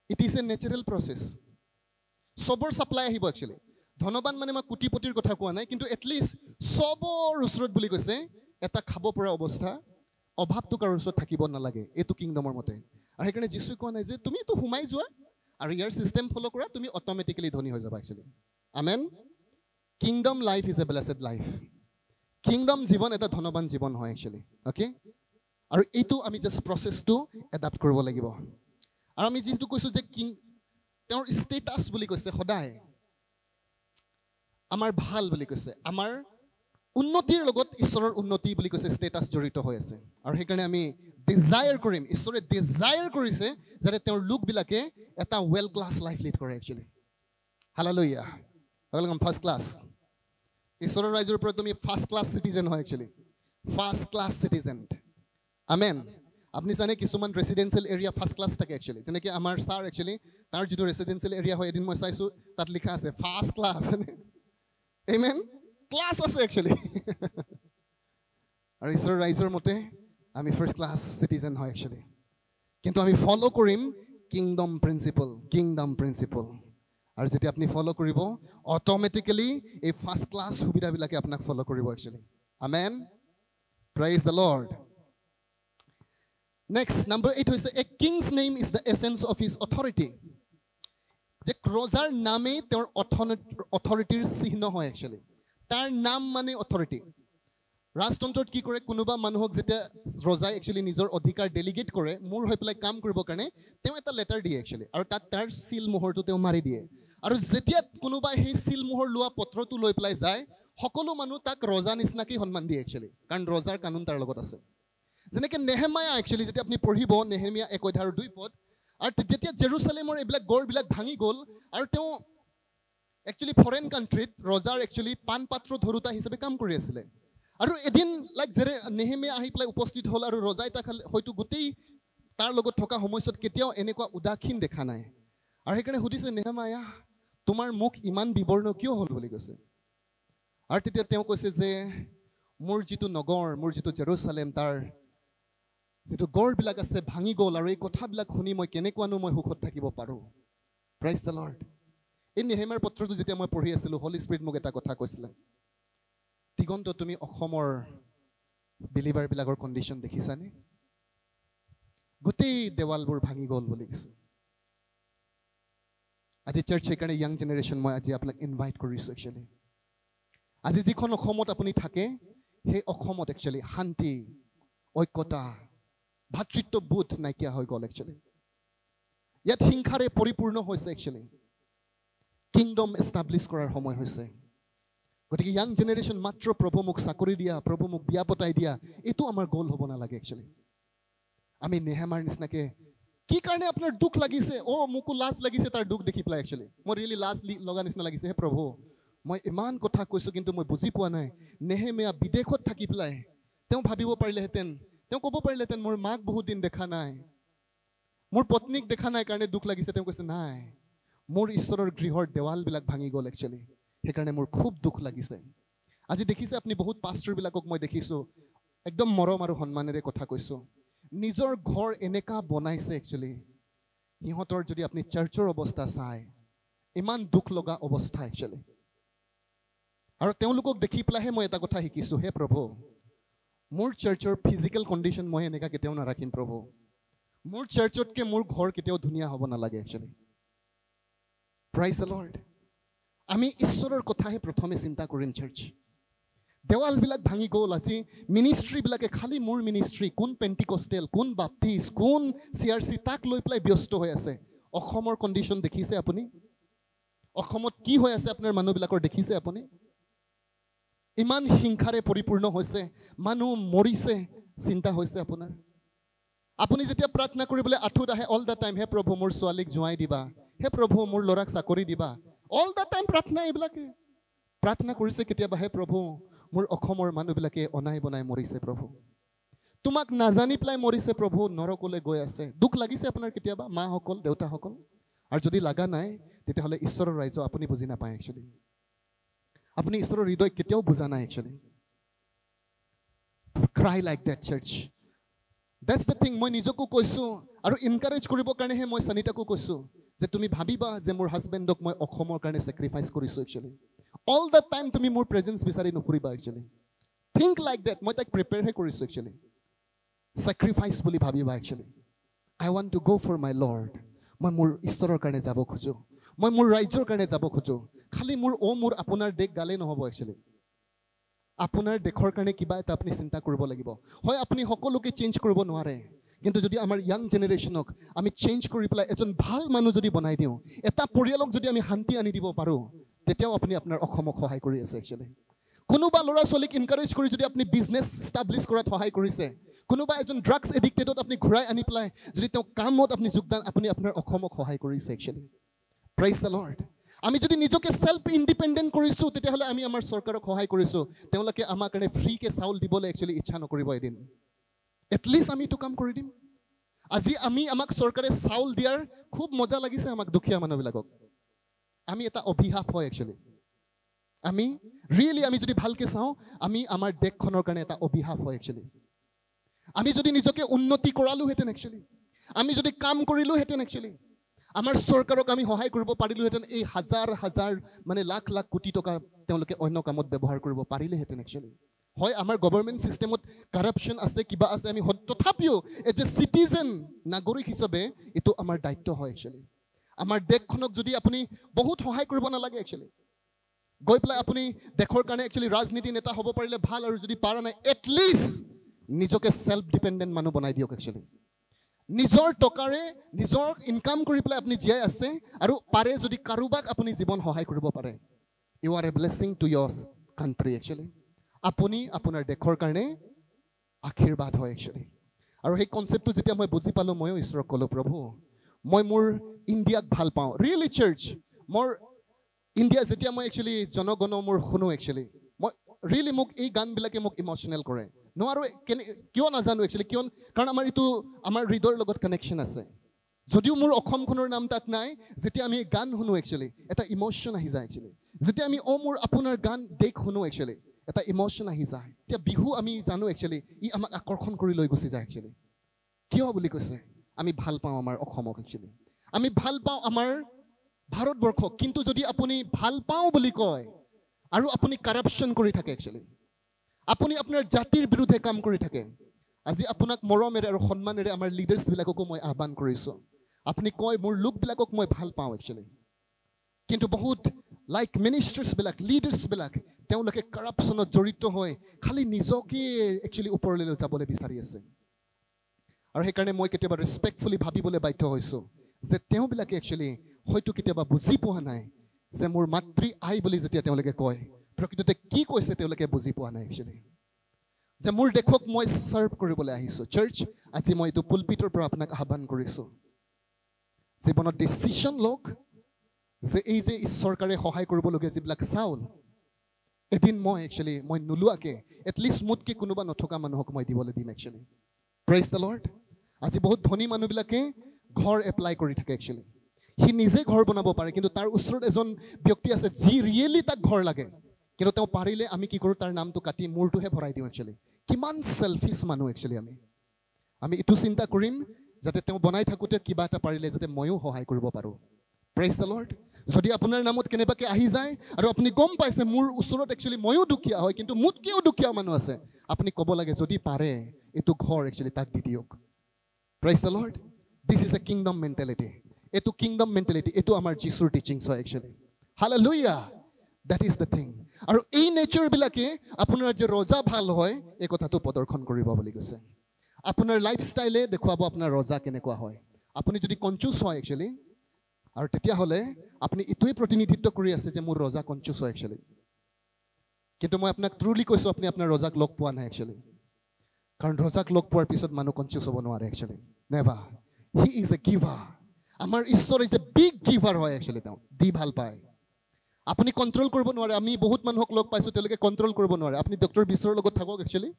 it is a natural process চবৰ ছাপ্লাই আহিব একচুৱেলি ধনৱান মানে মই কোটিপতিৰ কথা কোৱা নাই কিন্তু এটলিষ্ট চবৰ ওচৰত বুলি কৈছে এটা খাব পৰা অৱস্থা অভাৱটো কাৰো ওচৰত থাকিব নালাগে এইটো কিংডমৰ মতে। আৰু সেইকাৰণে যিচুৱে কোৱা নাই যে তুমি এইটো সোমাই যোৱা আৰু ইয়াৰ ছিষ্টেম ফ'ল' কৰা তুমি অট'মেটিকেলি ধনী হৈ যাবা actually amen kingdom life is a blessed life kingdom জীৱন এটা ধনৱান জীৱন হয় একচুৱেলি অ'কে আৰু এইটো আমি জাষ্ট প্ৰচেছটো এডাপ্ট কৰিব লাগিব। আৰু আমি যিহেতু কৈছোঁ যে কিং তেওঁৰ ষ্টেটাছ বুলি কৈছে সদায়। আমাৰ ভাল বুলি কৈছে। আমাৰ উন্নতিৰ লগত ঈশ্বৰৰ উন্নতি বুলি কৈছে ষ্টেটাছ জড়িত হৈ আছে। আৰু সেইকাৰণে আমি ডিজায়াৰ কৰিম ঈশ্বৰে ডিজায়াৰ কৰিছে যাতে তেওঁৰ লোকবিলাকে এটা ৱেল ক্লাছ লাইফ লিড কৰে actually hallelujah welcome first class ঈশ্বৰৰ ৰাইজৰ পৰা তুমি ফাৰ্ষ্ট ক্লাছ চিটিজেন হয় actually first class citizen amen আপুনি জানে কিছুমান ৰেচিডেঞ্চিয়েল এৰিয়া ফাৰ্ষ্ট ক্লাছ থাকে একচুৱেলি যেনেকৈ আমাৰ ছাৰ একচুৱেলি তাৰ যিটো ৰেচিডেঞ্চিয়েল এৰিয়া হয় এদিন মই চাইছোঁ তাত লিখা আছে ফাৰ্ষ্ট ক্লাছ এমেন ক্লাছ আছে একচুৱেলি আৰু ঈশ্বৰৰ ৰাইজৰ মতে আমি ফাৰ্ষ্ট ক্লাছ চিটিজেন হয় একচুৱেলি কিন্তু আমি ফ'ল' কৰিম কিংডম প্ৰিন্সিপল কিংডম প্ৰিন্সিপল আৰু যেতিয়া আপুনি ফ'ল' কৰিব অট'মেটিকেলি এই ফাৰ্ষ্ট ক্লাছ সুবিধাবিলাকে আপোনাক ফ'ল' কৰিব actually amen praise the lord next number eight হৈছে a king's name is the essence of his authority যে ৰজাৰ নামেই তেওঁৰ অথৰিটিৰ চিহ্ন হয় একচুৱেলি তাৰ নাম মানে অথৰিটি ৰাজতন্ত্ৰত কি কৰে কোনোবা মানুহক যেতিয়া ৰজাই একচুৱেলি নিজৰ অধিকাৰ ডেলিগেট কৰে মোৰ হৈ পেলাই কাম কৰিবৰ কাৰণে তেওঁ এটা লেটাৰ দিয়ে একচুৱেলি আৰু তাত তাৰ চিল মোহৰটো তেওঁ মাৰি দিয়ে। আৰু যেতিয়া কোনোবাই সেই চিল মোহৰ লোৱা পত্ৰটো লৈ পেলাই যায় সকলো মানুহ তাক ৰজা নিচিনাকেই সন্মান দিয়ে একচুৱেলি কাৰণ ৰজাৰ কানুন তাৰ লগত আছে। যেনেকৈ নেহেমায়া একচুৱেলি যেতিয়া আপুনি পঢ়িব নেহেমীয়া এক অধ্যায়ৰ দুই পদ আৰু যেতিয়া জেৰুচালেমৰ এইবিলাক গড়বিলাক ভাঙি গ'ল আৰু তেওঁ একচুৱেলি ফৰেইন কাণ্ট্ৰিত ৰজাৰ একচুৱেলি পাণ পাত্ৰ ধৰোতা হিচাপে কাম কৰি আছিলে। আৰু এদিন লাইক যেনে নেহেমে আহি পেলাই উপস্থিত হ'ল আৰু ৰজাই তাক হয়তো গোটেই তাৰ লগত থকা সময়ছোৱাত কেতিয়াও এনেকুৱা উদাসীন দেখা নাই। আৰু সেইকাৰণে সুধিছে নেহেমায়া তোমাৰ মুখ ইমান বিৱৰ্ণ কিয় হ'ল বুলি কৈছে? আৰু তেতিয়া তেওঁ কৈছে যে মোৰ যিটো নগৰ মোৰ যিটো জেৰুচালেম তাৰ যিটো গড়বিলাক আছে ভাঙি গ'ল আৰু এই কথাবিলাক শুনি মই কেনেকুৱানো মই সুখত থাকিব পাৰোঁ? প্ৰাইজ দ্য লৰ্ড এই নেহেমাৰ পত্ৰটো যেতিয়া মই পঢ়ি আছিলোঁ হলি স্পিৰিট মোক এটা কথা কৈছিলে। দিগন্ত তুমি অসমৰ বিলিভাৰবিলাকৰ কণ্ডিশ্যন দেখিছানে? গোটেই দেৱালবোৰ ভাঙি গ'ল বুলি কৈছে। আজি চাৰ্চ সেইকাৰণে য়াং জেনেৰেশ্যন মই আজি আপোনাক ইনভাইট কৰিছোঁ একচুৱেলি আজি যিখন অসমত আপুনি থাকে সেই অসমত একচুৱেলি শান্তি ঐক্যতা ভাতৃত্ববোধ নাইকিয়া হৈ গ'ল একচুৱেলি ইয়াত হিংসাৰে পৰিপূৰ্ণ হৈছে একচুৱেলি কিংডম এষ্টাব্লিছ কৰাৰ সময় হৈছে। গতিকে য়াং জেনেৰেশ্যন মাত্ৰ প্ৰভু মোক চাকৰি দিয়া প্ৰভু মোক বিয়া পতাই দিয়া এইটো আমাৰ গ'ল হ'ব নালাগে একচুৱেলি আমি নেহেমাৰ নিচিনাকৈ কি কাৰণে আপোনাৰ দুখ লাগিছে? অ' মোকো লাজ লাগিছে তাৰ দুখ দেখি পেলাই একচুৱেলি মই ৰিয়েলি লাজ লগা নিচিনা লাগিছে হে প্ৰভু। মই ইমান কথা কৈছোঁ কিন্তু মই বুজি পোৱা নাই। নেহেমীয়া বিদেশত থাকি পেলাই তেওঁ ভাবিব পাৰিলেহেঁতেন তেওঁ ক'ব পাৰিলেহেঁতেন মোৰ মাক বহুত দিন দেখা নাই। মোৰ পত্নীক দেখা নাই কাৰণে দুখ লাগিছে। তেওঁ কৈছে নাই। মোৰ ঈশ্বৰৰ গৃহৰ দেৱালবিলাক ভাঙি গ'ল একচুৱেলি সেইকাৰণে মোৰ খুব দুখ লাগিছে। আজি দেখিছে আপুনি বহুত পাষ্টৰবিলাকক মই দেখিছোঁ একদম মৰম আৰু সন্মানেৰে কথা কৈছোঁ। নিজৰ ঘৰ এনেকুৱা বনাইছে একচুৱেলি সিহঁতৰ যদি আপুনি চাৰ্চৰ অৱস্থা চায় ইমান দুখ লগা অৱস্থা একচুৱেলি আৰু তেওঁলোকক দেখি পেলাইহে মই এটা কথা শিকিছোঁ হে প্ৰভু মোৰ চাৰ্চৰ ফিজিকেল কণ্ডিশ্যন মই এনেকুৱা কেতিয়াও নাৰাখিম প্ৰভু। মোৰ চাৰ্চতকৈ মোৰ ঘৰ কেতিয়াও ধুনীয়া হ'ব নালাগে একচুৱেলি প্ৰাইজ দ্য লৰ্ড আমি ঈশ্বৰৰ কথাহে প্ৰথমে চিন্তা কৰিম চাৰ্চ দেৱালবিলাক ভাঙি গ'ল আজি মিনিষ্ট্ৰীবিলাকে খালী মোৰ মিনিষ্ট্ৰী কোন পেণ্টিকষ্টেল কোন বাপ্তিছ কোন চি আৰ চি তাক লৈ পেলাই ব্যস্ত হৈ আছে। অসমৰ কণ্ডিশ্যন দেখিছে আপুনি? অসমত কি হৈ আছে আপোনাৰ মানুহবিলাকৰ দেখিছে আপুনি? ইমান হিংসাৰে পৰিপূৰ্ণ হৈছে মানুহ মৰিছে চিন্তা হৈছে আপোনাৰ। আপুনি যেতিয়া প্ৰাৰ্থনা কৰিবলৈ আঁঠুত আহে অল দ্য টাইম হে প্ৰভু মোৰ ছোৱালীক জোঁৱাই দিবা হে প্ৰভু মোৰ ল'ৰাক চাকৰি দিবা অল দ্য টাইম প্ৰাৰ্থনা এইবিলাকে। প্ৰাৰ্থনা কৰিছে কেতিয়াবা হে প্ৰভু মোৰ অসমৰ মানুহবিলাকে অনাই বনাই মৰিছে প্ৰভু। তোমাক নাজানি পেলাই মৰিছে প্ৰভু নৰকলৈ গৈ আছে। দুখ লাগিছে আপোনাৰ কেতিয়াবা মাসকল দেউতাসকল? আৰু যদি লগা নাই তেতিয়াহ'লে ঈশ্বৰৰ ৰাইজ আপুনি বুজি নাপায় একচুৱেলি আপুনি ঈশ্বৰৰ হৃদয় কেতিয়াও বুজা নাই actually cry like that church that's the thing মই নিজকো কৈছোঁ আৰু ইনকাৰেজ কৰিবৰ কাৰণেহে মই চানিতাকো কৈছোঁ। যে তুমি ভাবিবা যে মোৰ হাজবেণ্ডক মই অসমৰ কাৰণে ছেক্ৰিফাইচ কৰিছোঁ একচুৱেলি অল দ্য টাইম তুমি মোৰ প্ৰেজেঞ্চ বিচাৰি নুফুৰিবা একচুৱেলি থিংক লাইক দেট মই তাইক প্ৰিপেয়াৰহে কৰিছোঁ একচুৱেলি ছেক্ৰিফাইচ বুলি ভাবিবা actually I want to go' for my lord মই মোৰ ঈশ্বৰৰ কাৰণে যাব খোজোঁ। মই মোৰ ৰাজ্যৰ কাৰণে যাব খোজোঁ। খালি মোৰ অ' মোৰ আপোনাৰ দেশ গালেই নহ'ব একচুৱেলি আপোনাৰ দেশৰ কাৰণে কিবা এটা আপুনি চিন্তা কৰিব লাগিব। হয় আপুনি সকলোকে চেঞ্জ কৰিব নোৱাৰে। কিন্তু যদি আমাৰ য়াং জেনেৰেশ্যনক আমি চেঞ্জ কৰি পেলাই এজন ভাল মানুহ যদি বনাই দিওঁ এটা পৰিয়ালক যদি আমি শান্তি আনি দিব পাৰোঁ তেতিয়াও আপুনি আপোনাৰ অসমক সহায় কৰি আছে একচুৱেলি কোনোবা ল'ৰা ছোৱালীক ইনকাৰেজ কৰি যদি আপুনি বিজনেছ ষ্টাব্লিছ কৰাত সহায় কৰিছে কোনোবা এজন ড্ৰাগছ এডিক্টেডত আপুনি ঘূৰাই আনি পেলাই যদি তেওঁ কামত আপুনি যোগদান আপুনি আপোনাৰ অসমক সহায় কৰিছে একচুৱেলি প্ৰাইজ দ্য লৰ্ড আমি যদি নিজকে ছেল্ফ ইণ্ডিপেণ্ডেণ্ট কৰিছোঁ তেতিয়াহ'লে আমি আমাৰ চৰকাৰক সহায় কৰিছোঁ। তেওঁলোকে আমাৰ কাৰণে ফ্ৰীকৈ চাউল দিবলৈ একচুৱেলি ইচ্ছা নকৰিব এদিন। এটলিষ্ট আমি এইটো কাম কৰি দিম। আজি আমি আমাক চৰকাৰে চাউল দিয়াৰ খুব মজা লাগিছে আমাক দুখীয়া মানুহবিলাকক। আমি এটা অভিশাপ হয় একচুৱেলি আমি ৰিয়েলি আমি যদি ভালকৈ চাওঁ আমি আমাৰ দেশখনৰ কাৰণে এটা অভিশাপ হয় একচুৱেলি আমি যদি নিজকে উন্নতি কৰালোহেঁতেন একচুৱেলি আমি যদি কাম কৰিলোহেঁতেন একচুৱেলি আমাৰ চৰকাৰক আমি সহায় কৰিব পাৰিলোহেঁতেন। এই হাজাৰ হাজাৰ মানে লাখ লাখ কোটি টকা তেওঁলোকে অন্য কামত ব্যৱহাৰ কৰিব পাৰিলেহেঁতেন একচুৱেলি হয় আমাৰ গভৰ্ণমেণ্ট ছিষ্টেমত কাৰাপশ্যন আছে কিবা আছে আমি তথাপিও এজ এ চিটিজেন নাগৰিক হিচাপে এইটো আমাৰ দায়িত্ব হয় একচুৱেলি আমাৰ দেশখনক যদি আপুনি বহুত সহায় কৰিব নালাগে একচুৱেলি গৈ পেলাই আপুনি দেশৰ কাৰণে একচুৱেলি ৰাজনীতি নেতা হ'ব পাৰিলে ভাল আৰু যদি পাৰা নাই এটলিষ্ট নিজকে ছেল্ফ ডিপেণ্ডেণ্ট মানুহ বনাই দিয়ক একচুৱেলি নিজৰ টকাৰে নিজৰ ইনকাম কৰি পেলাই আপুনি জীয়াই আছে আৰু পাৰে যদি কাৰোবাক আপুনি জীৱন সহায় কৰিব পাৰে। You are a blessing to your country actually আপুনি আপোনাৰ দেশৰ কাৰণে আশীৰ্বাদ হয় একচুৱেলি আৰু সেই কনচেপ্টটো যেতিয়া মই বুজি পালোঁ ময়ো ঈশ্বৰক ক'লোঁ প্ৰভু মই মোৰ ইণ্ডিয়াক ভাল পাওঁ। ৰিয়েলি চাৰ্চ মোৰ ইণ্ডিয়া যেতিয়া মই একচুৱেলি জনগণ মোৰ শুনো একচুৱেলি মই ৰিয়েলি মোক এই গানবিলাকে মোক ইম'চনেল কৰে। নোৱাৰোঁ কেনে কিয় নাজানো একচুৱেলি কিয় কাৰণ আমাৰ এইটো আমাৰ হৃদয়ৰ লগত কানেকশ্যন আছে। যদিও মোৰ অসমখনৰ নাম তাত নাই যেতিয়া আমি গান শুনো একচুৱেলি এটা ইম'শ্যন আহি যায় একচুৱেলি যেতিয়া আমি অ' মোৰ আপোনাৰ গান দেশ শুনো একচুৱেলি এটা ইম'শ্যন আহি যায়। এতিয়া বিহু আমি জানো একচুৱেলি ই আমাক আকৰ্ষণ কৰি লৈ গুচি যায় একচুৱেলি কিয় বুলি কৈছে? আমি ভাল পাওঁ আমাৰ অসমক একচুৱেলি আমি ভাল পাওঁ আমাৰ ভাৰতবৰ্ষক কিন্তু যদি আপুনি ভাল পাওঁ বুলি কয় আৰু আপুনি কাৰাপশ্যন কৰি থাকে একচুৱেলি আপুনি আপোনাৰ জাতিৰ বিৰুদ্ধে কাম কৰি থাকে আজি আপোনাক মৰমেৰে আৰু সন্মানেৰে আমাৰ লিডাৰ্ছবিলাককো মই আহ্বান কৰিছোঁ। আপুনি কয় মোৰ লোকবিলাকক মই ভাল পাওঁ একচুৱেলি কিন্তু বহুত লাইক মিনিষ্টাৰ্ছবিলাক লিডাৰ্ছবিলাক তেওঁলোকে কাৰাপশ্যনত জড়িত হৈ খালি নিজকে একচুৱেলি ওপৰলৈ যাবলৈ বিচাৰি আছে। আৰু সেইকাৰণে মই কেতিয়াবা ৰেচপেক্টফুলি ভাবিবলৈ বাধ্য হৈছোঁ যে তেওঁবিলাকে একচুৱেলি হয়তো কেতিয়াবা বুজি পোৱা নাই যে মোৰ মাতৃ আই বুলি যেতিয়া তেওঁলোকে কয় প্ৰকৃততে কি কৈছে তেওঁলোকে বুজি পোৱা নাই একচুৱেলি যে মোৰ দেশক মই ছাৰ্ভ কৰিবলৈ আহিছোঁ। চাৰ্চ আজি মই এইটো পুলপিটৰ পৰা আপোনাক আহ্বান কৰিছোঁ। জীৱনত ডিচিশ্যন লওক যে এই যে চৰকাৰে সহায় কৰিবলগীয়া যিবিলাক চাউল এদিন মই একচুৱেলি মই নোলোৱাকৈ এটলিষ্ট মোতকৈ কোনোবা নথকা মানুহক মই দিবলৈ দিম একচুৱেলি প্ৰেইজ দ্য লৰ্ড আজি বহুত ধনী মানুহবিলাকে ঘৰ এপ্লাই কৰি থাকে একচুৱেলি সি নিজে ঘৰ বনাব পাৰে কিন্তু তাৰ ওচৰত এজন ব্যক্তি আছে যি ৰিয়েলি তাক ঘৰ লাগে। কিন্তু তেওঁ পাৰিলে আমি কি কৰোঁ তাৰ নামটো কাটি মূৰটোহে ভৰাই দিওঁ একচুৱেলি কিমান চেলফিছ মানুহ একচুৱেলি আমি। আমি এইটো চিন্তা কৰিম যাতে তেওঁ বনাই থাকোঁতে কিবা এটা পাৰিলে যাতে ময়ো সহায় কৰিব পাৰোঁ। প্ৰেইজ দ্য লৰ্ড যদি আপোনাৰ নামত কেনেবাকৈ আহি যায় আৰু আপুনি গম পাইছে মোৰ ওচৰত একচুৱেলি ময়ো দুখীয়া হয় কিন্তু মোতকৈও দুখীয়া মানুহ আছে আপুনি ক'ব লাগে যদি পাৰে এইটো ঘৰ একচুৱেলি তাক দি দিয়ক। Praise the lord this is a kingdom mentality এইটো কিংডম মেণ্টেলিটি এইটো আমাৰ যীশুৰ টিচিংছ হয় actually hallelujah that is the thing আৰু এই নেচাৰবিলাকে আপোনাৰ যে ৰজা ভাল হয় এই কথাটো প্ৰদৰ্শন কৰিব বুলি কৈছে। আপোনাৰ লাইফষ্টাইলে দেখুৱাব আপোনাৰ ৰজা কেনেকুৱা হয়। আপুনি যদি কনচিয়াছ হয় একচুৱেলি আৰু তেতিয়াহ'লে আপুনি এইটোৱে প্ৰতিনিধিত্ব কৰি আছে যে মোৰ ৰজা কনচিয়াছ হয় একচুৱেলি কিন্তু মই আপোনাক ট্ৰুলি কৈছোঁ আপুনি আপোনাৰ ৰজাক লগ পোৱা নাই একচুৱেলি কাৰণ ৰজাক লগ পোৱাৰ পিছত মানুহ কনচিয়াছ হ'ব নোৱাৰে actually never he is a giver আমাৰ ঈশ্বৰ ইজ এ বিগ গিভাৰ হয় একচুৱেলি তেওঁ। দি ভাল পায়। আপুনি কণ্ট্ৰল কৰিব নোৱাৰে। আমি বহুত মানুহক লগ পাইছোঁ তেওঁলোকে কণ্ট্ৰল কৰিব নোৱাৰে। আপুনি ডক্টৰ বিশ্বৰ লগত থাকক একচুৱেলি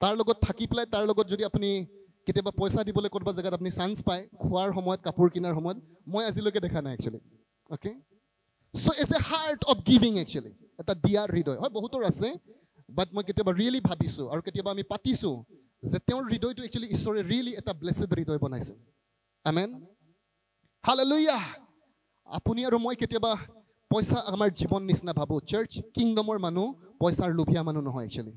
তাৰ লগত থাকি পেলাই তাৰ লগত যদি আপুনি কেতিয়াবা পইচা দিবলৈ ক'ৰবাত জেগাত আপুনি চান্স পায় খোৱাৰ সময়ত কাপোৰ কিনাৰ সময়ত মই আজিলৈকে দেখা নাই actually okay so' it's a heart of giving actually এটা দিয়াৰ হৃদয়। হয় বহুতৰ আছে বাট মই কেতিয়াবা ৰিয়েলি ভাবিছোঁ আৰু কেতিয়াবা আমি পাতিছোঁ যে তেওঁৰ হৃদয়টো একচুৱেলি ঈশ্বৰে ৰিয়েলি এটা ব্লেছেড হৃদয় বনাইছে। আমেন হালেলুয়া আপুনি আৰু মই কেতিয়াবা পইচা আমাৰ জীৱন নিচিনা ভাবোঁ। চাৰ্চ কিংডমৰ মানুহ পইচাৰ লোভীয়া মানুহ নহয় একচুৱেলি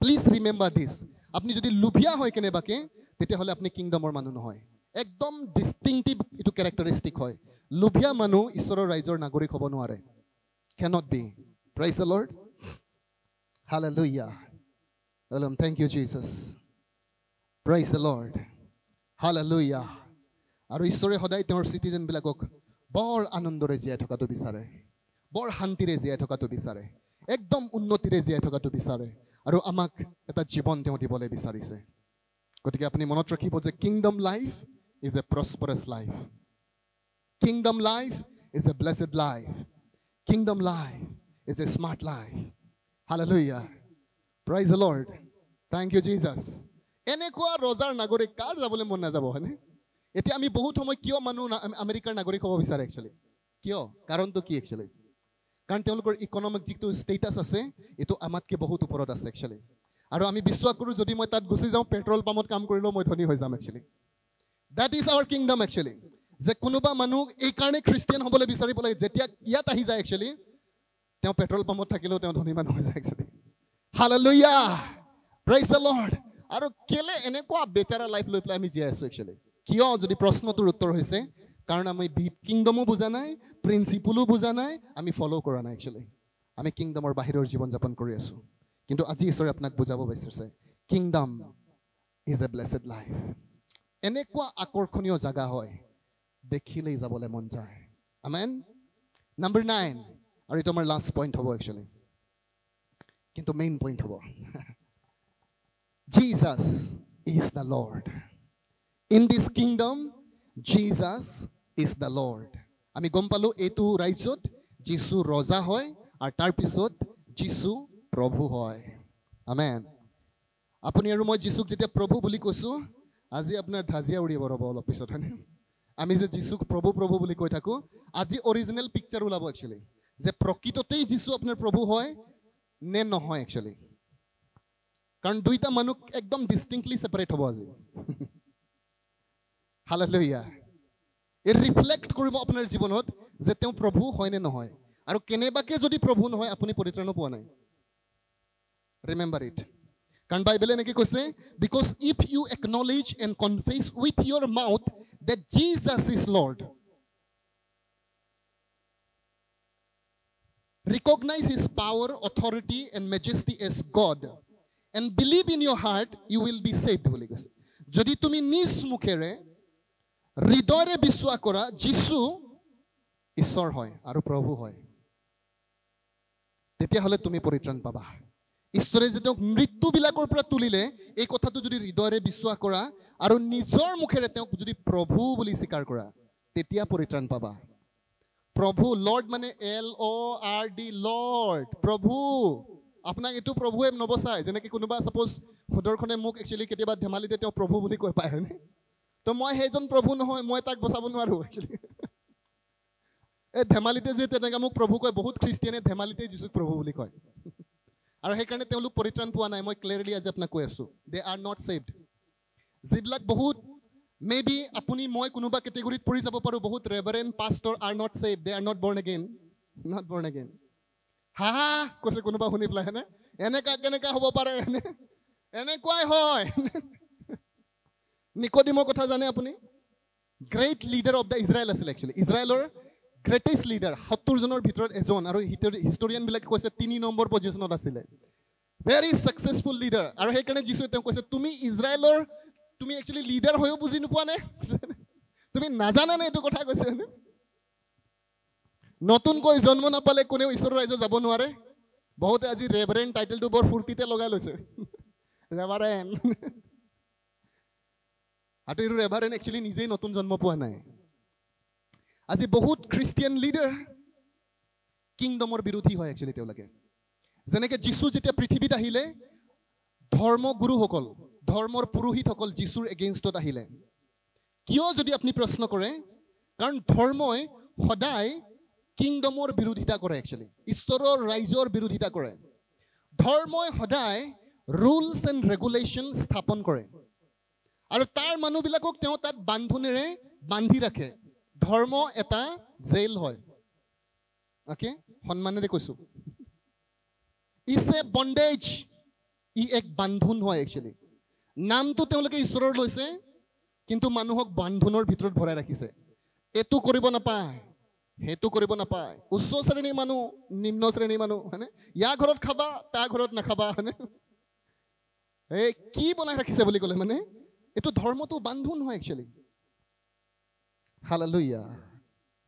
প্লিজ ৰিমেম্বাৰ দিছ আপুনি যদি লোভীয়া হয় কেনেবাকে তেতিয়াহ'লে আপুনি কিংডমৰ মানুহ নহয়। একদম ডিষ্টিংটিভ এইটো কেৰেক্টাৰিষ্টিক হয়। লোভীয়া মানুহ ঈশ্বৰৰ ৰাইজৰ নাগৰিক হ'ব নোৱাৰে। Cannot be praise the lord hallelujah Welcome. Thank you, Jesus. Praise the Lord. Hallelujah. আৰু ঈশ্বৰে সদায় তেওঁৰ চিটিজেনবিলাকক বৰ আনন্দৰে জীয়াই থকাটো বিচাৰে। বৰ শান্তিৰে জীয়াই থকাটো বিচাৰে। একদম উন্নতিৰে জীয়াই থকাটো বিচাৰে। আৰু আমাক এটা জীৱন তেওঁ দিবলৈ বিচাৰিছে। গতিকে আপুনি মনত ৰাখিব যে kingdom life is a prosperous life kingdom life is a blessed life kingdom life is a smart life hallelujah praise the lord thank you Jesus এনেকুৱা ৰজাৰ নাগৰিক কাৰ যাবলৈ মন নাযাব হয়নে? এতিয়া আমি বহুত সময় কিয় মানুহ আমেৰিকাৰ নাগৰিক হ'ব বিচাৰে একচুৱেলি কিয়? কাৰণটো কি একচুৱেলি কাৰণ তেওঁলোকৰ ইকনমিক যিটো ষ্টেটাছ আছে এইটো আমাতকৈ বহুত ওপৰত আছে একচুৱেলি আৰু আমি বিশ্বাস কৰোঁ যদি মই তাত গুচি যাওঁ পেট্ৰল পাম্পত কাম কৰিলেও মই ধনী হৈ যাম actually that is our kingdom actually যে কোনোবা মানুহ এইকাৰণে খ্ৰীষ্টিয়ান হ'বলৈ বিচাৰিব লাগে যেতিয়া ইয়াত আহি যায় একচুৱেলি তেওঁ পেট্ৰল পাম্পত থাকিলেও তেওঁ ধনী মানুহ হৈ যায় একচুৱেলি দ্য লৰ্ড আৰু কেলে এনেকুৱা বেচাৰা লাইফ লৈ পেলাই আমি জীয়াই আছোঁ একচুৱেলি কিয়? যদি প্ৰশ্নটোৰ উত্তৰ হৈছে কাৰণ আমি কিংডমো বুজা নাই প্ৰিন্সিপলো বুজা নাই আমি ফ'ল' কৰা নাই একচুৱেলি আমি কিংডমৰ বাহিৰৰ জীৱন যাপন কৰি আছোঁ। কিন্তু আজি ঈশ্বৰে আপোনাক বুজাব বিচাৰিছে kingdom is a blessed life এনেকুৱা আকৰ্ষণীয় জেগা হয় দেখিলেই যাবলৈ মন যায়। আমেন নাম্বাৰ নাইন আৰু এইটো আমাৰ লাষ্ট পইণ্ট হ'ব একচুৱেলি কিন্তু মেইন পইণ্ট হ'ব। Jesus is the lord in this kingdom Jesus is the lord আমি গম পালোঁ এইটো ৰাজ্যত যীশু ৰজা হয় আৰু তাৰপিছত যীশু প্ৰভু হয়। আমেন। আপুনি আৰু মই যীশুক যেতিয়া প্ৰভু বুলি কৈছোঁ আজি আপোনাৰ ধাজিয়া উৰিব ৰ'ব অলপ পিছত হয়নে? আমি যে যীশুক প্ৰভু প্ৰভু বুলি কৈ থাকোঁ আজি অৰিজিনেল পিকচাৰ ওলাব একচুৱেলি যে প্ৰকৃততেই যীশু আপোনাৰ প্ৰভু হয় নে নহয় একচুৱেলি কাৰণ দুইটা মানুহ একদম ডিষ্টিংক্টলি ছেপাৰেট হ'ব আজি। হালেলুয়া এই ৰিফ্লেক্ট কৰিব আপোনাৰ জীৱনত যে তেওঁ প্ৰভু হয় নে নহয়। আৰু কেনেবাকে যদি প্ৰভু নহয় আপুনি পৰিত্ৰাণো পোৱা নাই। ৰিমেম্বাৰ ইট কাৰণ বাইবেলে এনেকৈ কৈছে because if you acknowledge and confess with your mouth that Jesus is Lord recognize his power, authority, and majesty as God, and believe in your heart, you will be saved. বুলি কৈছে যদি তুমি নিজ মুখেৰে হৃদয়েৰে বিশ্বাস কৰা যীশু ঈশ্বৰ হয় আৰু প্ৰভু হয় তেতিয়াহ'লে তুমি পৰিত্ৰাণ পাবা ঈশ্বৰে যে তেওঁক মৃত্যুবিলাকৰ পৰা তুলিলে এই কথাটো যদি হৃদয়েৰে বিশ্বাস কৰা আৰু নিজৰ মুখেৰে তেওঁক যদি প্ৰভু বুলি স্বীকাৰ কৰা তেতিয়া পৰিত্ৰাণ পাবা। প্ৰভু লৰ্ড মানে L O' R D Lord প্ৰভু। আপোনাক এইটো প্ৰভুৱে নবচায়। যেনেকৈ কোনোবা ছাপ'জ সুদৰ্শনে মোক একচুৱেলি কেতিয়াবা ধেমালিতে তেওঁ প্ৰভু বুলি কৈ পায় হয়নে? তো মই সেইজন প্ৰভু নহয় মই তাক বচাব নোৱাৰোঁ একচুৱেলি এই ধেমালিতে যে তেনেকৈ মোক প্ৰভু কয় বহুত খ্ৰীষ্টিয়ানে ধেমালিতে যীচুক প্ৰভু বুলি কয়। আৰু সেইকাৰণে তেওঁলোক পৰিত্ৰাণ পোৱা নাই। মই ক্লিয়াৰলি আজি আপোনাক কৈ আছোঁ। দে আৰ নট ছেভড যিবিলাক বহুত মে বি আপুনি মই কোনোবা কেটেগৰীত পৰি যাব পাৰোঁ। বহুত reverend pastor are not save they are not born again not born again হা হা কৈছে কোনোবা শুনি পেলাই হেনে এনেকা কেনেকা হ'ব পাৰে এনে এনেকুৱাই হয়। নিকদিমৰ কথা জানে আপুনি? Great leader of the Israel আছিলে একচুৱেলি ইজৰাইলৰ গ্ৰেটেষ্ট লিডাৰ সত্তৰজনৰ ভিতৰত এজন আৰু হিষ্টৰিয়ানবিলাকে কৈছে তিনি নম্বৰ পজিশ্যনত আছিলে। ভেৰি ছাকচেছফুল লিডাৰ আৰু সেইকাৰণে যিচুৱে তেওঁ কৈছে তুমি ইজৰাইলৰ তুমি একচুৱেলি লিডাৰ হৈও বুজি নোপোৱা নে? তুমি নাজানানে এইটো কথা কৈছে। নতুনকৈ জন্ম নাপালে কোনেও ঈশ্বৰৰ ৰাজ্য যাব নোৱাৰে? বহুতে আজি ৰেভাৰেণ্ট টাইটেলটো বৰ ফূৰ্তিতে লগাই লৈছে। ৰেভাৰেণ্ট আৰু এইটো ৰেভাৰেণ্ট একচুৱেলি নিজেই নতুন জন্ম পোৱা নাই। আজি বহুত খ্ৰীষ্টিয়ান লিডাৰ কিংডমৰ বিৰোধী হয় একচুৱেলি তেওঁলোকে। যেনেকৈ যীশু যেতিয়া পৃথিৱীত আহিলে ধৰ্মগুৰুসকল ধৰ্মৰ পুৰোহিতসকল যীশুৰ এগেইনষ্টত আহিলে। কিয় যদি আপুনি প্ৰশ্ন কৰে কাৰণ ধৰ্মই সদায় কিংডমৰ বিৰোধিতা কৰে একচুৱেলি ঈশ্বৰৰ ৰাইজৰ বিৰোধিতা কৰে। ধৰ্মই সদায় ৰুলছ এণ্ড ৰেগুলেশ্যন স্থাপন কৰে। আৰু তাৰ মানুহবিলাকক তেওঁ তাত বান্ধোনেৰে বান্ধি ৰাখে। ধৰ্ম এটা জেইল হয়। অ'কে সন্মানেৰে কৈছোঁ। ইজ এ বণ্ডেজ ই এক বান্ধোন হয় একচুৱেলি নামটো তেওঁলোকে ঈশ্বৰৰ লৈছে কিন্তু মানুহক বান্ধোনৰ ভিতৰত ভৰাই ৰাখিছে। এইটো কৰিব নাপায় সেইটো কৰিব নাপায়। উচ্চ শ্ৰেণীৰ মানুহ নিম্ন শ্ৰেণীৰ মানুহ হয়নে? ইয়াৰ ঘৰত খাবা তাৰ ঘৰত নাখাবা হয়নে? এই কি বনাই ৰাখিছে বুলি ক'লে মানে? এইটো ধৰ্মটো বান্ধোন হয় একচুৱেলি হালালুয়া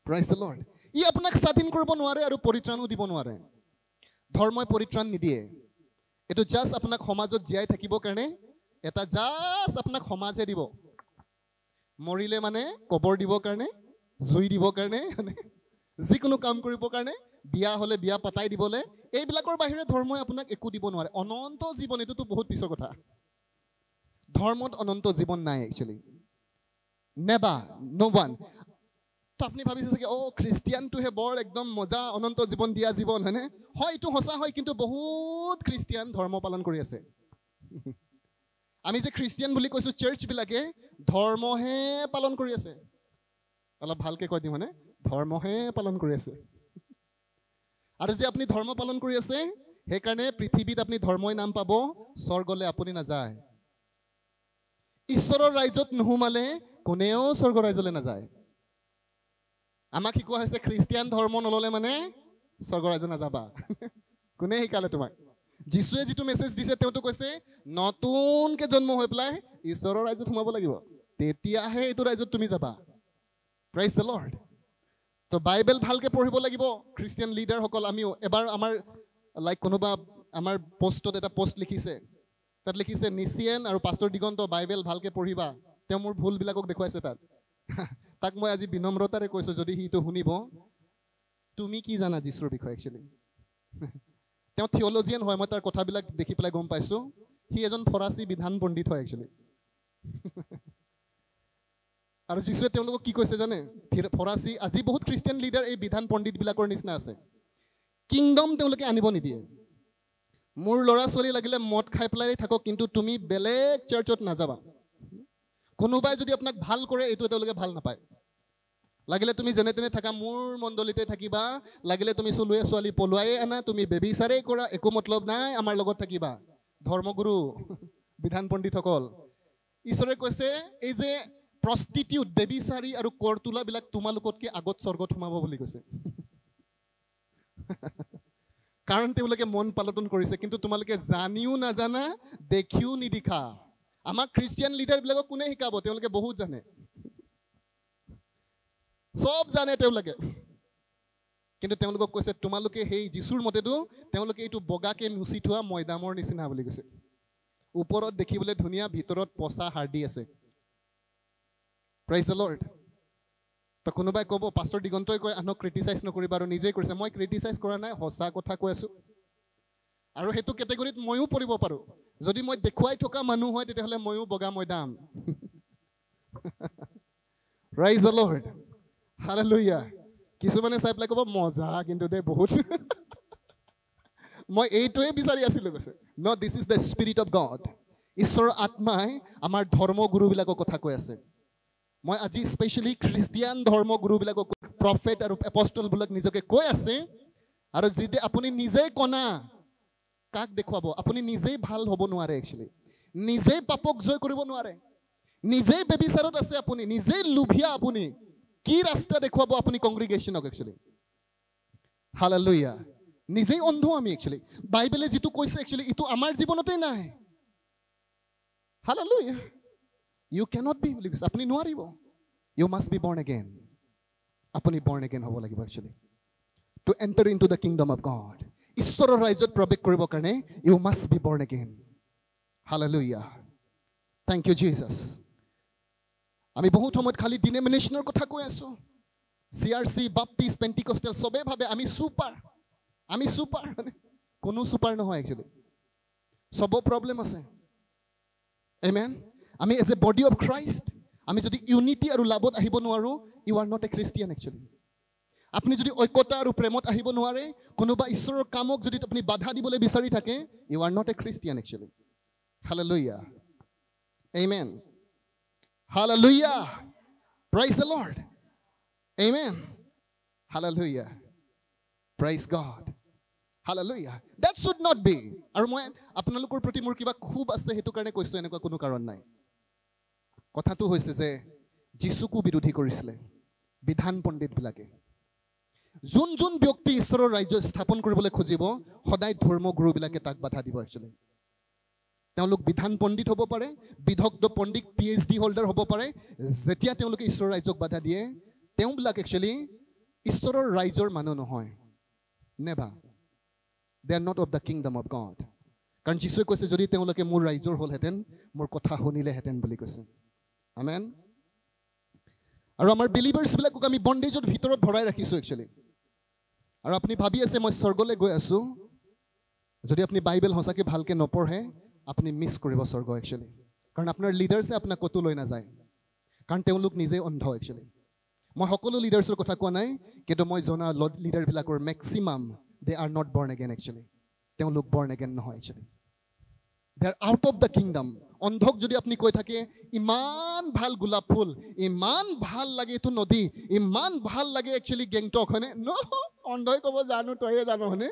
প্ৰাইজ লৰ্ড ই আপোনাক স্বাধীন কৰিব নোৱাৰে আৰু পৰিত্ৰাণো দিব নোৱাৰে। ধৰ্মই পৰিত্ৰাণ নিদিয়ে। এইটো জাষ্ট আপোনাক সমাজত জীয়াই থাকিবৰ কাৰণে এটা জাষ্ট আপোনাক সমাজে দিব। মৰিলে মানে কবৰ দিবৰ কাৰণে জুই দিবৰ কাৰণে মানে যিকোনো কাম কৰিবৰ কাৰণে বিয়া হ'লে বিয়া পাতাই দিবলৈ এইবিলাকৰ বাহিৰে ধৰ্মই আপোনাক একো দিব নোৱাৰে। অনন্ত জীৱন এইটোতো বহুত পিছৰ কথা। ধৰ্মত অনন্ত জীৱন নাই একচুৱেলি নেবা ন' ওৱান তো আপুনি ভাবিছে চাগে অ' খ্ৰীষ্টিয়ানটোহে বৰ একদম মজা অনন্ত জীৱন দিয়া জীৱন হয়নে? হয় এইটো সঁচা হয় কিন্তু বহুত খ্ৰীষ্টিয়ান ধৰ্ম পালন কৰি আছে। আমি যে খ্ৰীষ্টিয়ান বুলি কৈছোঁ চাৰ্চবিলাকে ধৰ্মহে পালন কৰি আছে। অলপ ভালকৈ কৈ দিওঁ মানে ধৰ্মহে পালন কৰি আছে। আৰু যে আপুনি ধৰ্ম পালন কৰি আছে সেইকাৰণে পৃথিৱীত আপুনি ধৰ্মই নাম পাব স্বৰ্গলৈ আপুনি নাযায়। ঈশ্বৰৰ ৰাজ্যত নোসোমালে কোনেও স্বৰ্গ ৰাজ্যলৈ নাযায়। আমাক শিকোৱা হৈছে খ্ৰীষ্টিয়ান ধৰ্ম নল'লে মানে স্বৰ্গ ৰাজ্য নাযাবা। কোনে শিকালে তোমাক? যীশুৱে যিটো মেছেজ দিছে তেওঁতো কৈছে নতুনকৈ জন্ম হৈ পেলাই ঈশ্বৰৰ ৰাজ্যত সোমাব লাগিব। তেতিয়াহে এইটো ৰাজ্যত তুমি যাবা। প্ৰাইজ দ্য লৰ্ড তো বাইবেল ভালকৈ পঢ়িব লাগিব। খ্ৰীষ্টিয়ান লিডাৰসকল আমিও এবাৰ আমাৰ লাইক কোনোবা আমাৰ পষ্টত এটা পষ্ট লিখিছে। তাত লিখিছে নিচিয়েন আৰু পাষ্টৰ দিগন্ত বাইবেল ভালকৈ পঢ়িবা। তেওঁ মোৰ ভুলবিলাকক দেখুৱাইছে তাত। তাক মই আজি বিনম্ৰতাৰে কৈছোঁ যদি সিটো শুনিব তুমি কি জানা যীশুৰ বিষয়ে একচুৱেলি তেওঁ থিঅলজিয়ান হয় মই তাৰ কথাবিলাক দেখি পেলাই গম পাইছোঁ। সি এজন ফৰাচী বিধান পণ্ডিত হয় একচুৱেলি আৰু যীশুৱে তেওঁলোকক কি কৈছে জানে? ফৰাচী আজি বহুত খ্ৰীষ্টিয়ান লিডাৰ এই বিধান পণ্ডিতবিলাকৰ নিচিনা আছে। কিংডম তেওঁলোকে আনিব নিদিয়ে। মোৰ ল'ৰা ছোৱালী লাগিলে মদ খাই পেলাই থাকক কিন্তু তুমি বেলেগ চাৰ্চত নাযাবা। কোনোবাই যদি আপোনাক ভাল কৰে এইটো তেওঁলোকে ভাল নাপায়। লাগিলে তুমি যেনে তেনে থাকা মোৰ মণ্ডলীতে থাকিবা। লাগিলে তুমি চলুৱে ছোৱালী পলুৱাই আনা তুমি বেবিচাৰেই কৰা একো মতলব নাই আমাৰ লগত থাকিবা। ধৰ্মগুৰু বিধান পণ্ডিতসকল। ঈশ্বৰে কৈছে এই যে প্ৰষ্টিটিউট বেবিচাৰী আৰু কৰ তোলাবিলাক তোমালোকতকৈ আগত স্বৰ্গত সোমাব বুলি কৈছে। কাৰণ তেওঁলোকে মন পালন কৰিছে কিন্তু তোমালোকে জানিও নাজানা দেখিও নিদিখা। আমাক খ্ৰীষ্টিয়ান লিডাৰবিলাকক কোনে শিকাব? তেওঁলোকে বহুত জানে। চব জানে তেওঁলোকে। কিন্তু তেওঁলোকক কৈছে তোমালোকে সেই যীশুৰ মতেতো তেওঁলোকে এইটো বগাকে মুচি থোৱা মৈদামৰ নিচিনা বুলি কৈছে। ওপৰত দেখিবলৈ ধুনীয়া ভিতৰত পচা হাৰ্ডি আছে। তো কোনোবাই ক'ব পাষ্টৰ দিগন্তই কয় আনক ক্ৰিটিচাইজ নকৰিবা আৰু নিজেই কৰিছে। মই ক্ৰিটিচাইজ কৰা নাই সঁচা কথা কৈ আছোঁ। আৰু সেইটো কেটেগৰীত ময়ো পৰিব পাৰোঁ। যদি মই দেখুৱাই থকা মানুহ হয় তেতিয়াহ'লে ময়ো বগা মৈদাম ৰাইজ লৰ্ড হালেলুয়া কিছুমানে চাই পেলাই ক'ব মজা কিন্তু দেই বহুত। মই এইটোৱে বিচাৰি আছিলোঁ কৈছে। Now this is the spirit of God ঈশ্বৰৰ আত্মাই আমাৰ ধৰ্মগুৰুবিলাকৰ কথা কৈ আছে। মই আজি স্পেচিয়েলি খ্ৰীষ্টিয়ান ধৰ্মগুৰুবিলাকক প্ৰফেট আৰু এপষ্টলবিলাক নিজকে কৈ আছে। আৰু যেতিয়া আপুনি নিজেই কণা কাক দেখুৱাব? আপুনি নিজেই ভাল হ'ব নোৱাৰে একচুৱেলি নিজেই পাপক জয় কৰিব নোৱাৰে। নিজেই বেবিচাৰত আছে আপুনি। নিজেই লোভীয়া আপুনি। কি ৰাস্তা দেখুৱাব আপুনি কংগ্ৰিগেশ্যনক একচুৱেলি হালালুয়া নিজেই অন্ধ আমি একচুৱেলি বাইবেলে যিটো কৈছে একচুৱেলি এইটো আমাৰ জীৱনতেই নাই। হালালুয়া ইউ কেনট বি বুলি কৈছে। আপুনি নোৱাৰিব। You must be born again আপুনি বৰ্ণ এগেইন হ'ব লাগিব actually to enter into the kingdom of God ঈশ্বৰৰ ৰাজ্যত প্ৰৱেশ কৰিবৰ কাৰণে you must be born again hallelujah thank you Jesus আমি বহুত সময়ত খালি ডিনেমিনেশ্যনৰ কথা কৈ আছোঁ। C R C Baptist Pentecostal চবেই ভাবে আমি চুপাৰ আমি চুপাৰ মানে কোনো চুপাৰ নহয় একচুৱেলি চব প্ৰব্লেম আছে। এমেন আমি as a body of Christ আমি যদি ইউনিটি আৰু লাভত আহিব নোৱাৰোঁ you are not a Christian actually আপুনি যদি ঐক্যতা আৰু প্ৰেমত আহিব নোৱাৰে কোনোবা ঈশ্বৰৰ কামক যদি আপুনি বাধা দিবলৈ বিচাৰি থাকে you are not a Christian actually hallelujah amen hallelujah praise the Lord amen hallelujah praise God hallelujah that should not be আৰু মই আপোনালোকৰ প্ৰতি মোৰ কিবা ক্ষোভ আছে সেইটো কাৰণে কৈছোঁ এনেকুৱা কোনো কাৰণ নাই। কথাটো হৈছে যে যীচুকো বিৰোধী কৰিছিলে। বিধান পণ্ডিতবিলাকে। যোন যোন ব্যক্তি ঈশ্বৰৰ ৰাজ্য স্থাপন কৰিবলৈ খুজিব সদায় ধৰ্মগুৰুবিলাকে তাক বাধা দিব একচুৱেলি তেওঁলোক বিধান পণ্ডিত হ'ব পাৰে বিদগ্ধ পণ্ডিত পি এইচ ডি হোল্ডাৰ হ'ব পাৰে। যেতিয়া তেওঁলোকে ঈশ্বৰৰ ৰাজ্যক বাধা দিয়ে তেওঁবিলাক একচুৱেলি ঈশ্বৰৰ ৰাইজৰ মানুহ নহয়। Never they are not of the kingdom of God কাৰণ যীশুৱে কৈছে যদি তেওঁলোকে মোৰ ৰাইজৰ হ'লহেঁতেন মোৰ কথা শুনিলেহেঁতেন বুলি কৈছে। আমেন আৰু আমাৰ বিলিভাৰ্ছবিলাকক আমি বণ্ডেজৰ ভিতৰত ভৰাই ৰাখিছোঁ একচুৱেলি আৰু আপুনি ভাবি আছে মই স্বৰ্গলৈ গৈ আছোঁ। যদি আপুনি বাইবেল সঁচাকৈ ভালকৈ নপঢ়ে আপুনি মিছ কৰিব স্বৰ্গ একচুৱেলি কাৰণ আপোনাৰ লিডাৰ্ছে আপোনাক ক'তো লৈ নাযায়। কাৰণ তেওঁলোক নিজে অন্ধ একচুৱেলি মই সকলো লিডাৰ্ছৰ কথা কোৱা নাই কিন্তু মই জনা লিডাৰবিলাকৰ maximum they are not born again actually তেওঁলোক বৰ্ণ এগেন নহয় actually they are out of the kingdom অন্ধক যদি আপুনি কৈ থাকে ইমান ভাল গোলাপ ফুল ইমান ভাল লাগে এইটো নদী ইমান ভাল লাগে একচুৱেলি গেংটক হয়নে? ন অন্ধই ক'ব জানো তইহে জানো হয়নে?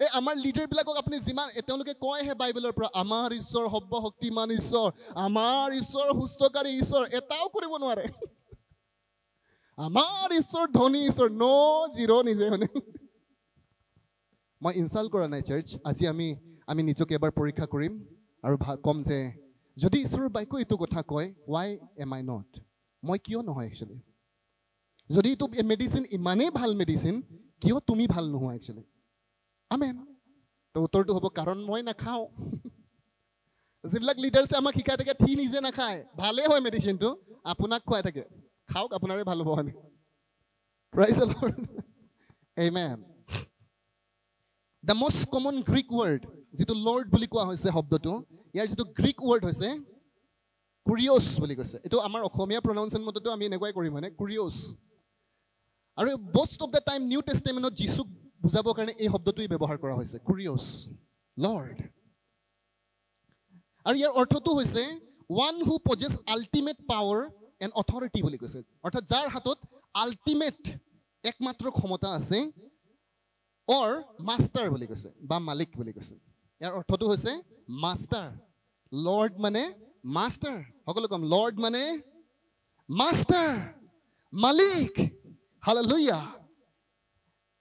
এই আমাৰ লিডাৰবিলাকক আপুনি যিমান তেওঁলোকে কয়হে বাইবেলৰ পৰা আমাৰ ঈশ্বৰ সৰ্ব শক্তিমান ঈশ্বৰ আমাৰ ঈশ্বৰ সুস্থকাৰী ঈশ্বৰ এটাও কৰিব নোৱাৰে। আমাৰ ঈশ্বৰ ধনী ঈশ্বৰ ন' জিৰ' নিজে হয়নে? মই ইনচাল্ট কৰা নাই চাৰ্চ আজি আমি আমি নিজকে এবাৰ পৰীক্ষা কৰিম আৰু ক'ম যে যদি ঈশ্বৰৰ বাক্য এইটো কথা কয় ৱাই এম আই নট মই কিয় নহয় একচুৱেলি যদি এইটো মেডিচিন ইমানেই ভাল মেডিচিন কিয় তুমি ভাল নোহোৱা একচুৱেলি আমেন তো উত্তৰটো হ'ব কাৰণ মই নাখাওঁ। যিবিলাক লিডাৰ্ছে আমাক শিকাই থাকে সি নিজে নাখায়। ভালেই হয় মেডিচিনটো আপোনাক খুৱাই থাকে। খাওক আপোনাৰে ভাল হ'ব হয়নে praise amen the most common Greek word যিটো লৰ্ড বুলি কোৱা হৈছে শব্দটো ইয়াৰ যিটো গ্ৰীক ৱৰ্ড হৈছে কুৰিয়ছ বুলি কৈছে। এইটো আমাৰ অসমীয়া প্ৰনাউন্সেন মতেতো আমি এনেকুৱাই কৰিম মানে কুৰিয়ছ আৰু most of the time new টেষ্টেমেণ্টত যীচুক বুজাবৰ কাৰণে এই শব্দটোৱেই ব্যৱহাৰ কৰা হৈছে কুৰিয়ছ লৰ্ড আৰু ইয়াৰ অৰ্থটো হৈছে one who possess ultimate power and authority বুলি কৈছে। অৰ্থাৎ যাৰ হাতত আল্টিমেট একমাত্ৰ ক্ষমতা আছে অৰ মাষ্টাৰ বুলি কৈছে বা মালিক বুলি কৈছে। ইয়াৰ অৰ্থটো হৈছে মাষ্টাৰ লৰ্ড মানে মাষ্টাৰ সকলো কম লৰ্ড মানে মাষ্টাৰ মালিক হালেলুয়া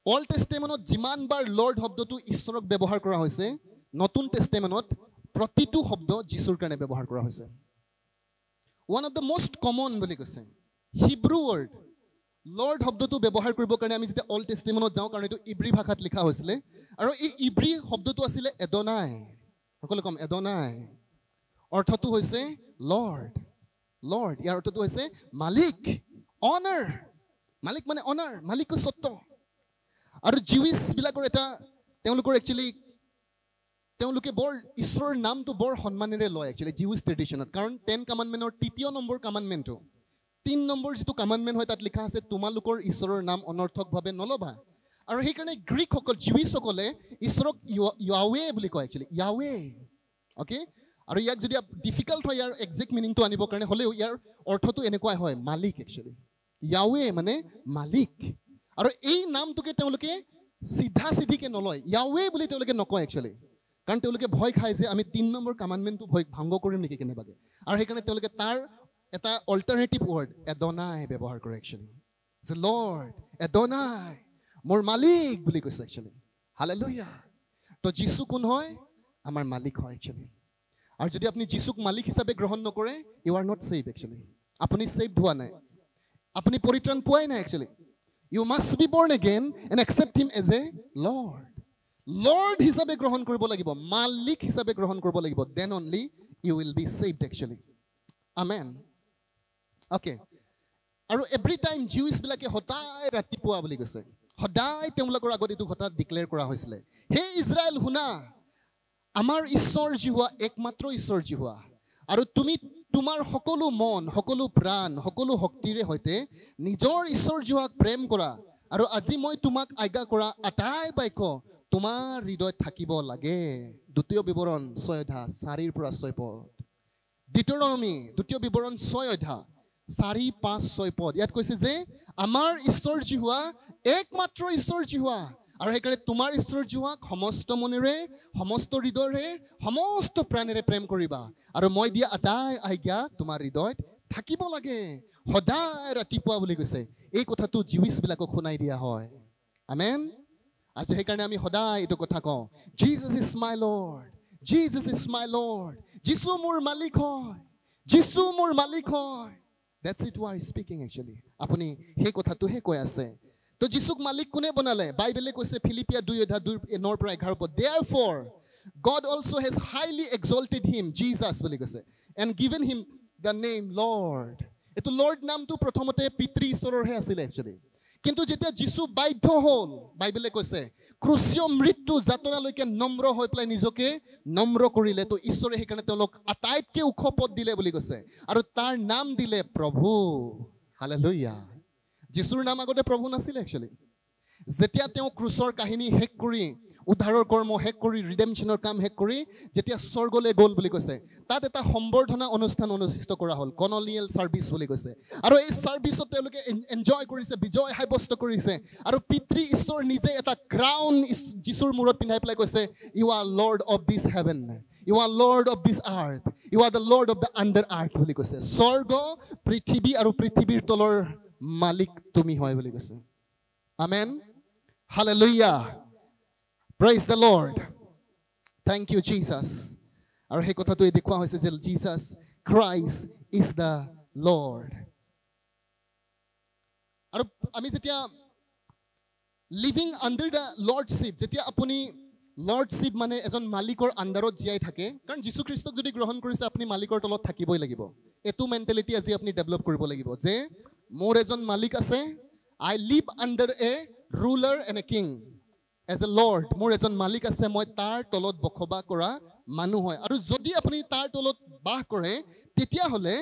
অল্ড টেষ্টেমেণ্টত যিমানবাৰ লৰ্ড শব্দটো ঈশ্বৰক ব্যৱহাৰ কৰা হৈছে নতুন টেষ্টেমেণ্টত প্ৰতিটো শব্দ যীশুৰ কাৰণে ব্যৱহাৰ কৰা হৈছে one of the most common বুলি কৈছে হিব্ৰু ৱৰ্ড লৰ্ড শব্দটো ব্যৱহাৰ কৰিবৰ কাৰণে আমি যেতিয়া অল্ড টেষ্টিমেণ্টত যাওঁ কাৰণ এইটো ইব্ৰী ভাষাত লিখা হৈছিলে আৰু এই ইব্ৰী শব্দটো আছিলে এডনাই সকলো কম এডনাই অৰ্থটো হৈছে লৰ্ড লৰ্ড ইয়াৰ অৰ্থটো হৈছে মালিক। অনাৰ মালিক মানে অনাৰ মালিক স্বত্ব আৰু জিউইছবিলাকৰ এটা তেওঁলোকৰ একচুৱেলি তেওঁলোকে বৰ ঈশ্বৰৰ নামটো বৰ সন্মানেৰে লয় একচুৱেলি জিউইছ ট্ৰেডিশ্যনত কাৰণ টেন কামাণ্ডমেণ্টৰ তৃতীয় নম্বৰ কামাণ্ডমেণ্টটো তিন নম্বৰ যিটো কামাণ্ডমেণ্ট হয় তাত লিখা আছে তোমালোকৰ ঈশ্বৰৰ নাম অনৰ্থকভাৱে নল'বা। আৰু সেইকাৰণে গ্ৰীকসকল জিউইছসকলে ঈশ্বৰক য়াৱে বুলি কয় একচুৱেলি য়াৱে অ'কে আৰু ইয়াক যদি ডিফিকাল্ট হয় ইয়াৰ একজেক্ট মিনিংটো আনিবৰ কাৰণে হ'লেও ইয়াৰ অৰ্থটো এনেকুৱাই হয় মালিক একচুৱেলি য়াৱে মানে মালিক। আৰু এই নামটোকে তেওঁলোকে চিধা চিধিকে নলয় য়াৱে বুলি তেওঁলোকে নকয় একচুৱেলি কাৰণ তেওঁলোকে ভয় খায় যে আমি তিনি নম্বৰ কামাণ্ডমেণ্টটো ভয় ভংগ কৰিম নেকি কেনেবাকৈ। আৰু সেইকাৰণে তেওঁলোকে তাৰ এটা অল্টাৰনেটিভ ৱৰ্ড এডনাই ব্যৱহাৰ কৰে একচুৱেলি যে লৰ্ড এডনাই মোৰ মালিক বুলি কৈছে একচুৱেলি হালে লুইয়া তো যীশু কোন হয়? আমাৰ মালিক হয় একচুৱেলি আৰু যদি আপুনি যীশুক মালিক হিচাপে গ্ৰহণ নকৰে you are not save actually আপুনি ছেভ হোৱা নাই। আপুনি পৰিত্ৰাণ পোৱাই নাই actually you must be born again and accept him as a Lord Lord হিচাপে গ্ৰহণ কৰিব লাগিব মালিক হিচাপে গ্ৰহণ কৰিব লাগিব then only you will be saved actually amen okay আৰু এভৰি টাইম জিউছবিলাকে সদায় ৰাতিপুৱা বুলি কৈছে। সদায় তেওঁলোকৰ আগত এইটো কথা ডিক্লেয়াৰ কৰা হৈছিলে। হে ইজৰাইল শুনা আমাৰ ঈশ্বৰ যি হোৱা একমাত্ৰ ঈশ্বৰ যি হোৱা আৰু তুমি তোমাৰ সকলো মন সকলো প্ৰাণ সকলো শক্তিৰে সৈতে নিজৰ ঈশ্বৰ যি হোৱাক প্ৰেম কৰা। আৰু আজি মই তোমাক আজ্ঞা কৰা আটাই বাক্য তোমাৰ হৃদয়ত থাকিব লাগে। দ্বিতীয় বিৱৰণ ছয় অধ্যা চাৰিৰ পৰা ছয় পদ। দ্বিতীয়নমী দ্বিতীয় বিৱৰণ ছয় অধ্যা চাৰি পাঁচ ছয় পদ। ইয়াত কৈছে যে আমাৰ ঈশ্বৰ যি হোৱা একমাত্ৰ ঈশ্বৰ যি হোৱা আৰু সেইকাৰণে তোমাৰ ঈশ্বৰ যি হোৱাক সমস্ত মনেৰে সমস্ত হৃদয়ৰে সমস্ত প্ৰাণেৰে প্ৰেম কৰিবা। আৰু মই দিয়া আটাই আজ্ঞা তোমাৰ হৃদয়ত থাকিব লাগে। সদায় ৰাতিপুৱা বুলি কৈছে। এই কথাটো জিউইছবিলাকক শুনাই দিয়া হয়। আমেন? আজি সেইকাৰণে আমি সদায় এইটো কথা কওঁ Jesus is my Lord Jesus is my Lord যিচু মোৰ মালিক হয় যিচু মোৰ মালিক হয়। That's it we're speaking actually আপুনি সেই কথাটোহে কৈ আছে তো যিচুক মালিক কোনে বনালে বাইবেলে কৈছে ফিলিপিয়া দুই অধ্যা দুই নৰ পৰা এঘাৰ পদ therefore God also' has highly exalted him Jesus বুলি কৈছে and given him the name Lord এইটো লৰ্ড নামটো প্ৰথমতে পিতৃ ঈশ্বৰৰহে আছিলে একচুৱেলি কিন্তু যেতিয়া যীশু বাধ্য হ'ল বাইবেলে কৈছে ক্ৰুচীয় মৃত্যু যাতনালৈকে নম্ৰ হৈ পেলাই নিজকে নম্ৰ কৰিলে তো ঈশ্বৰে সেইকাৰণে তেওঁলোক আটাইতকৈ ওখ পদ দিলে বুলি কৈছে। আৰু তাৰ নাম দিলে প্ৰভু। হালে লুইয়া যীশুৰ নাম আগতে প্ৰভু নাছিলে একচুৱেলি যেতিয়া তেওঁ ক্ৰুচৰ কাহিনী শেষ কৰি উদ্ধাৰৰ কৰ্ম শেষ কৰি ৰিডেমশ্যনৰ কাম শেষ কৰি যেতিয়া স্বৰ্গলৈ গ'ল বুলি কৈছে তাত এটা সম্বৰ্ধনা অনুষ্ঠান অনুষ্ঠিত কৰা হ'ল কনলিয়েল ছাৰ্ভিচ বুলি কৈছে। আৰু এই ছাৰ্ভিচত তেওঁলোকে এনজয় কৰিছে বিজয় সাব্যস্ত কৰিছে। আৰু পিতৃ ঈশ্বৰ নিজে এটা ক্ৰাউন যীশুৰ মূৰত পিন্ধাই পেলাই কৈছে you are Lord of this heaven you are Lord of this earth you are the Lord of the under earth বুলি কৈছে। স্বৰ্গ পৃথিৱী আৰু পৃথিৱীৰ তলৰ মালিক তুমি হয় বুলি কৈছে। Amen. Hallelujah praise the Lord thank you Jesus আৰু সেই কথাটোৱে দেখুওৱা হৈছে যে Jesus Christ is the Lord আৰু আমি যেতিয়া লিভিং আণ্ডাৰ দ্য লৰ্ডশ্বিপ যেতিয়া আপুনি লৰ্ডশ্বিপ মানে এজন মালিকৰ আণ্ডাৰত জীয়াই থাকে কাৰণ যীশুখ্ৰীষ্টক যদি গ্ৰহণ কৰিছে আপুনি মালিকৰ তলত থাকিবই লাগিব এইটো মেণ্টেলিটি আজি আপুনি ডেভেলপ কৰিব লাগিব যে মোৰ এজন মালিক আছে I live under a ruler and a king as a Lord মোৰ এজন মালিক আছে মই তাৰ তলত বসবাস কৰা মানুহ হয়। আৰু যদি আপুনি তাৰ তলত বাস কৰে তেতিয়াহ'লে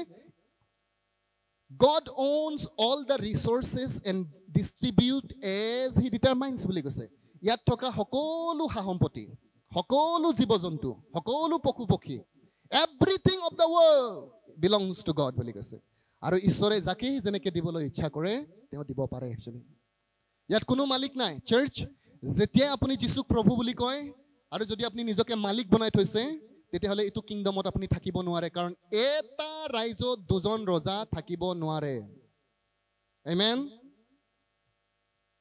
God owns all the resources and distribute as he determines বুলি কৈছে। ইয়াত থকা সকলো সা সম্পত্তি সকলো জীৱ জন্তু সকলো পশু পক্ষী everything of the world belongs to God বুলি কৈছে। আৰু ঈশ্বৰে যাকেই যেনেকৈ দিবলৈ ইচ্ছা কৰে তেওঁ দিব পাৰে একচুৱেলি ইয়াত কোনো মালিক নাই। চাৰ্চ যেতিয়াই আপুনি যীশুক প্ৰভু বুলি কয় আৰু যদি আপুনি নিজকে মালিক বনাই থৈছে তেতিয়াহ'লে এইটো কিংডমত আপুনি থাকিব নোৱাৰে কাৰণ এটা ৰাইজত দুজন ৰজা থাকিব নোৱাৰে। এমেন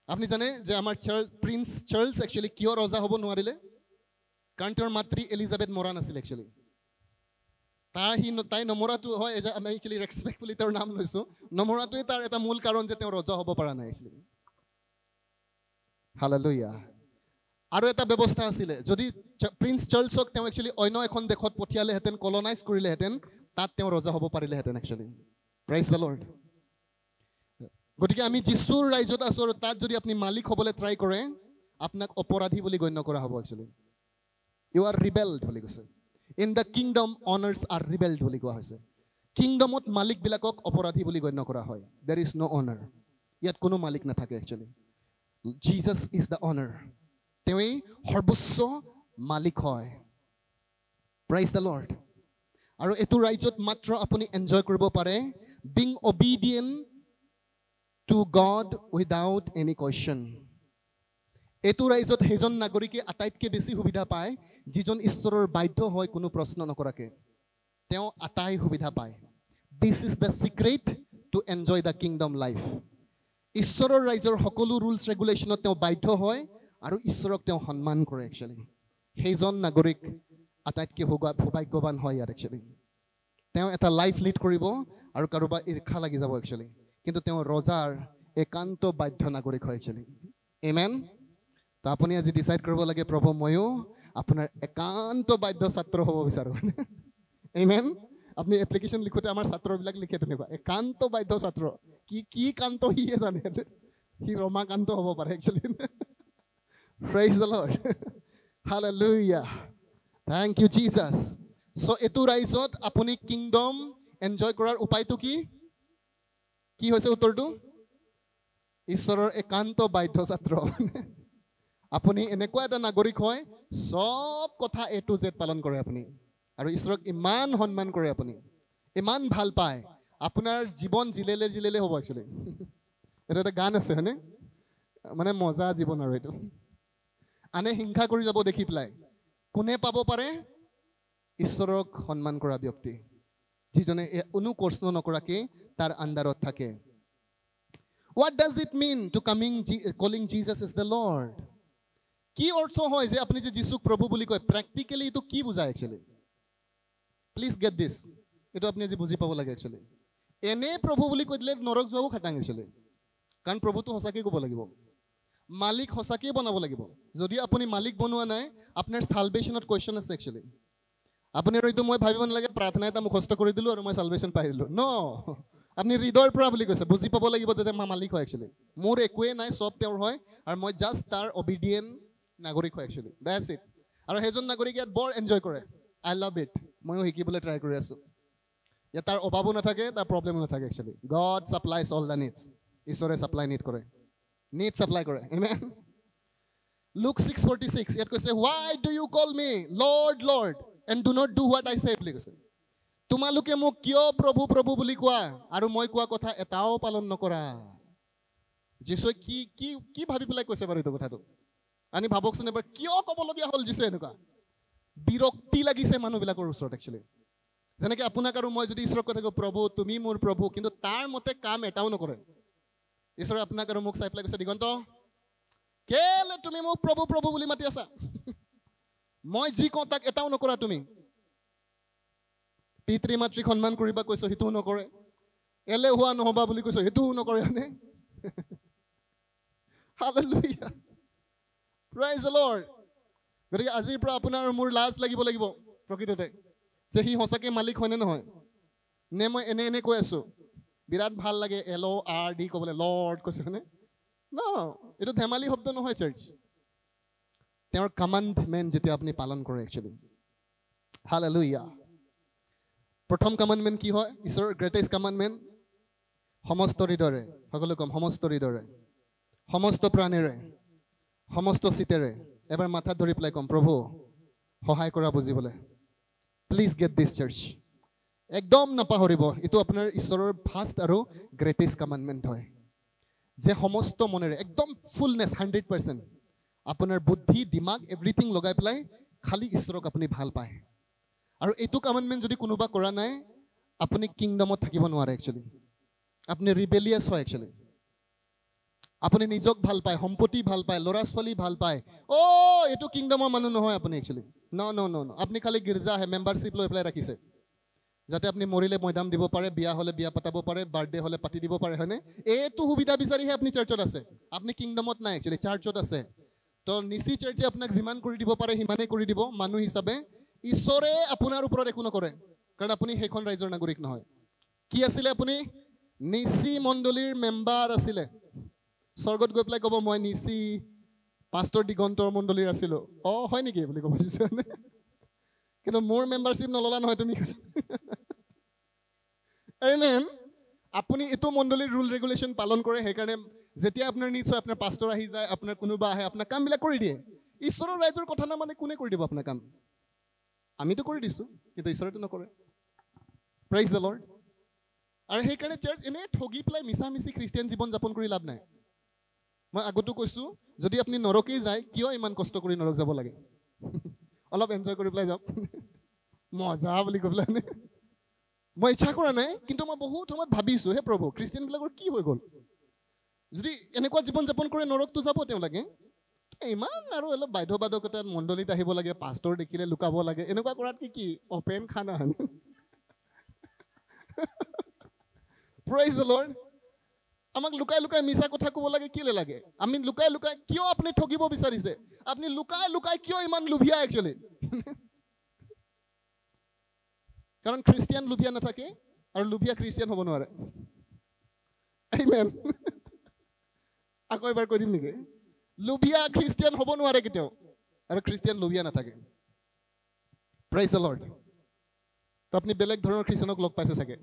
আপুনি জানে যে আমাৰ চাৰ্ল প্ৰিন্স চাৰ্লছ একচুৱেলি কিয় ৰজা হ'ব নোৱাৰিলে? কাৰণ তেওঁৰ মাতৃ এলিজাবেথ মৰা নাছিল একচুৱেলি তাৰ সি তাই নমৰাটো হয় আমি একচুৱেলি ৰেচপেক্টফুলি তেওঁৰ নাম লৈছোঁ। নমৰাটোৱে তাৰ এটা মূল কাৰণ যে তেওঁ ৰজা হ'ব পৰা নাই একচুৱেলি হালেলুয়া আৰু এটা ব্যৱস্থা আছিলে যদি প্ৰিন্স চাৰ্লছক তেওঁ একচুৱেলি অন্য এখন দেশত পঠিয়ালেহেঁতেন কলনাইজ কৰিলেহেঁতেন তাত তেওঁ ৰজা হ'ব পাৰিলেহেঁতেন একচুৱেলি প্ৰাইজ দ্য লৰ্ড গতিকে আমি যীশুৰ ৰাইজত আছোঁ আৰু তাত যদি আপুনি মালিক হ'বলৈ ট্ৰাই কৰে আপোনাক অপৰাধী বুলি গণ্য কৰা হ'ব একচুৱেলি ইউ আৰ ৰিবেল্ড বুলি কৈছে। In the kingdom owners are rebelled বুলি কোৱা হৈছে। কিংডমত মালিকবিলাকক অপৰাধী বুলি গণ্য কৰা হয়। দেৰ ইজ ন' অনাৰ ইয়াত কোনো মালিক নাথাকে একচুৱেলি ইজ দ্য অনাৰ তেওঁৱেই সৰ্বোচ্চ মালিক হয় প্ৰাইজ দ্য লৰ্ড আৰু এইটো ৰাজ্যত মাত্ৰ আপুনি এনজয় কৰিব পাৰে being obedient to God without any question এইটো ৰাইজত সেইজন নাগৰিকে আটাইতকৈ বেছি সুবিধা পায় যিজন ঈশ্বৰৰ বাধ্য হয় কোনো প্ৰশ্ন নকৰাকৈ তেওঁ আটাই সুবিধা পায় this is the secret to enjoy the kingdom life ঈশ্বৰৰ ৰাইজৰ সকলো ৰুলছ ৰেগুলেশ্যনত তেওঁ বাধ্য হয় আৰু ঈশ্বৰক তেওঁ সন্মান কৰে একচুৱেলি সেইজন নাগৰিক আটাইতকৈ সৌগা- সৌভাগ্যৱান হয় ইয়াত একচুৱেলি তেওঁ এটা লাইফ লিড কৰিব আৰু কাৰোবাৰ ঈৰ্ষা লাগি যাব একচুৱেলি কিন্তু তেওঁ ৰজাৰ একান্ত বাধ্য নাগৰিক হয় একচুৱেলি ইমেন তো আপুনি আজি ডিচাইড কৰিব লাগে প্ৰভু ময়ো আপোনাৰ একান্ত বাধ্য ছাত্ৰ হ'ব বিচাৰোঁ। ইমেন আপুনি এপ্লিকেশ্যন লিখোঁতে আমাৰ ছাত্ৰবিলাক লিখে তেনেকুৱা। একান্ত বাধ্য ছাত্ৰ। কি কি কান্ত সিহে জানে? সি ৰমাকান্ত হ'ব পাৰে actually hallelujah thank you Jesus so' এইটো ৰাইজত আপুনি কিংডম এনজয় কৰাৰ উপায়টো কি? কি হৈছে উত্তৰটো? ঈশ্বৰৰ একান্ত বাধ্য ছাত্ৰ। আপুনি এনেকুৱা এটা নাগৰিক হয় চব কথা এ টু জেড পালন কৰে আপুনি। আৰু ঈশ্বৰক ইমান সন্মান কৰে আপুনি। ইমান ভাল পায়। আপোনাৰ জীৱন জিলেলে জিলেলে হ'ব একচুৱেলি এইটো এটা গান আছে হয়নে? মানে মজা জীৱন আৰু এইটো। আনে হিংসা কৰি যাব দেখি পেলাই। কোনে পাব পাৰে? ঈশ্বৰক সন্মান কৰা ব্যক্তি। যিজনে কোনো কষ্ট নকৰাকৈ তাৰ আণ্ডাৰত থাকে। What does it mean to coming calling Jesus is the Lord কি অৰ্থ হয় যে আপুনি যে যীচুক প্ৰভু বুলি কয়? প্ৰেক্টিকেলি এইটো কি বুজায় একচুৱেলি প্লিজ গেট দিছ এইটো আপুনি আজি বুজি পাব লাগে একচুৱেলি এনে প্ৰভু বুলি কৈ দিলে নৰক যোৱাও খাটাং একচুৱেলি কাৰণ প্ৰভুটো সঁচাকৈ ক'ব লাগিব। মালিক সঁচাকৈয়ে বনাব লাগিব। যদি আপুনি মালিক বনোৱা নাই আপোনাৰ চালভেশ্যনত কুৱেশ্যন আছে একচুৱেলি আপুনি আৰু এইটো মই ভাবিব নালাগে প্ৰাৰ্থনা এটা মুখস্থ কৰি দিলোঁ আৰু মই চালভেশ্যন পাই দিলোঁ। ন আপুনি হৃদয়ৰ পৰা বুলি কৈছে বুজি পাব লাগিব যে মই মালিক হয় একচুৱেলি মোৰ একোৱেই নাই চব তেওঁৰ হয় আৰু মই জাষ্ট তাৰ অবিডিয়েণ্ট নাগৰিক হয় একচুৱেলি দেটছ ইট আৰু সেইজন নাগৰিকে ইয়াত বৰ এনজয় কৰে। আই লাভ ইট ময়ো শিকিবলৈ ট্ৰাই কৰি আছোঁ। ইয়াত তাৰ অভাৱো নাথাকে তাৰ প্ৰব্লেমো নাথাকে actually God supplies all the needs ঈশ্বৰে ছাপ্লাই নিড কৰে। নিড ছাপ্লাই কৰে। Amen Luke six forty six ইয়াত কৈছে why do you call me Lord Lord and do not do what I say বুলি কৈছে। তোমালোকে মোক কিয় প্ৰভু প্ৰভু বুলি কোৱা? আৰু মই কোৱা কথা এটাও পালন নকৰা। যীশুৱে কি কি কি ভাবি পেলাই কৈছে বাৰু এইটো কথাটো? আমি ভাবকচোন এবাৰ কিয় ক'বলগীয়া হ'ল যীশুৱে এনেকুৱা? বিৰক্তি লাগিছে মানুহবিলাকৰ ওচৰত একচুৱেলি যেনেকৈ আপোনাক আৰু মই যদি ঈশ্বৰক কথা কওঁ প্ৰভু তুমি মোৰ প্ৰভু কিন্তু তাৰ মতে কাম এটাও নকৰে। ঈশ্বৰে আপোনাক আৰু মোক চাই পেলাই কৈছে দিগন্ত কেলে তুমি মোক প্ৰভু প্ৰভু বুলি মাতি আছা? মই যি কওঁ তাক এটাও নকৰা তুমি। পিতৃ মাতৃক সন্মান কৰিবা কৈছো সেইটোও নকৰে। এলেহুৱা নহবা বুলি কৈছো সেইটোও নকৰে হয়নে Hallelujah. Praise the Lord. গতিকে আজিৰ পৰা আপোনাৰ মোৰ লাজ লাগিব লাগিব প্ৰকৃততে যে সি সঁচাকৈ মালিক হয়নে নহয়? নে মই এনে এনে কৈ আছোঁ? বিৰাট ভাল লাগে এল অ' আৰ ডি ক'বলৈ লৰ্ড কৈছে হয়নে? ন এইটো ধেমালি শব্দ নহয় চাৰ্চ তেওঁৰ কামাণ্ডমেণ্ট যেতিয়া আপুনি পালন কৰে একচুৱেলি হালেলুয়া প্ৰথম কামাণ্ডমেণ্ট কি হয়? ঈশ্বৰৰ গ্ৰেটেষ্ট কামাণ্ডমেণ্ট সমস্ত হৃদয়ৰে সকলো কম সমস্ত হৃদয়ৰে। সমস্ত প্ৰাণেৰে সমস্ত চিতেৰে। এবাৰ মাথাত ধৰি পেলাই ক'ম প্ৰভু সহায় কৰা বুজিবলৈ। প্লিজ গেট দিছ চাৰ্চ একদম নাপাহৰিব। এইটো আপোনাৰ ঈশ্বৰৰ ফাৰ্ষ্ট আৰু গ্ৰেটেষ্ট কামাণ্ডমেণ্ট হয়। যে সমস্ত মনেৰে একদম ফুলনেছ হাণ্ড্ৰেড পাৰ্চেণ্ট আপোনাৰ বুদ্ধি দিমাগ এভৰিথিং লগাই পেলাই খালী ঈশ্বৰক আপুনি ভাল পায়। আৰু এইটো কামাণ্ডমেণ্ট যদি কোনোবা কৰা নাই আপুনি কিংডমত থাকিব নোৱাৰে একচুৱেলি আপুনি ৰিবেলিয়াছ হয় একচুৱেলি আপুনি নিজক ভাল পায় সম্পত্তি ভাল পায় ল'ৰা ছোৱালী ভাল পায়। অ' এইটো কিংডমৰ মানুহ নহয় আপুনি একচুৱেলি ন ন ন ন। আপুনি খালি গীৰ্জা আহে মেম্বাৰশ্বিপ লৈ পেলাই ৰাখিছে। যাতে আপুনি মৰিলে মৈদাম দিব পাৰে বিয়া হ'লে বিয়া পাতাব পাৰে বাৰ্থডে হ'লে পাতি দিব পাৰে হয়নে? এইটো সুবিধা বিচাৰিহে আপুনি চাৰ্চত আছে। আপুনি কিংডমত নাই একচুৱেলি চাৰ্চত আছে। তো নিচি চাৰ্চে আপোনাক যিমান কৰি দিব পাৰে সিমানেই কৰি দিব মানুহ হিচাপে। ঈশ্বৰে আপোনাৰ ওপৰত একো নকৰে কাৰণ আপুনি সেইখন ৰাইজৰ নাগৰিক নহয়। কি আছিলে আপুনি? নিচি মণ্ডলীৰ মেম্বাৰ আছিলে। স্বৰ্গত গৈ পেলাই ক'ব মই নিচি পাষ্টৰ দিগন্তৰ মণ্ডলীৰ আছিলোঁ। অঁ হয় নেকি? বুলি ক'ব খুজিছোঁ কিন্তু মোৰ মেম্বাৰশ্বিপ নল'লা নহয় তুমি কৈছা। Amen. আপুনি এইটো মণ্ডলীৰ ৰুল ৰেগুলেশ্যন পালন কৰে সেইকাৰণে যেতিয়া আপোনাৰ নিশ্চয় আপোনাৰ পাষ্টৰ আহি যায় আপোনাৰ কোনোবা আহে আপোনাৰ কামবিলাক কৰি দিয়ে। ঈশ্বৰৰ ৰাইজৰ কথা নামানে কোনে কৰি দিব আপোনাৰ কাম? আমিতো কৰি দিছোঁ কিন্তু ঈশ্বৰেতো নকৰে। প্ৰাইজ দ্য লৰ্ড আৰু সেইকাৰণে চাৰ্চ এনেই ঠগি পেলাই মিছা মিছি খ্ৰীষ্টিয়ান জীৱন যাপন কৰি লাভ নাই। মই আগতো কৈছোঁ যদি আপুনি নৰকেই যায় কিয় ইমান কষ্ট কৰি নৰক যাব লাগে? অলপ এনজয় কৰি পেলাই যাওক। মজা বুলি কৈ পেলাই মই ইচ্ছা কৰা নাই কিন্তু মই বহুত সময়ত ভাবিছোঁ হে প্ৰভু খ্ৰীষ্টিয়ানবিলাকৰ কি হৈ গ'ল? যদি এনেকুৱা জীৱন যাপন কৰে নৰকটো যাব তেওঁলোকে? ইমান আৰু অলপ বাধ্যবাধকতাত মণ্ডলীত আহিব লাগে পাষ্টৰ দেখিলে লুকাব লাগে এনেকুৱা কৰাত কি কি? অপেন খানা প্ৰাইজ লৰ্ড আমাক লুকাই লুকাই মিছা কথা ক'ব লাগে কেলে লাগে? আমি লুকাই লুকাই কিয় আপুনি ঠগিব বিচাৰিছে? আপুনি লুকাই লুকাই কিয় ইমান লোভীয়া একচুৱেলি কাৰণ খ্ৰীষ্টিয়ান লোভীয়া নাথাকে আৰু লোভীয়া খ্ৰীষ্টিয়ান হ'ব নোৱাৰে. আকৌ এবাৰ কৈ দিম নেকি? লোভীয়া খ্ৰীষ্টিয়ান হ'ব নোৱাৰে কেতিয়াও আৰু খ্ৰীষ্টিয়ান লোভীয়া নাথাকে। প্ৰাইজ লৰ্ড তো আপুনি বেলেগ ধৰণৰ খ্ৰীষ্টিয়ানক লগ পাইছে চাগে।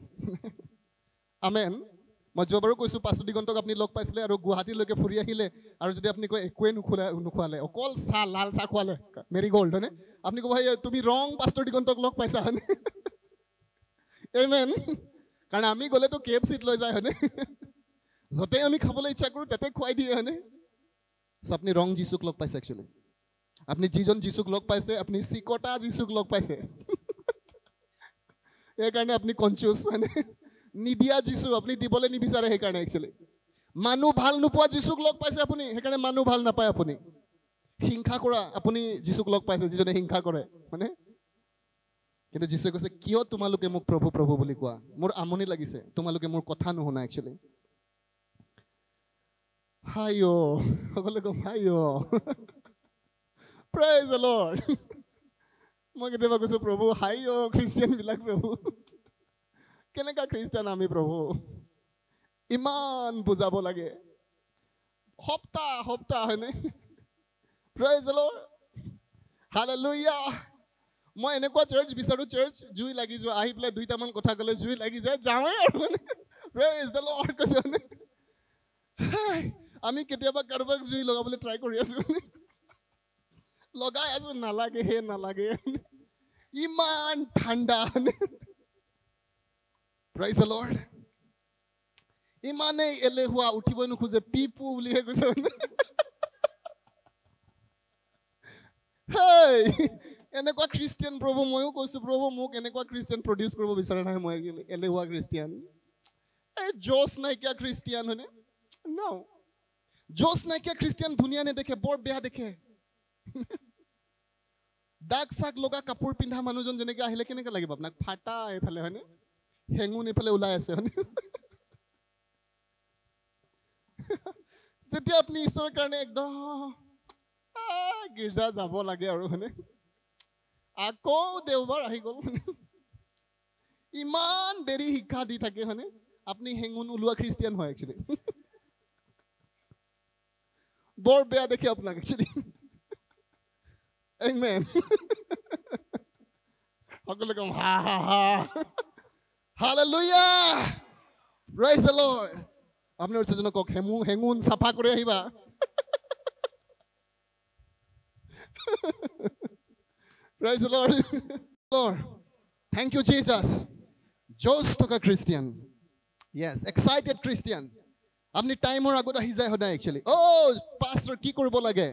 আমেন মই যোৱাবাৰো কৈছোঁ পাঁচ দিগন্তক আপুনি লগ পাইছিলে আৰু গুৱাহাটীলৈকে ফুৰি আহিলে আৰু যদি আপুনি কয় একোৱে নোখোলা নোখোৱালে অকল চাহ লাল চাহ খোৱালে মেৰি গ'ল্ড হয়নে? আপুনি ক'ব ভাই তুমি ৰং পাঁচৰ দিগন্তক লগ পাইছা হয়নে? এমেন কাৰণ আমি গ'লেতো কে এফ চিত লৈ যায় হয়নে? য'তে আমি খাবলৈ ইচ্ছা কৰোঁ তাতে খুৱাই দিয়ে হয়নে? চ' আপুনি ৰং যীচুক লগ পাইছে একচুৱেলি আপুনি যিজন যীচুক লগ পাইছে আপুনি চিকটা যীচুক লগ পাইছে। সেইকাৰণে আপুনি কনচিয়াছ হয়নে? নিদিয়া যিচু আপুনি দিবলৈ নিবিচাৰে সেইকাৰণে একচুৱেলি মানুহ ভাল নোপোৱা যিচুক লগ পাইছে আপুনি সেইকাৰণে মানুহ ভাল নাপায় আপুনি। হিংসা কৰা আপুনি যিচুক লগ পাইছে যিজনে হিংসা কৰে হয়নে? কিন্তু যিচুৱে কৈছে কিয় তোমালোকে মোক প্ৰভু প্ৰভু বুলি কোৱা? মোৰ আমনি লাগিছে তোমালোকে মোৰ কথা নুশুনা একচুৱেলি হাই অ' সকলোৱে কম হাই অ' লৰ্ড মই কেতিয়াবা কৈছোঁ প্ৰভু হাই অ' খ্ৰীষ্টিয়ানবিলাক প্ৰভু। কেনেকুৱা খ্ৰীষ্টান আমি প্ৰভু? ইমান বুজাব লাগে। সপ্তাহ সপ্তাহ হয়নে? লৰ্ড হালেলুয়া মই এনেকুৱা চাৰ্চ বিচাৰোঁ চাৰ্চ জুই লাগি যোৱা। আহি পেলাই দুইটামান কথা ক'লে জুই লাগি যায় যাওঁৱে আৰু মানে। প্ৰেজ দ্য লৰ্ড কৈছে আমি কেতিয়াবা কাৰোবাক জুই লগাবলৈ ট্ৰাই কৰি আছোঁ লগাই আছোঁ নালাগে হে নালাগে। ইমান ঠাণ্ডা প্ৰাইজ দ্য লৰ্ড ইমানেই এলেহুৱা উঠিবই নোখোজে পিপু বুলিহে কৈছে মানে হেই এনেকুৱা খ্ৰীষ্টিয়ান প্ৰভু ময়ো কৈছোঁ প্ৰভু মোক এনেকুৱা খ্ৰীষ্টিয়ান প্ৰডিউচ কৰিব বিচৰা নাই মই এলেহুৱা খ্ৰীষ্টিয়ান এই জছ নাইকিয়া খ্ৰীষ্টিয়ান হয়নে ন জছ নাইকিয়া খ্ৰীষ্টিয়ান ধুনীয়া নেদেখে বৰ বেয়া দেখে দাগ চাগ লগা কাপোৰ পিন্ধা মানুহজন যেনেকৈ আহিলে কেনেকৈ লাগিব আপোনাক ফাটা এইফালে হয়নে হেঙুন এইফালে ওলাই আছে যেতিয়া আপুনি ঈশ্বৰৰ কাৰণে একদম গীৰ্জা যাব লাগে আৰু হয়নে আকৌ দেওবাৰ আহি গ'ল? ইমান দেৰি শিক্ষা দি থাকে হয়নে আপুনি হেঙুন ওলোৱা খ্ৰীষ্টিয়ান হয় একচুৱেলি বৰ বেয়া দেখে আপোনাক একচুৱেলি Amen. সকলোৱে কম হা হা হা হালেলুয়া the Lord. আপোনাৰ ওচৰজনক কওক হেমু হেঙুন চাফা কৰি আহিবা Praise the Lord. Lord. Thank you, Jesus. Just থকা খ্ৰীষ্টিয়ান য়েছ এক্সাইটেড খ্ৰীষ্টিয়ান আপুনি টাইমৰ আগত আহি যায় সদায় একচুৱেলি অ' পাষ্টৰ কি কৰিব লাগে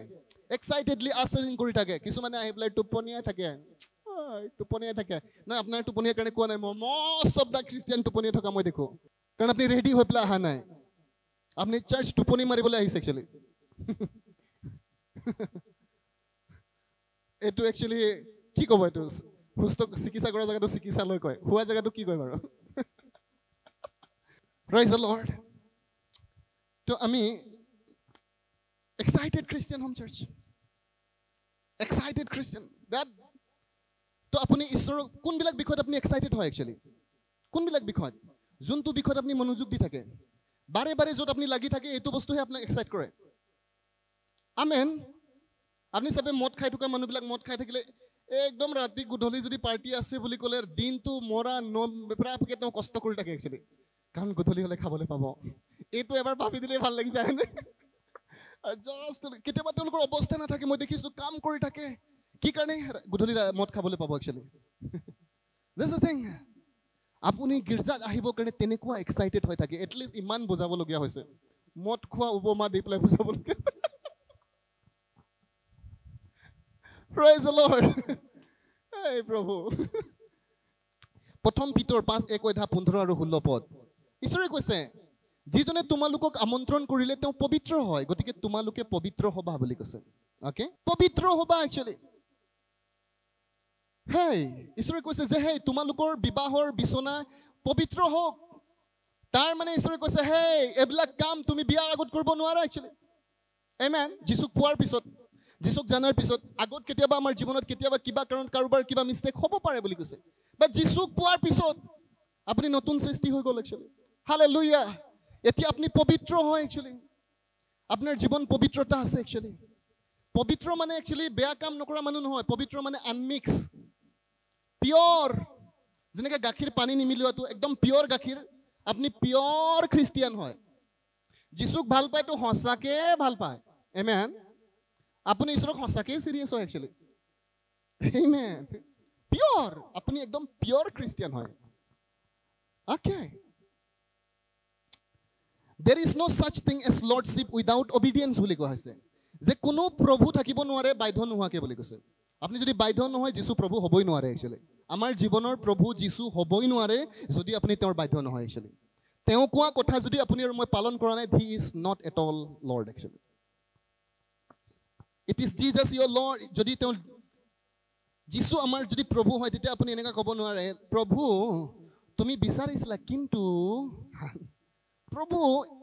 এক্সাইটেডলি আচাৰিং কৰি থাকে কিছুমানে আহি পেলাই টোপনিয়াই থাকে টোপনিয়াই থাকে। নাই আপোনাৰ টোপনিয়াৰ কাৰণে কোৱা নাই মই মষ্ট অফ দ্য খ্ৰীষ্টিয়ান টোপনিয়াই থকা মই দেখোঁ। কাৰণ আপুনি ৰেডি হৈ পেলাই অহা নাই। আপুনি চাৰ্চ টোপনি মাৰিবলৈ আহিছে একচুৱেলি এইটো একচুৱেলি কি ক'ব এইটো? সুস্থ চিকিৎসা কৰা জেগাটো চিকিৎসালয় কয়। হোৱা জেগাটো কি কয় বাৰু? The Lord. তো আমি excited Christian home church excited Christian that তো আপুনি ঈশ্বৰৰ কোনবিলাক বিষয়ত আপুনি এক্সাইটেড হয় একচুৱেলি কোনবিলাক বিষয়ত? যোনটো বিষয়ত আপুনি মনোযোগ দি থাকে। বাৰে বাৰে য'ত আপুনি লাগি থাকে এইটো বস্তুহে আপোনাক এক্সাইট কৰে। আমেন। আপুনি চাবে মদ খাই থকা মানুহবিলাক মদ খাই থাকিলে একদম ৰাতি গধূলি যদি পাৰ্টি আছে বুলি ক'লে দিনটো মৰা ন প্ৰায় তেওঁ কষ্ট কৰি থাকে একচুৱেলি কাৰণ গধূলি হ'লে খাবলৈ পাব। এইটো এবাৰ ভাবি দিলেই ভাল লাগি যায় হয়নে? আৰু জাষ্ট কেতিয়াবা তেওঁলোকৰ অৱস্থা নাথাকে মই দেখিছোঁ কাম কৰি থাকে। কি কাৰণে গধূলি মদ খাবলৈ পাব একচুৱেলি দিছ থিং আপুনি গীৰ্জাত আহিবৰ কাৰণে তেনেকুৱা এক্সাইটেড হৈ থাকে। এটলিষ্ট ইমান বুজাবলগীয়া হৈছে। মদ খোৱা উপমা দি পেলাই. এই প্ৰভু। প্ৰথম পিতৰ পাঁচ এক অধ্যায় পোন্ধৰ আৰু ষোল্ল পদ। ঈশ্বৰে কৈছে যিজনে তোমালোকক আমন্ত্ৰণ কৰিলে তেওঁ পবিত্ৰ হয়। গতিকে তোমালোকে পবিত্ৰ হবা বুলি কৈছে। অ'কে পবিত্ৰ হবা একচুৱেলি হেই ঈশ্বৰে কৈছে যে হেই তোমালোকৰ বিবাহৰ বিচনা পবিত্ৰ হওক। তাৰ মানে ঈশ্বৰে কৈছে হেই এইবিলাক কাম তুমি বিয়াৰ আগত কৰিব নোৱাৰা একচুৱেলি এমেন যিচুক পোৱাৰ পিছত যিচুক জনাৰ পিছত আগত কেতিয়াবা আমাৰ জীৱনত কেতিয়াবা কিবা কাৰণ কাৰোবাৰ কিবা মিষ্টেক হ'ব পাৰে বুলি কৈছে। বা যিচুক পোৱাৰ পিছত আপুনি নতুন সৃষ্টি হৈ গ'ল একচুৱেলি হালে লুইয়া এতিয়া আপুনি পবিত্ৰ হয় একচুৱেলি আপোনাৰ জীৱন পবিত্ৰতা আছে একচুৱেলি পবিত্ৰ মানে একচুৱেলি বেয়া কাম নকৰা মানুহ নহয় পবিত্ৰ মানে আনমিক্স পিয়ৰ যেনেকৈ গাখীৰ পানী নিমিলোৱাটো একদম পিয়ৰ গাখীৰ আপুনি পিয়ৰ খ্ৰীষ্টিয়ান হয়। যিচুক ভাল পায়তো সঁচাকে ভাল পায়। এমেন আপুনি ঈশ্বৰক সঁচাকেই চিৰিয়াছ হয় একচুৱেলি Amen. পিয়ৰ আপুনি একদম পিয়ৰ খ্ৰীষ্টিয়ান হয়। Okay there is no' such thing as lordship without obedience বুলি কোৱা হৈছে। যে কোনো প্ৰভু থাকিব নোৱাৰে বাধ্য নোহোৱাকে বুলি কৈছে। আপুনি যদি বাধ্য নহয় যীশু প্ৰভু হ'বই নোৱাৰে একচুৱেলি আমাৰ জীৱনৰ প্ৰভু যীশু হ'বই নোৱাৰে যদি আপুনি তেওঁৰ বাধ্য নহয় একচুৱেলি তেওঁ কোৱা কথা যদি আপুনি আৰু মই পালন কৰা নাই he is not at all Lord actually it is Jesus your Lord যদি তেওঁ যীশু আমাৰ যদি প্ৰভু হয় তেতিয়া আপুনি এনেকুৱা ক'ব নোৱাৰে প্ৰভু তুমি বিচাৰিছিলা কিন্তু প্ৰভু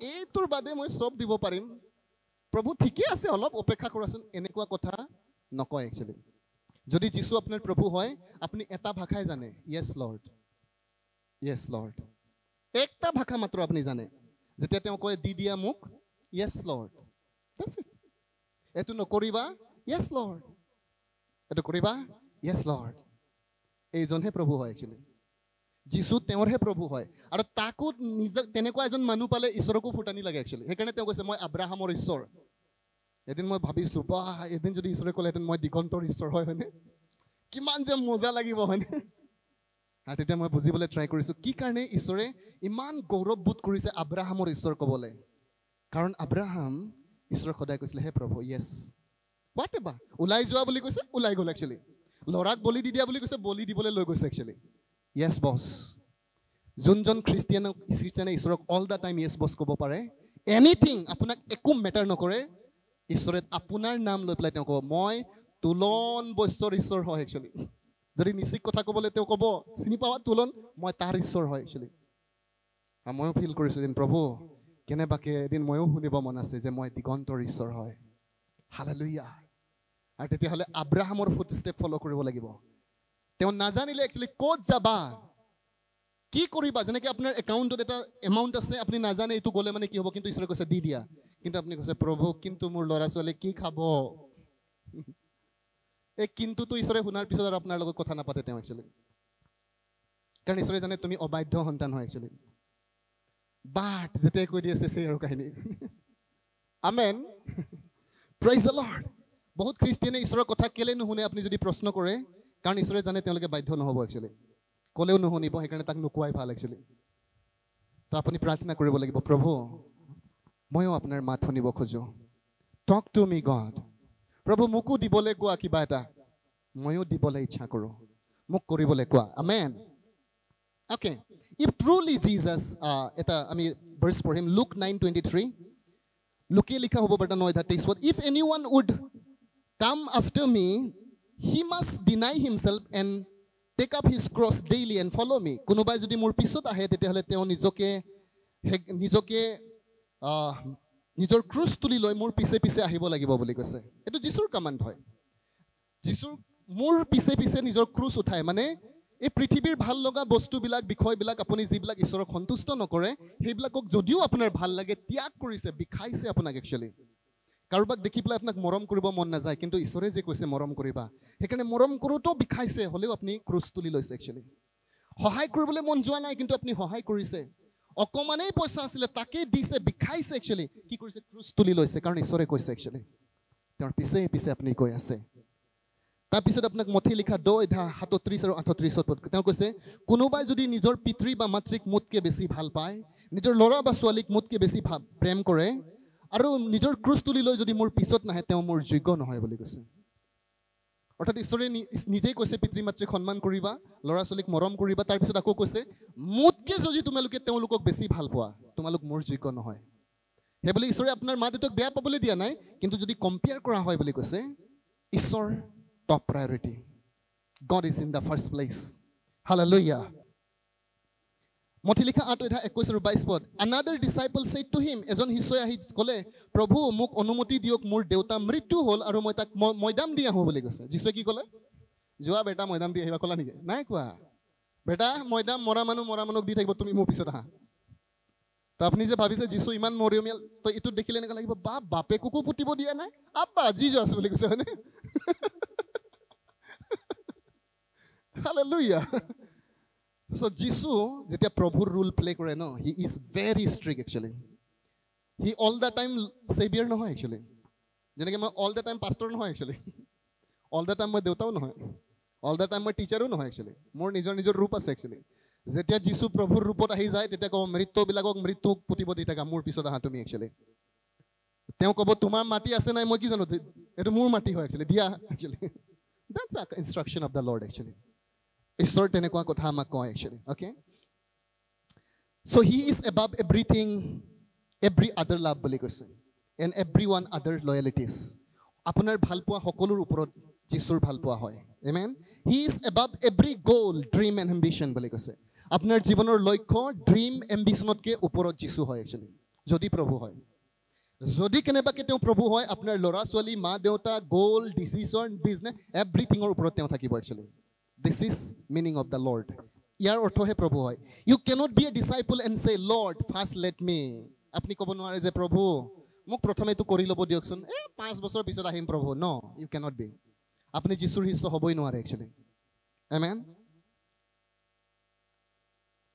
এইটোৰ বাদে মই চব দিব পাৰিম। প্ৰভু ঠিকেই আছে অলপ অপেক্ষা কৰাচোন এনেকুৱা কথা নকয় একচুৱেলি যদি যীশু আপোনাৰ প্ৰভু হয় আপুনি এটা ভাষাই জানে। য়েছ লৰ্ড য়েছ লৰ্ড একটা ভাষা মাত্ৰ আপুনি জানে। যেতিয়া তেওঁ কয় দি দিয়া মোক য়েছ লৰ্ড এইটো নকৰিবা য়েছ লৰ্ড এইটো কৰিবা য়েছ লৰ্ড এইজনহে প্ৰভু হয় একচুৱেলি যীশু তেওঁৰহে প্ৰভু হয়। আৰু তাকো নিজক তেনেকুৱা এজন মানুহ পালে ঈশ্বৰকো ফুটানি লাগে একচুৱেলি সেইকাৰণে তেওঁ কৈছে মই আব্ৰাহামৰ ঈশ্বৰ। এদিন মই ভাবিছোঁ বা এদিন যদি ঈশ্বৰে ক'লেহেঁতেন মই দিগন্তৰ ঈশ্বৰ হয় হয়নে? কিমান যে মজা লাগিব হয়নে? আৰু তেতিয়া মই বুজিবলৈ ট্ৰাই কৰিছোঁ কি কাৰণে ঈশ্বৰে ইমান গৌৰৱবোধ কৰিছে আব্ৰাহামৰ ঈশ্বৰ ক'বলৈ? কাৰণ আব্ৰাহাম ঈশ্বৰক সদায় কৈছিলে হে প্ৰভু য়েছ হোৱাট এবা? ওলাই যোৱা বুলি কৈছে ওলাই গ'ল একচুৱেলি ল'ৰাক বলি দি দিয়া বুলি কৈছে বলি দিবলৈ লৈ গৈছে একচুৱেলি য়েছ বছ যোনজন খ্ৰীষ্টিয়ানক খ্ৰীষ্টিয়ানে ঈশ্বৰক all the time yes boss ক'ব পাৰে এনিথিং আপোনাক একো মেটাৰ নকৰে ঈশ্বৰে আপোনাৰ নাম লৈ পেলাই তেওঁ ক'ব মই তোলন বৈশ্যৰ ঈশ্বৰ হয় একচুৱেলি যদি নিশ্চিত কথা ক'বলৈ তেওঁ ক'ব চিনি পাৱা তোলন? মই তাৰ ঈশ্বৰ হয় একচুৱেলি ময়ো ফিল কৰিছোঁ এদিন প্ৰভু। কেনেবাকে এদিন ময়ো শুনিব মন আছে যে মই দিগন্তৰ ঈশ্বৰ হয়। হালেলুয়া। আৰু তেতিয়াহ'লে আব্ৰাহামৰ ফুট ষ্টেপ ফ'ল' কৰিব লাগিব। তেওঁ নাজানিলে একচুৱেলি ক'ত যাবা। কি কৰিবা? যেনেকৈ আপোনাৰ একাউণ্টত এটা এমাউণ্ট আছে আপুনি নাজানে এইটো গ'লে মানে কি হ'ব? কিন্তু ঈশ্বৰে কৈছে দি দিয়া। কিন্তু আপুনি কৈছে প্ৰভু কিন্তু মোৰ ল'ৰা ছোৱালী কি খাব? এই কিন্তুটো ঈশ্বৰে শুনাৰ পিছত আৰু আপোনাৰ লগত কথা নাপাতে তেওঁ একচুৱেলি কাৰণ ঈশ্বৰে জানে তুমি অবাধ্য সন্তান হয় একচুৱেলি বাট যেতিয়াই কৈ দি আছে চেই আৰু কাহিনী। আমেন প্ৰাইজ বহুত খ্ৰীষ্টিয়ানে ঈশ্বৰৰ কথা কেলে নুশুনে আপুনি যদি প্ৰশ্ন কৰে কাৰণ ঈশ্বৰে জানে তেওঁলোকে বাধ্য নহ'ব একচুৱেলি ক'লেও নুশুনিব সেইকাৰণে তাক নোকোৱাই ভাল একচুৱেলি তো আপুনি প্ৰাৰ্থনা কৰিব লাগিব প্ৰভু ময়ো আপোনাৰ মাত শুনিব খোজোঁ। টক টু মি গড প্ৰভু মোকো দিবলৈ কোৱা কিবা এটা। ময়ো দিবলৈ ইচ্ছা কৰোঁ। মোক কৰিবলৈ কোৱা। Amen okay if truly Jesus এটা আমি ভাৰ্চ পঢ়িম লুক নাইন টুৱেণ্টি থ্ৰী লোকে লিখা হ'ব পাৰে ন অধ্যায় তেইছ পদ if any one would come after me he must deny himself and take up his cross daily and follow' me কোনোবাই যদি মোৰ পিছত আহে তেতিয়াহ'লে তেওঁ নিজকে নিজকে নিজৰ ক্ৰুজ তুলি লৈ মোৰ পিছে পিছে আহিব লাগিব বুলি কৈছে। এইটো যীশুৰ কামাণ্ড হয়। যীশুৰ মোৰ পিছে পিছে নিজৰ ক্ৰুজ উঠাই। মানে এই পৃথিৱীৰ ভাল লগা বস্তুবিলাক বিষয়বিলাক আপুনি যিবিলাক ঈশ্বৰক সন্তুষ্ট নকৰে সেইবিলাকক যদিও আপোনাৰ ভাল লাগে ত্যাগ কৰিছে বিষাইছে আপোনাক একচুৱেলি কাৰোবাক দেখি পেলাই আপোনাক মৰম কৰিব মন নাযায় কিন্তু ঈশ্বৰে যে কৈছে মৰম কৰিবা। সেইকাৰণে মৰম কৰোঁতেও বিষাইছে হ'লেও আপুনি ক্ৰুজ তুলি লৈছে একচুৱেলি সহায় কৰিবলৈ মন যোৱা নাই কিন্তু আপুনি সহায় কৰিছে। অকণমানেই পইচা আছিলে তাকেই দিছে বিষাইছে একচুৱেলি কি কৰিছে? ক্ৰুজ তুলি লৈছে কাৰণ ঈশ্বৰে কৈছে একচুৱেলি তেওঁৰ পিছে পিছে আপুনি গৈ আছে। তাৰপিছত আপোনাক মঠি লিখা দ অধ্যা সাতত্ৰিছ আৰু আঠত্ৰিছত তেওঁ কৈছে কোনোবাই যদি নিজৰ পিতৃ বা মাতৃক মোতকৈ বেছি ভাল পায় নিজৰ ল'ৰা বা ছোৱালীক মোতকৈ বেছি প্ৰেম কৰে আৰু নিজৰ ক্ৰুজ তুলি লৈ যদি মোৰ পিছত নাহে তেওঁ মোৰ যোগ্য নহয় বুলি কৈছে। অৰ্থাৎ ঈশ্বৰে নিজেই কৈছে পিতৃ মাতৃক সন্মান কৰিবা ল'ৰা ছোৱালীক মৰম কৰিবা তাৰপিছত আকৌ কৈছে মোতকৈ যদি তোমালোকে তেওঁলোকক বেছি ভাল পোৱা তোমালোক মোৰ যোগ্য নহয়। সেইবুলি ঈশ্বৰে আপোনাৰ মা দেউতাক বেয়া পাবলৈ দিয়া নাই কিন্তু যদি কম্পেয়াৰ কৰা হয় বুলি কৈছে ঈশ্বৰ top priority God is in the first place hallelujah Matthew লিখা আঠ অধ্যা একৈছ আৰু বাইছ পদ another disciple said to him এজন শিষ্যই আহি ক'লে প্ৰভু মোক অনুমতি দিয়ক মোৰ দেউতা মৃত্যু হ'ল আৰু মই তাক মৈদাম দি আহোঁ বুলি কৈছে। যীশুৱে কি ক'লে যোৱা বেটা মৈদাম দি আহিবা ক'লা নেকি? নাই কোৱা। বেটা মৈদাম মৰা মানুহ মৰা মানুহক দি থাকিব তুমি মোৰ পিছত আহা। তো আপুনি যে ভাবিছে যীশু ইমান মৰমীয়াল তো এইটোত দেখিলে এনেকুৱা লাগিব বা বাপেককো পুতিব দিয়া নাই? আব্বা জিজাছ বুলি কৈছে হয়নে? হালেলুয়া। চ' যীশু যেতিয়া প্ৰভুৰ ৰোল প্লে কৰে ন he is very strict actually he all the time saviour নহয় একচুৱেলি যেনেকৈ মই অল দ্য টাইম পাষ্টৰ নহয় একচুৱেলি অল দ্য টাইম মই দেউতাও নহয়। অল দ্য টাইম মই টিচাৰো নহয় একচুৱেলি মোৰ নিজৰ নিজৰ ৰূপ আছে একচুৱেলি যেতিয়া যীশু প্ৰভুৰ ৰূপত আহি যায় তেতিয়া ক'ব মৃত্যুবিলাকক মৃত্যুক পুতিব দি থাকা মোৰ পিছত আহা তুমি একচুৱেলি তেওঁ ক'ব তোমাৰ মাটি আছে নাই মই কি জানো? এইটো মোৰ মাটি হয় একচুৱেলি দিয়া actually that's instruction of the Lord actually ঈশ্বৰ তেনেকুৱা কথা আমাক কয় actually okay so' he is above everything every other love বুলি কৈছে এণ্ড এভৰি ওৱান আদাৰ লয়েলিটিজ আপোনাৰ ভাল পোৱা সকলোৰ ওপৰত যীশুৰ ভাল পোৱা হয় amen he is above every goal dream and ambition বুলি কৈছে আপোনাৰ জীৱনৰ লক্ষ্য ড্ৰিম এম্বিশ্যনতকৈ ওপৰত যীশু হয় একচুৱেলি যদি প্ৰভু হয় যদি কেনেবাকৈ তেওঁ প্ৰভু হয় আপোনাৰ ল'ৰা ছোৱালী মা দেউতা গ'ল ডিচিশ্যন বিজনেছ এভৰিথিঙৰ ওপৰত তেওঁ থাকিব actually this is meaning of the Lord ইয়াৰ অৰ্থহে প্ৰভু হয় you cannot be a disciple and say Lord first let me আপুনি ক'ব নোৱাৰে যে প্ৰভু মোক প্ৰথমে এইটো কৰি ল'ব দিয়কচোন এই পাঁচ বছৰ পিছত আহিম প্ৰভু ন ইউ কেনট বি আপুনি যীশুৰ শিষ্য হ'বই নোৱাৰে একচুৱেলি এমেন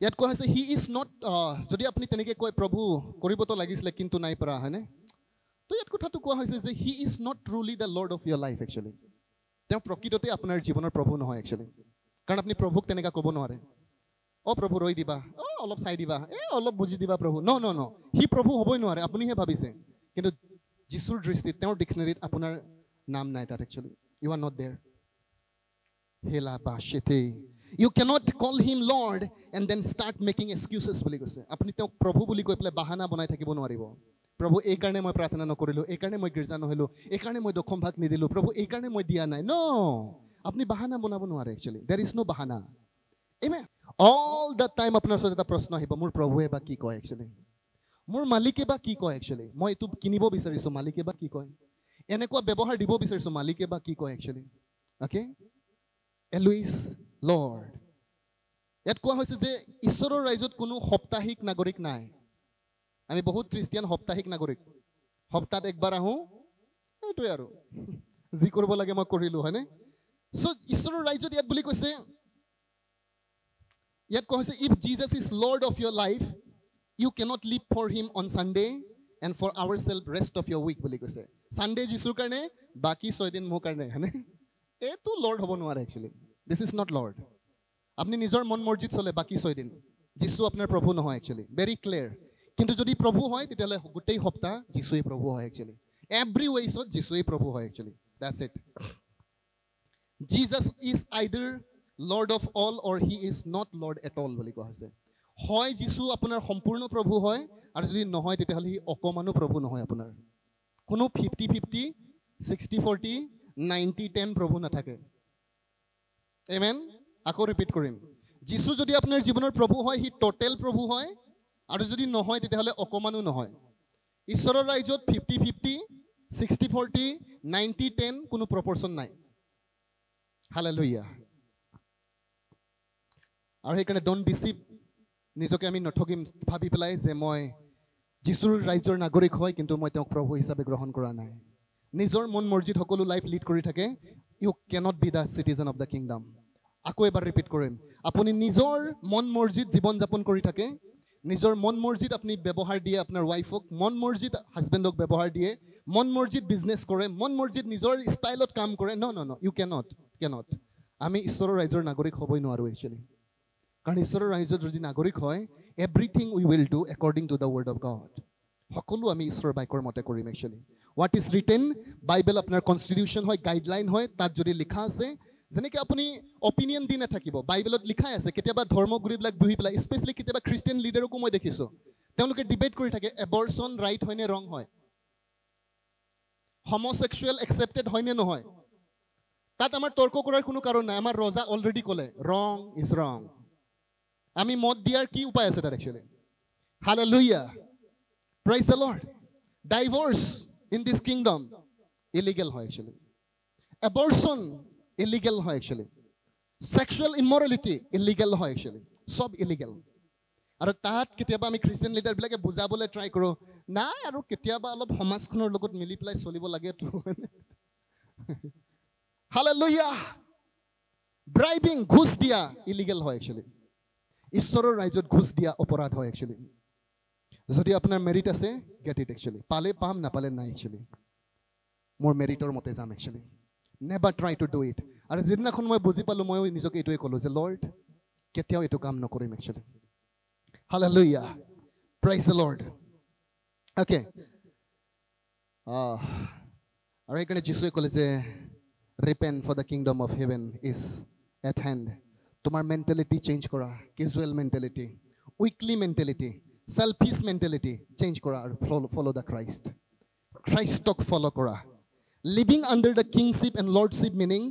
ইয়াত কোৱা হৈছে হি ইজ নট যদি আপুনি তেনেকৈ কয় প্ৰভু কৰিবতো লাগিছিলে কিন্তু নাই পৰা হয়নে তো ইয়াত কথাটো কোৱা হৈছে যে he is not truly the Lord of your life actually তেওঁ প্ৰকৃততে আপোনাৰ জীৱনৰ প্ৰভু নহয় একচুৱেলি কাৰণ আপুনি প্ৰভুক তেনেকুৱা ক'ব নোৱাৰে। অ' প্ৰভু ৰৈ দিবা। অ' অলপ চাই দিবা। এ অলপ বুজি দিবা প্ৰভু। ন ন ন। সি প্ৰভু হ'বই নোৱাৰে আপুনিহে ভাবিছে। কিন্তু যীশুৰ দৃষ্টিত তেওঁৰ ডিক্সনেৰীত আপোনাৰ নাম নাই তাত actually you are not there হেলা বা শেতে। You cannot call him Lord and then start making excuses বুলি কৈছে। আপুনি তেওঁক প্ৰভু বুলি কৈ পেলাই বাহানা বনাই থাকিব নোৱাৰিব। প্ৰভু এইকাৰণে মই প্ৰাৰ্থনা নকৰিলোঁ এইকাৰণে মই গীৰ্জা নহ'লোঁ এইকাৰণে মই দশম ভাগ নিদিলোঁ প্ৰভু এইকাৰণে মই দিয়া নাই ন আপুনি বাহানা বনাব নোৱাৰে একচুৱেলি দেৰ ইজ ন' বাহানা এমে অল দ্য টাইম আপোনাৰ ওচৰত এটা প্ৰশ্ন আহিব মোৰ প্ৰভুৱে বা কি কয় একচুৱেলি মোৰ মালিকে বা কি কয় একচুৱেলি মই এইটো কিনিব বিচাৰিছোঁ মালিকে বা কি কয় এনেকুৱা ব্যৱহাৰ দিব বিচাৰিছোঁ মালিকে বা কি কয় একচুৱেলি অ'কে এলুইছ লৰ্ড ইয়াত কোৱা হৈছে যে ঈশ্বৰৰ ৰাজ্যত কোনো সাপ্তাহিক নাগৰিক নাই আমি বহুত খ্ৰীষ্টিয়ান সাপ্তাহিক নাগৰিক। সপ্তাহত একবাৰ আহোঁ সেইটোৱে আৰু। যি কৰিব লাগে মই কৰিলোঁ হয়নে? চ' ঈশ্বৰৰ ৰাজ্যত ইয়াত বুলি কৈছে ইয়াত কোৱা হৈছে if Jesus is Lord of your life you cannot live for him on Sunday and for our self rest of your week বুলি কৈছে। ছানডে যিচুৰ কাৰণে বাকী ছয়দিন মোৰ কাৰণে হয়নে? এইটো লৰ্ড হ'ব নোৱাৰে actually this is not Lord আপুনি নিজৰ মন মৰ্জিত চলে বাকী ছয়দিন যিচু আপোনাৰ প্ৰভু নহয় একচুৱেলি ভেৰি ক্লিয়াৰ কিন্তু যদি প্ৰভু হয় তেতিয়াহ'লে গোটেই সপ্তাহ যিচুৱেই প্ৰভু হয় একচুৱেলি এভৰি ৱেইছত যিচুৱেই প্ৰভু হয় actually that's it Jesus is either Lord of all or he is not Lord at all বুলি কোৱা হৈছে। হয় যিচু আপোনাৰ সম্পূৰ্ণ প্ৰভু হয় আৰু যদি নহয় তেতিয়াহ'লে সি অকণমানো প্ৰভু নহয় আপোনাৰ। কোনো fifty fifty sixty forty ninety ten প্ৰভু নাথাকে। এমেন আকৌ ৰিপিট কৰিম। যিচু যদি আপোনাৰ জীৱনৰ প্ৰভু হয় সি ট'টেল প্ৰভু হয় আৰু যদি নহয় তেতিয়াহ'লে অকণমানো নহয়। ঈশ্বৰৰ ৰাজ্যত fifty fifty sixty forty ninety ten কোনো প্ৰপৰ্চন নাই। হালেলুইয়া আৰু সেইকাৰণে ডণ্ট ডিচিভ নিজকে আমি নঠগিম ভাবি পেলাই যে মই যীশুৰ ৰাজ্যৰ নাগৰিক হয় কিন্তু মই তেওঁক প্ৰভু হিচাপে গ্ৰহণ কৰা নাই। নিজৰ মন মৰ্জিত সকলো লাইফ লিড কৰি থাকে। You cannot be the citizen of the kingdom আকৌ এবাৰ ৰিপিট কৰিম। আপুনি নিজৰ মন মৰ্জিত জীৱন যাপন কৰি থাকে। নিজৰ মন মৰ্জিত আপুনি ব্যৱহাৰ দিয়ে আপোনাৰ ৱাইফক মন মৰ্জিত হাজবেণ্ডক ব্যৱহাৰ দিয়ে মন মৰ্জিত বিজনেছ কৰে মন মৰ্জিত নিজৰ ষ্টাইলত কাম কৰে no no no you can't can't আমি ঈশ্বৰৰ ৰাজ্যৰ নাগৰিক হ'বই নোৱাৰোঁ একচুৱেলি কাৰণ ঈশ্বৰৰ ৰাজ্যত যদি নাগৰিক হয় everything we will do according to the word of God সকলো আমি ঈশ্বৰৰ বাক্যৰ মতে কৰিম actually what is written Bible আপোনাৰ কনষ্টিটিউশ্যন হয় গাইডলাইন হয় তাত যদি লিখা আছে যেনেকৈ আপুনি অপিনিয়ন দি নাথাকিব বাইবেলত লিখাই আছে কেতিয়াবা ধৰ্মগুৰুবিলাক বহি পেলাই স্পেচিয়েলি কেতিয়াবা খ্ৰীষ্টিয়ান লিডাৰকো মই দেখিছোঁ তেওঁলোকে ডিবেট কৰি থাকে এবৰ্চন ৰাইট হয়নে ৰং হয়? Homosexual accepted হয় নে নহয়? তাত আমাৰ তৰ্ক কৰাৰ কোনো কাৰণ নাই আমাৰ ৰজা অলৰেডি ক'লে ৰং ইজ ৰং আমি মত দিয়াৰ কি উপায় আছে তাত actually hallelujah praise the Lord divorce in this kingdom illegal হয় একচুৱেলি এবৰ্চন ইলিগেল হয় একচুৱেলি ছেক্সুৱেল ইমৰেলিটি ইলিগেল হয় একচুৱেলি চব ইলিগেল আৰু তাত কেতিয়াবা আমি খ্ৰীষ্টিয়ান লিডাৰবিলাকে বুজাবলৈ ট্ৰাই কৰোঁ নাই আৰু কেতিয়াবা অলপ সমাজখনৰ লগত মিলি পেলাই চলিব লাগেতো হালে লইয়া ব্ৰাইবিং ঘোচ দিয়া ইলিগেল হয় একচুৱেলি ঈশ্বৰৰ ৰাজ্যত ঘোচ দিয়া অপৰাধ হয় একচুৱেলি যদি আপোনাৰ মেৰিট আছে গেট ইট একচুৱেলি পালে পাম নাপালে নাই একচুৱেলি মোৰ মেৰিটৰ মতে যাম actually never try to do it আৰু যিদিনাখন মই বুজি পালোঁ ময়ো নিজকে এইটোৱে ক'লোঁ যে লৰ্ড কেতিয়াও এইটো কাম নকৰিম actually Hallelujah. Praise the Lord. Okay. Uh, আৰু সেইকাৰণে যীশুৱে ক'লে যে repent for the kingdom of heaven is at hand তোমাৰ মেণ্টেলিটি চেঞ্জ কৰা casual mentality weekly mentality selfish mentality change কৰা আৰু ফল' ফ'ল' দ্য ক্ৰাইষ্ট খ্ৰাইষ্টক ফ'ল' কৰা living under the kingship and lordship meaning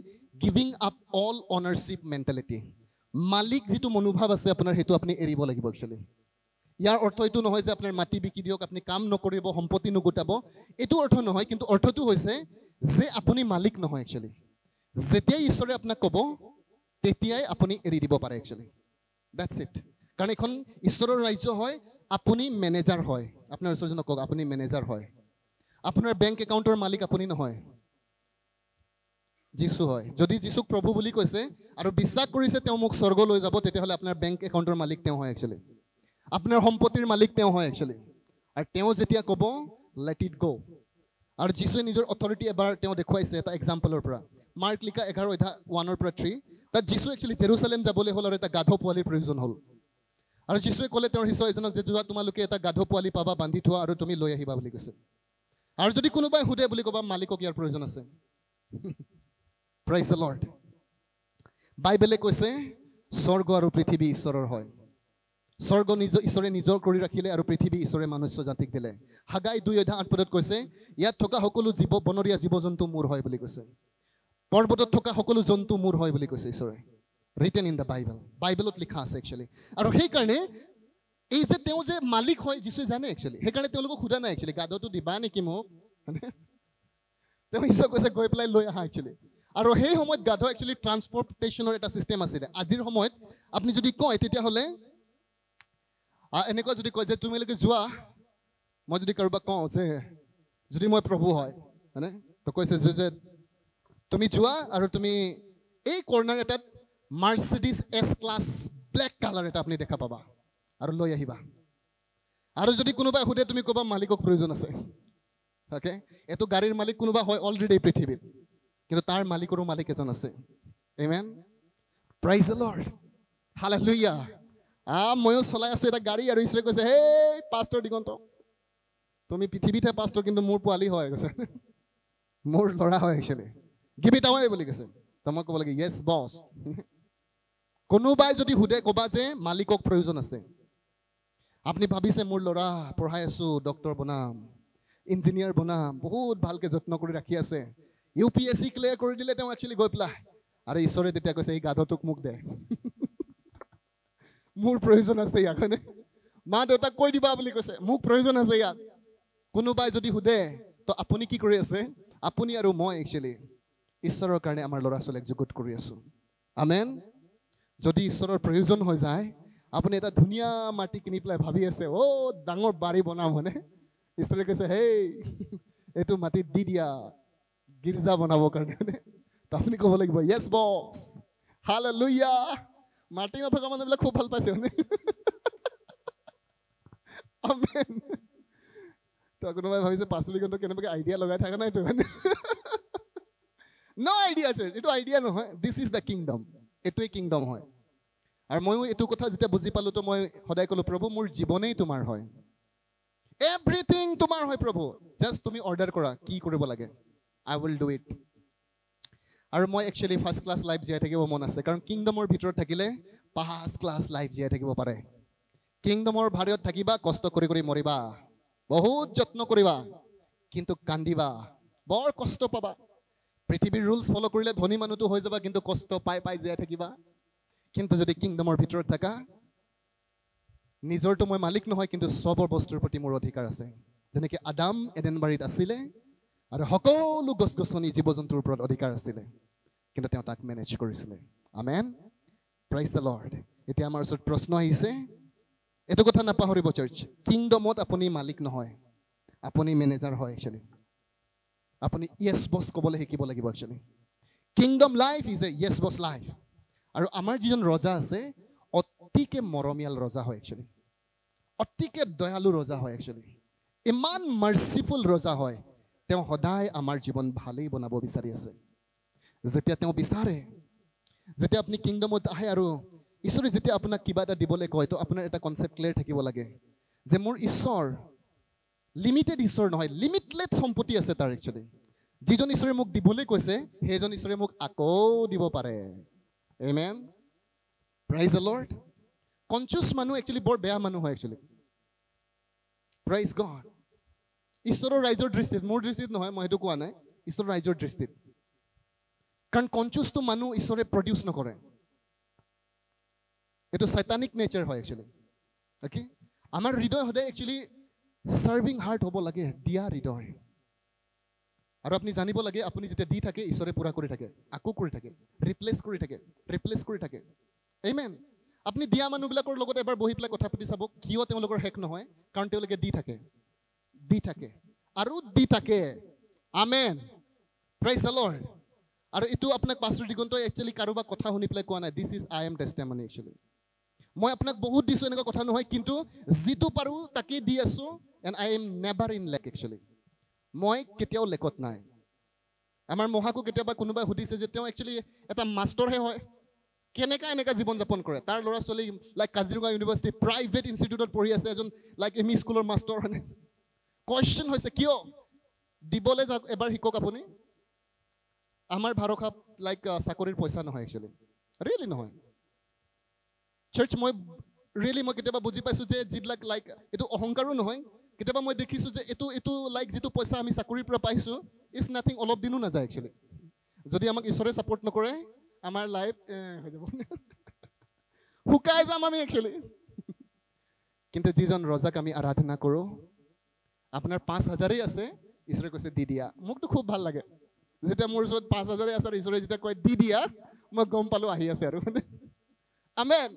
giving up all ownership mentality মালিক যিটো মনোভাৱ আছে আপোনাৰ সেইটো আপুনি এৰিব লাগিব একচুৱেলি ইয়াৰ অৰ্থ এইটো নহয় যে আপোনাৰ মাটি বিকি দিয়ক আপুনি কাম নকৰিব সম্পত্তি নুগোটাব। এইটো অৰ্থ নহয় কিন্তু অৰ্থটো হৈছে যে আপুনি মালিক নহয় একচুৱেলি যেতিয়াই ঈশ্বৰে আপোনাক ক'ব তেতিয়াই আপুনি এৰি দিব পাৰে একচুৱেলি ডেটছ ইট কাৰণ এইখন ঈশ্বৰৰ ৰাজ্য হয় আপুনি মেনেজাৰ হয়। আপোনাৰ ওচৰজনক কওক আপুনি মেনেজাৰ হয়। আপোনাৰ বেংক একাউণ্টৰ মালিক আপুনি নহয়। যীশু হয়। যদি যীশুক প্ৰভু বুলি কৈছে আৰু বিশ্বাস কৰিছে তেওঁ মোক স্বৰ্গ লৈ যাব তেতিয়াহ'লে আপোনাৰ বেংক একাউণ্টৰ মালিক তেওঁ হয় একচুৱেলি আপোনাৰ সম্পত্তিৰ মালিক তেওঁ হয় একচুৱেলি আৰু তেওঁ যেতিয়া ক'ব লেট ইট গ' আৰু যীশুৱে নিজৰ অথৰিটি এবাৰ তেওঁ দেখুৱাইছে এটা এক্সাম্পলৰ পৰা। মাৰ্ক লিখা এঘাৰ অধ্যায় ওৱানৰ পৰা থ্ৰী তাত যীশু একচুৱেলি জেৰুচালেম যাবলৈ হ'ল আৰু এটা গাধ পোৱালিৰ প্ৰয়োজন হ'ল। আৰু যীশুৱে ক'লে তেওঁৰ শিষ্য এজনক যে যোৱা তোমালোকে এটা গাধ পোৱালি পাবা বান্ধি থোৱা আৰু তুমি লৈ আহিবা বুলি কৈছে। আৰু যদি কোনোবাই সোধে বুলি ক'বা মালিকক ইয়াৰ প্ৰয়োজন আছে। প্ৰাইজ দ্য লৰ্ড বাইবেলে কৈছে স্বৰ্গ আৰু পৃথিৱী ঈশ্বৰৰ হয়। স্বৰ্গ নিজ ঈশ্বৰে নিজৰ কৰি ৰাখিলে আৰু পৃথিৱী ঈশ্বৰে মনুষ্য জাতিক দিলে। হাগাই দুই অধ্যায় আঠ পদত কৈছে ইয়াত থকা সকলো জীৱ বনৰীয়া জীৱ জন্তু মোৰ হয় বুলি কৈছে। পৰ্বতত থকা সকলো জন্তু মোৰ হয় বুলি কৈছে ঈশ্বৰে। ৰিটেন ইন দ্য বাইবেল বাইবেলত লিখা আছে একচুৱেলি আৰু সেইকাৰণে এই যে তেওঁ যে মালিক হয় যিচুৱে জানে একচুৱেলি সেইকাৰণে তেওঁলোকক সোধা নাই একচুৱেলি গাধটো দিবা নেকি মোক? তেওঁ ঈশ্বৰ কৈছে গৈ পেলাই লৈ আহা একচুৱেলি আৰু সেই সময়ত গাধ একচুৱেলি ট্ৰান্সপৰ্টেশ্যনৰ এটা ছিষ্টেম আছিলে। আজিৰ সময়ত আপুনি যদি কয় তেতিয়াহ'লে এনেকুৱা যদি কয় যে তোমালোকে যোৱা মই যদি কাৰোবাক কওঁ যে যদি মই প্ৰভু হয় হয়নে? তো কৈছে যে যে তুমি যোৱা আৰু তুমি এই কৰ্ণাৰ এটাত Mercedes S class black colour এটা আপুনি দেখা পাবা। আৰু লৈ আহিবা। আৰু যদি কোনোবাই সোধে তুমি ক'বা মালিকক প্ৰয়োজন আছে? অ'কে এইটো গাড়ীৰ মালিক কোনোবা হয় অলৰেডি পৃথিৱীত। কিন্তু তাৰ মালিকৰো মালিক এজন আছে। এমেন প্ৰাইজ লৰ্ড হালেলুয়া আ ময়ো চলাই আছোঁ এটা গাড়ী আৰু ঈশ্বৰে কৈছে হেই পাষ্টৰ দিগন্ত। তুমি পৃথিৱীতহে পাষ্টৰ কিন্তু মোৰ পোৱালি হয় কৈছে। মোৰ ল'ৰা হয় একচুৱেলি গিভ ইট আৱাই বুলি কৈছে। তো মই ক'ব লাগে য়েছ বছ কোনোবাই যদি সোধে ক'বা যে মালিকক প্ৰয়োজন আছে। আপুনি ভাবিছে মোৰ ল'ৰা পঢ়াই আছোঁ ডক্টৰ বনাম ইঞ্জিনিয়াৰ বনাম বহুত ভালকৈ যত্ন কৰি ৰাখি আছে। U P S C clear কৰি দিলে তেওঁ একচুৱেলি গৈ পেলাই আৰু ঈশ্বৰে তেতিয়া কৈছে এই গাধটোক মোক দে। মোৰ প্ৰয়োজন আছে ইয়াক হয়নে? মা দেউতাক কৈ দিবা বুলি কৈছে মোক প্ৰয়োজন আছে ইয়াক। কোনোবাই যদি সোধে তো আপুনি কি কৰি আছে? আপুনি আৰু মই একচুৱেলি ঈশ্বৰৰ কাৰণে আমাৰ ল'ৰা ছোৱালীক যুগুত কৰি আছোঁ। আমেন? যদি ঈশ্বৰৰ প্ৰয়োজন হৈ যায় আপুনি এটা ধুনীয়া মাটি কিনি পেলাই ভাবি আছে অ' ডাঙৰ বাৰী বনাম হয়নে? ঈশ্বৰে কৈছে হেই এইটো মাটিত দি দিয়া গীৰ্জা বনাবৰ কাৰণে আপুনি ক'ব লাগিব য়েছ বক্স হাল লুইয়া মাটি নথকা মানুহবিলাক খুব ভাল পাইছে হয়নে? কোনোবাই ভাবিছে পাচলি কিন্তু কেনেবাকৈ আইডিয়া লগাই থকা নাই তো হয়নে ন আইডিয়া চাৰ্চ এইটো আইডিয়া নহয়। দিছ ইজ দ্য কিংডম এইটোৱে কিংডম হয়। আৰু ময়ো এইটো কথা যেতিয়া বুজি পালোঁ তো মই সদায় ক'লোঁ প্ৰভু মোৰ জীৱনেই তোমাৰ হয়। এভৰিথিং তোমাৰ হয় প্ৰভু। জাষ্ট তুমি অৰ্ডাৰ কৰা কি কৰিব লাগে। আই উইল ডু ইট আৰু মই একচুৱেলি ফাৰ্ষ্ট ক্লাছ লাইফ জীয়াই থাকিব মন আছে কাৰণ কিংডমৰ ভিতৰত থাকিলে ফাৰ্ষ্ট ক্লাছ লাইফ জীয়াই থাকিব পাৰে। কিংডমৰ ভাৰত থাকিবা কষ্ট কৰি কৰি মৰিবা। বহুত যত্ন কৰিবা কিন্তু কান্দিবা। বৰ কষ্ট পাবা। পৃথিৱীৰ ৰুলছ ফ'ল' কৰিলে ধনী মানুহটো হৈ যাবা কিন্তু কষ্ট পাই পাই জীয়াই থাকিবা। কিন্তু যদি কিংডমৰ ভিতৰত থাকা নিজৰটো মই মালিক নহয় কিন্তু চবৰ বস্তুৰ প্ৰতি মোৰ অধিকাৰ আছে। যেনেকৈ আদাম এডেনবাৰীত আছিলে আৰু সকলো গছ গছনি জীৱ জন্তুৰ ওপৰত অধিকাৰ আছিলে কিন্তু তেওঁ তাক মেনেজ কৰিছিলে। আমেন প্ৰাইজ দ্য লৰ্ড এতিয়া আমাৰ ওচৰত প্ৰশ্ন আহিছে এইটো কথা নাপাহৰিব চাৰ্চ কিংডমত আপুনি মালিক নহয় আপুনি মেনেজাৰ হয় একচুৱেলি আপুনি য়েছ বছ ক'বলৈ শিকিব লাগিব actually kingdom life is a yes boss life আৰু আমাৰ যিজন ৰজা আছে অতিকে মৰমীয়াল ৰজা হয় একচুৱেলি অতিকে দয়ালু ৰজা হয় একচুৱেলি ইমান মাৰ্চিফুল ৰজা হয়। তেওঁ সদায় আমাৰ জীৱন ভালেই বনাব বিচাৰি আছে। যেতিয়া তেওঁ বিচাৰে যেতিয়া আপুনি কিংডমত আহে আৰু ঈশ্বৰে যেতিয়া আপোনাক কিবা এটা দিবলৈ কয় তো আপোনাৰ এটা কনচেপ্ট ক্লিয়াৰ থাকিব লাগে যে মোৰ ঈশ্বৰ লিমিটেড ঈশ্বৰ নহয় লিমিটলেছ সম্পত্তি আছে তাৰ একচুৱেলি যিজন ঈশ্বৰে মোক দিবলৈ কৈছে সেইজন ঈশ্বৰে মোক আকৌ দিব পাৰে। Amen praise the Lord conscious মানুহ একচুৱেলি বৰ বেয়া মানুহ হয় একচুৱেলি প্ৰাইজ গড ঈশ্বৰৰ ৰাইজৰ দৃষ্টিত মোৰ দৃষ্টিত নহয় মই সেইটো কোৱা নাই ঈশ্বৰৰ ৰাইজৰ দৃষ্টিত কাৰণ কনচিয়াছটো মানুহ ঈশ্বৰে প্ৰডিউচ নকৰে এইটো চাইটানিক নেচাৰ হয় একচুৱেলি অ'কে আমাৰ হৃদয় সদায় একচুৱেলি ছাৰ্ভিং হাৰ্ট হ'ব লাগে দিয়া হৃদয় আৰু আপুনি জানিব লাগে আপুনি যেতিয়া দি থাকে ঈশ্বৰে পূৰা কৰি থাকে আকৌ কৰি থাকে ৰিপ্লেচ কৰি থাকে ৰিপ্লেচ কৰি থাকে। এইমেন আপুনি দিয়া মানুহবিলাকৰ লগত এবাৰ বহি পেলাই কথা পাতি চাব কিয় তেওঁলোকৰ শেষ নহয় কাৰণ তেওঁলোকে দি থাকে দি থাকে আৰু দি থাকে। আমেন প্ৰাইজ দ্য লৰ্ড আৰু এইটো আপোনাক পাছৰ দিগন্তই একচুৱেলি কাৰোবাক কথা শুনি পেলাই কোৱা নাই this is I am testimony actually মই আপোনাক বহুত দিছোঁ এনেকুৱা কথা নহয় কিন্তু যিটো পাৰোঁ তাকেই দি আছোঁ and I am never in lake actually মই কেতিয়াও লেকত নাই। আমাৰ মহাকো কেতিয়াবা কোনোবাই সুধিছে যে তেওঁ একচুৱেলি এটা মাষ্টৰহে হয়। কেনেকৈ এনেকৈ জীৱন যাপন কৰে? তাৰ ল'ৰা ছোৱালী লাইক কাজিৰঙা ইউনিভাৰ্চিটি প্ৰাইভেট ইনষ্টিটিউটত পঢ়ি আছে এজন লাইক এম ই স্কুলৰ মাষ্টৰ হয়নে? কুৱেশ্যন হৈছে কিয়? দিবলৈ যাওক এবাৰ শিকক আপুনি। আমাৰ ভাৰসা লাইক চাকৰিৰ পইচা নহয় একচুৱেলি ৰিয়েলি নহয়। চাৰ্চ মই ৰিয়েলি মই কেতিয়াবা বুজি পাইছোঁ যে যিবিলাক লাইক এইটো অহংকাৰো নহয়। কেতিয়াবা মই দেখিছোঁ যে এইটো এইটো লাইক যিটো পইচা আমি চাকৰিৰ পৰা পাইছোঁ ইজ নাথিং অলপ দিনো নাযায় একচুৱেলি যদি আমাক ঈশ্বৰে ছাপৰ্ট নকৰে আমাৰ লাইফ হৈ যাব। শুকাই যাম আমি একচুৱেলি কিন্তু যিজন ৰজাক আমি আৰাধনা কৰোঁ আপোনাৰ পাঁচ হাজাৰেই আছে ঈশ্বৰে কৈছে দি দিয়া। মোকতো খুব ভাল লাগে। যেতিয়া মোৰ ওচৰত পাঁচ হাজাৰেই আছে আৰু ঈশ্বৰে যেতিয়া কয় দি দিয়া মই গম পালোঁ আহি আছে আৰু। আমেন।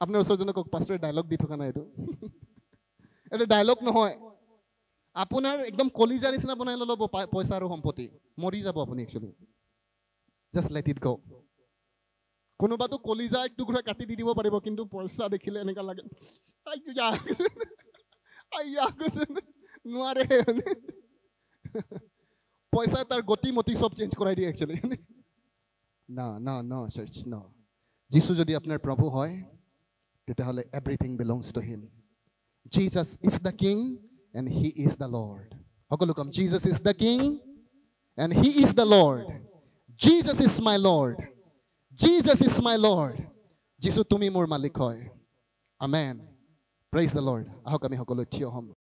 আপোনাৰ ওচৰজনক কওক পাছৰে ডাইলগ দি থকা নাই এইটো। এইটো ডাইলগ নহয়। আপোনাৰ একদম কলিজাৰ নিচিনা বনাই ল'ব পইচা আৰু সম্পত্তি। মৰি যাব আপুনি একচুৱেলি জাষ্ট লেট ইট গ' কোনোবাটো কলিজা এক টুকুৰা কাটি দি দিব পাৰিব কিন্তু পইচা দেখিলে এনেকুৱা লাগে। নোৱাৰে পইচাই তাৰ গতি মতি চব চেঞ্জ কৰাই দিয়ে একচুৱেলি ন ন ন চাৰ্চ ন। যিচু যদি আপোনাৰ প্ৰভু হয় তেতিয়াহ'লে everything belongs to him Jesus is the King and He is the Lord. Hakulukam, Jesus is the King and He is the Lord. Jesus is my Lord. Jesus is my Lord. Jesus tumi mur malikoy. Amen. Praise the Lord. Aho kami tiyohom.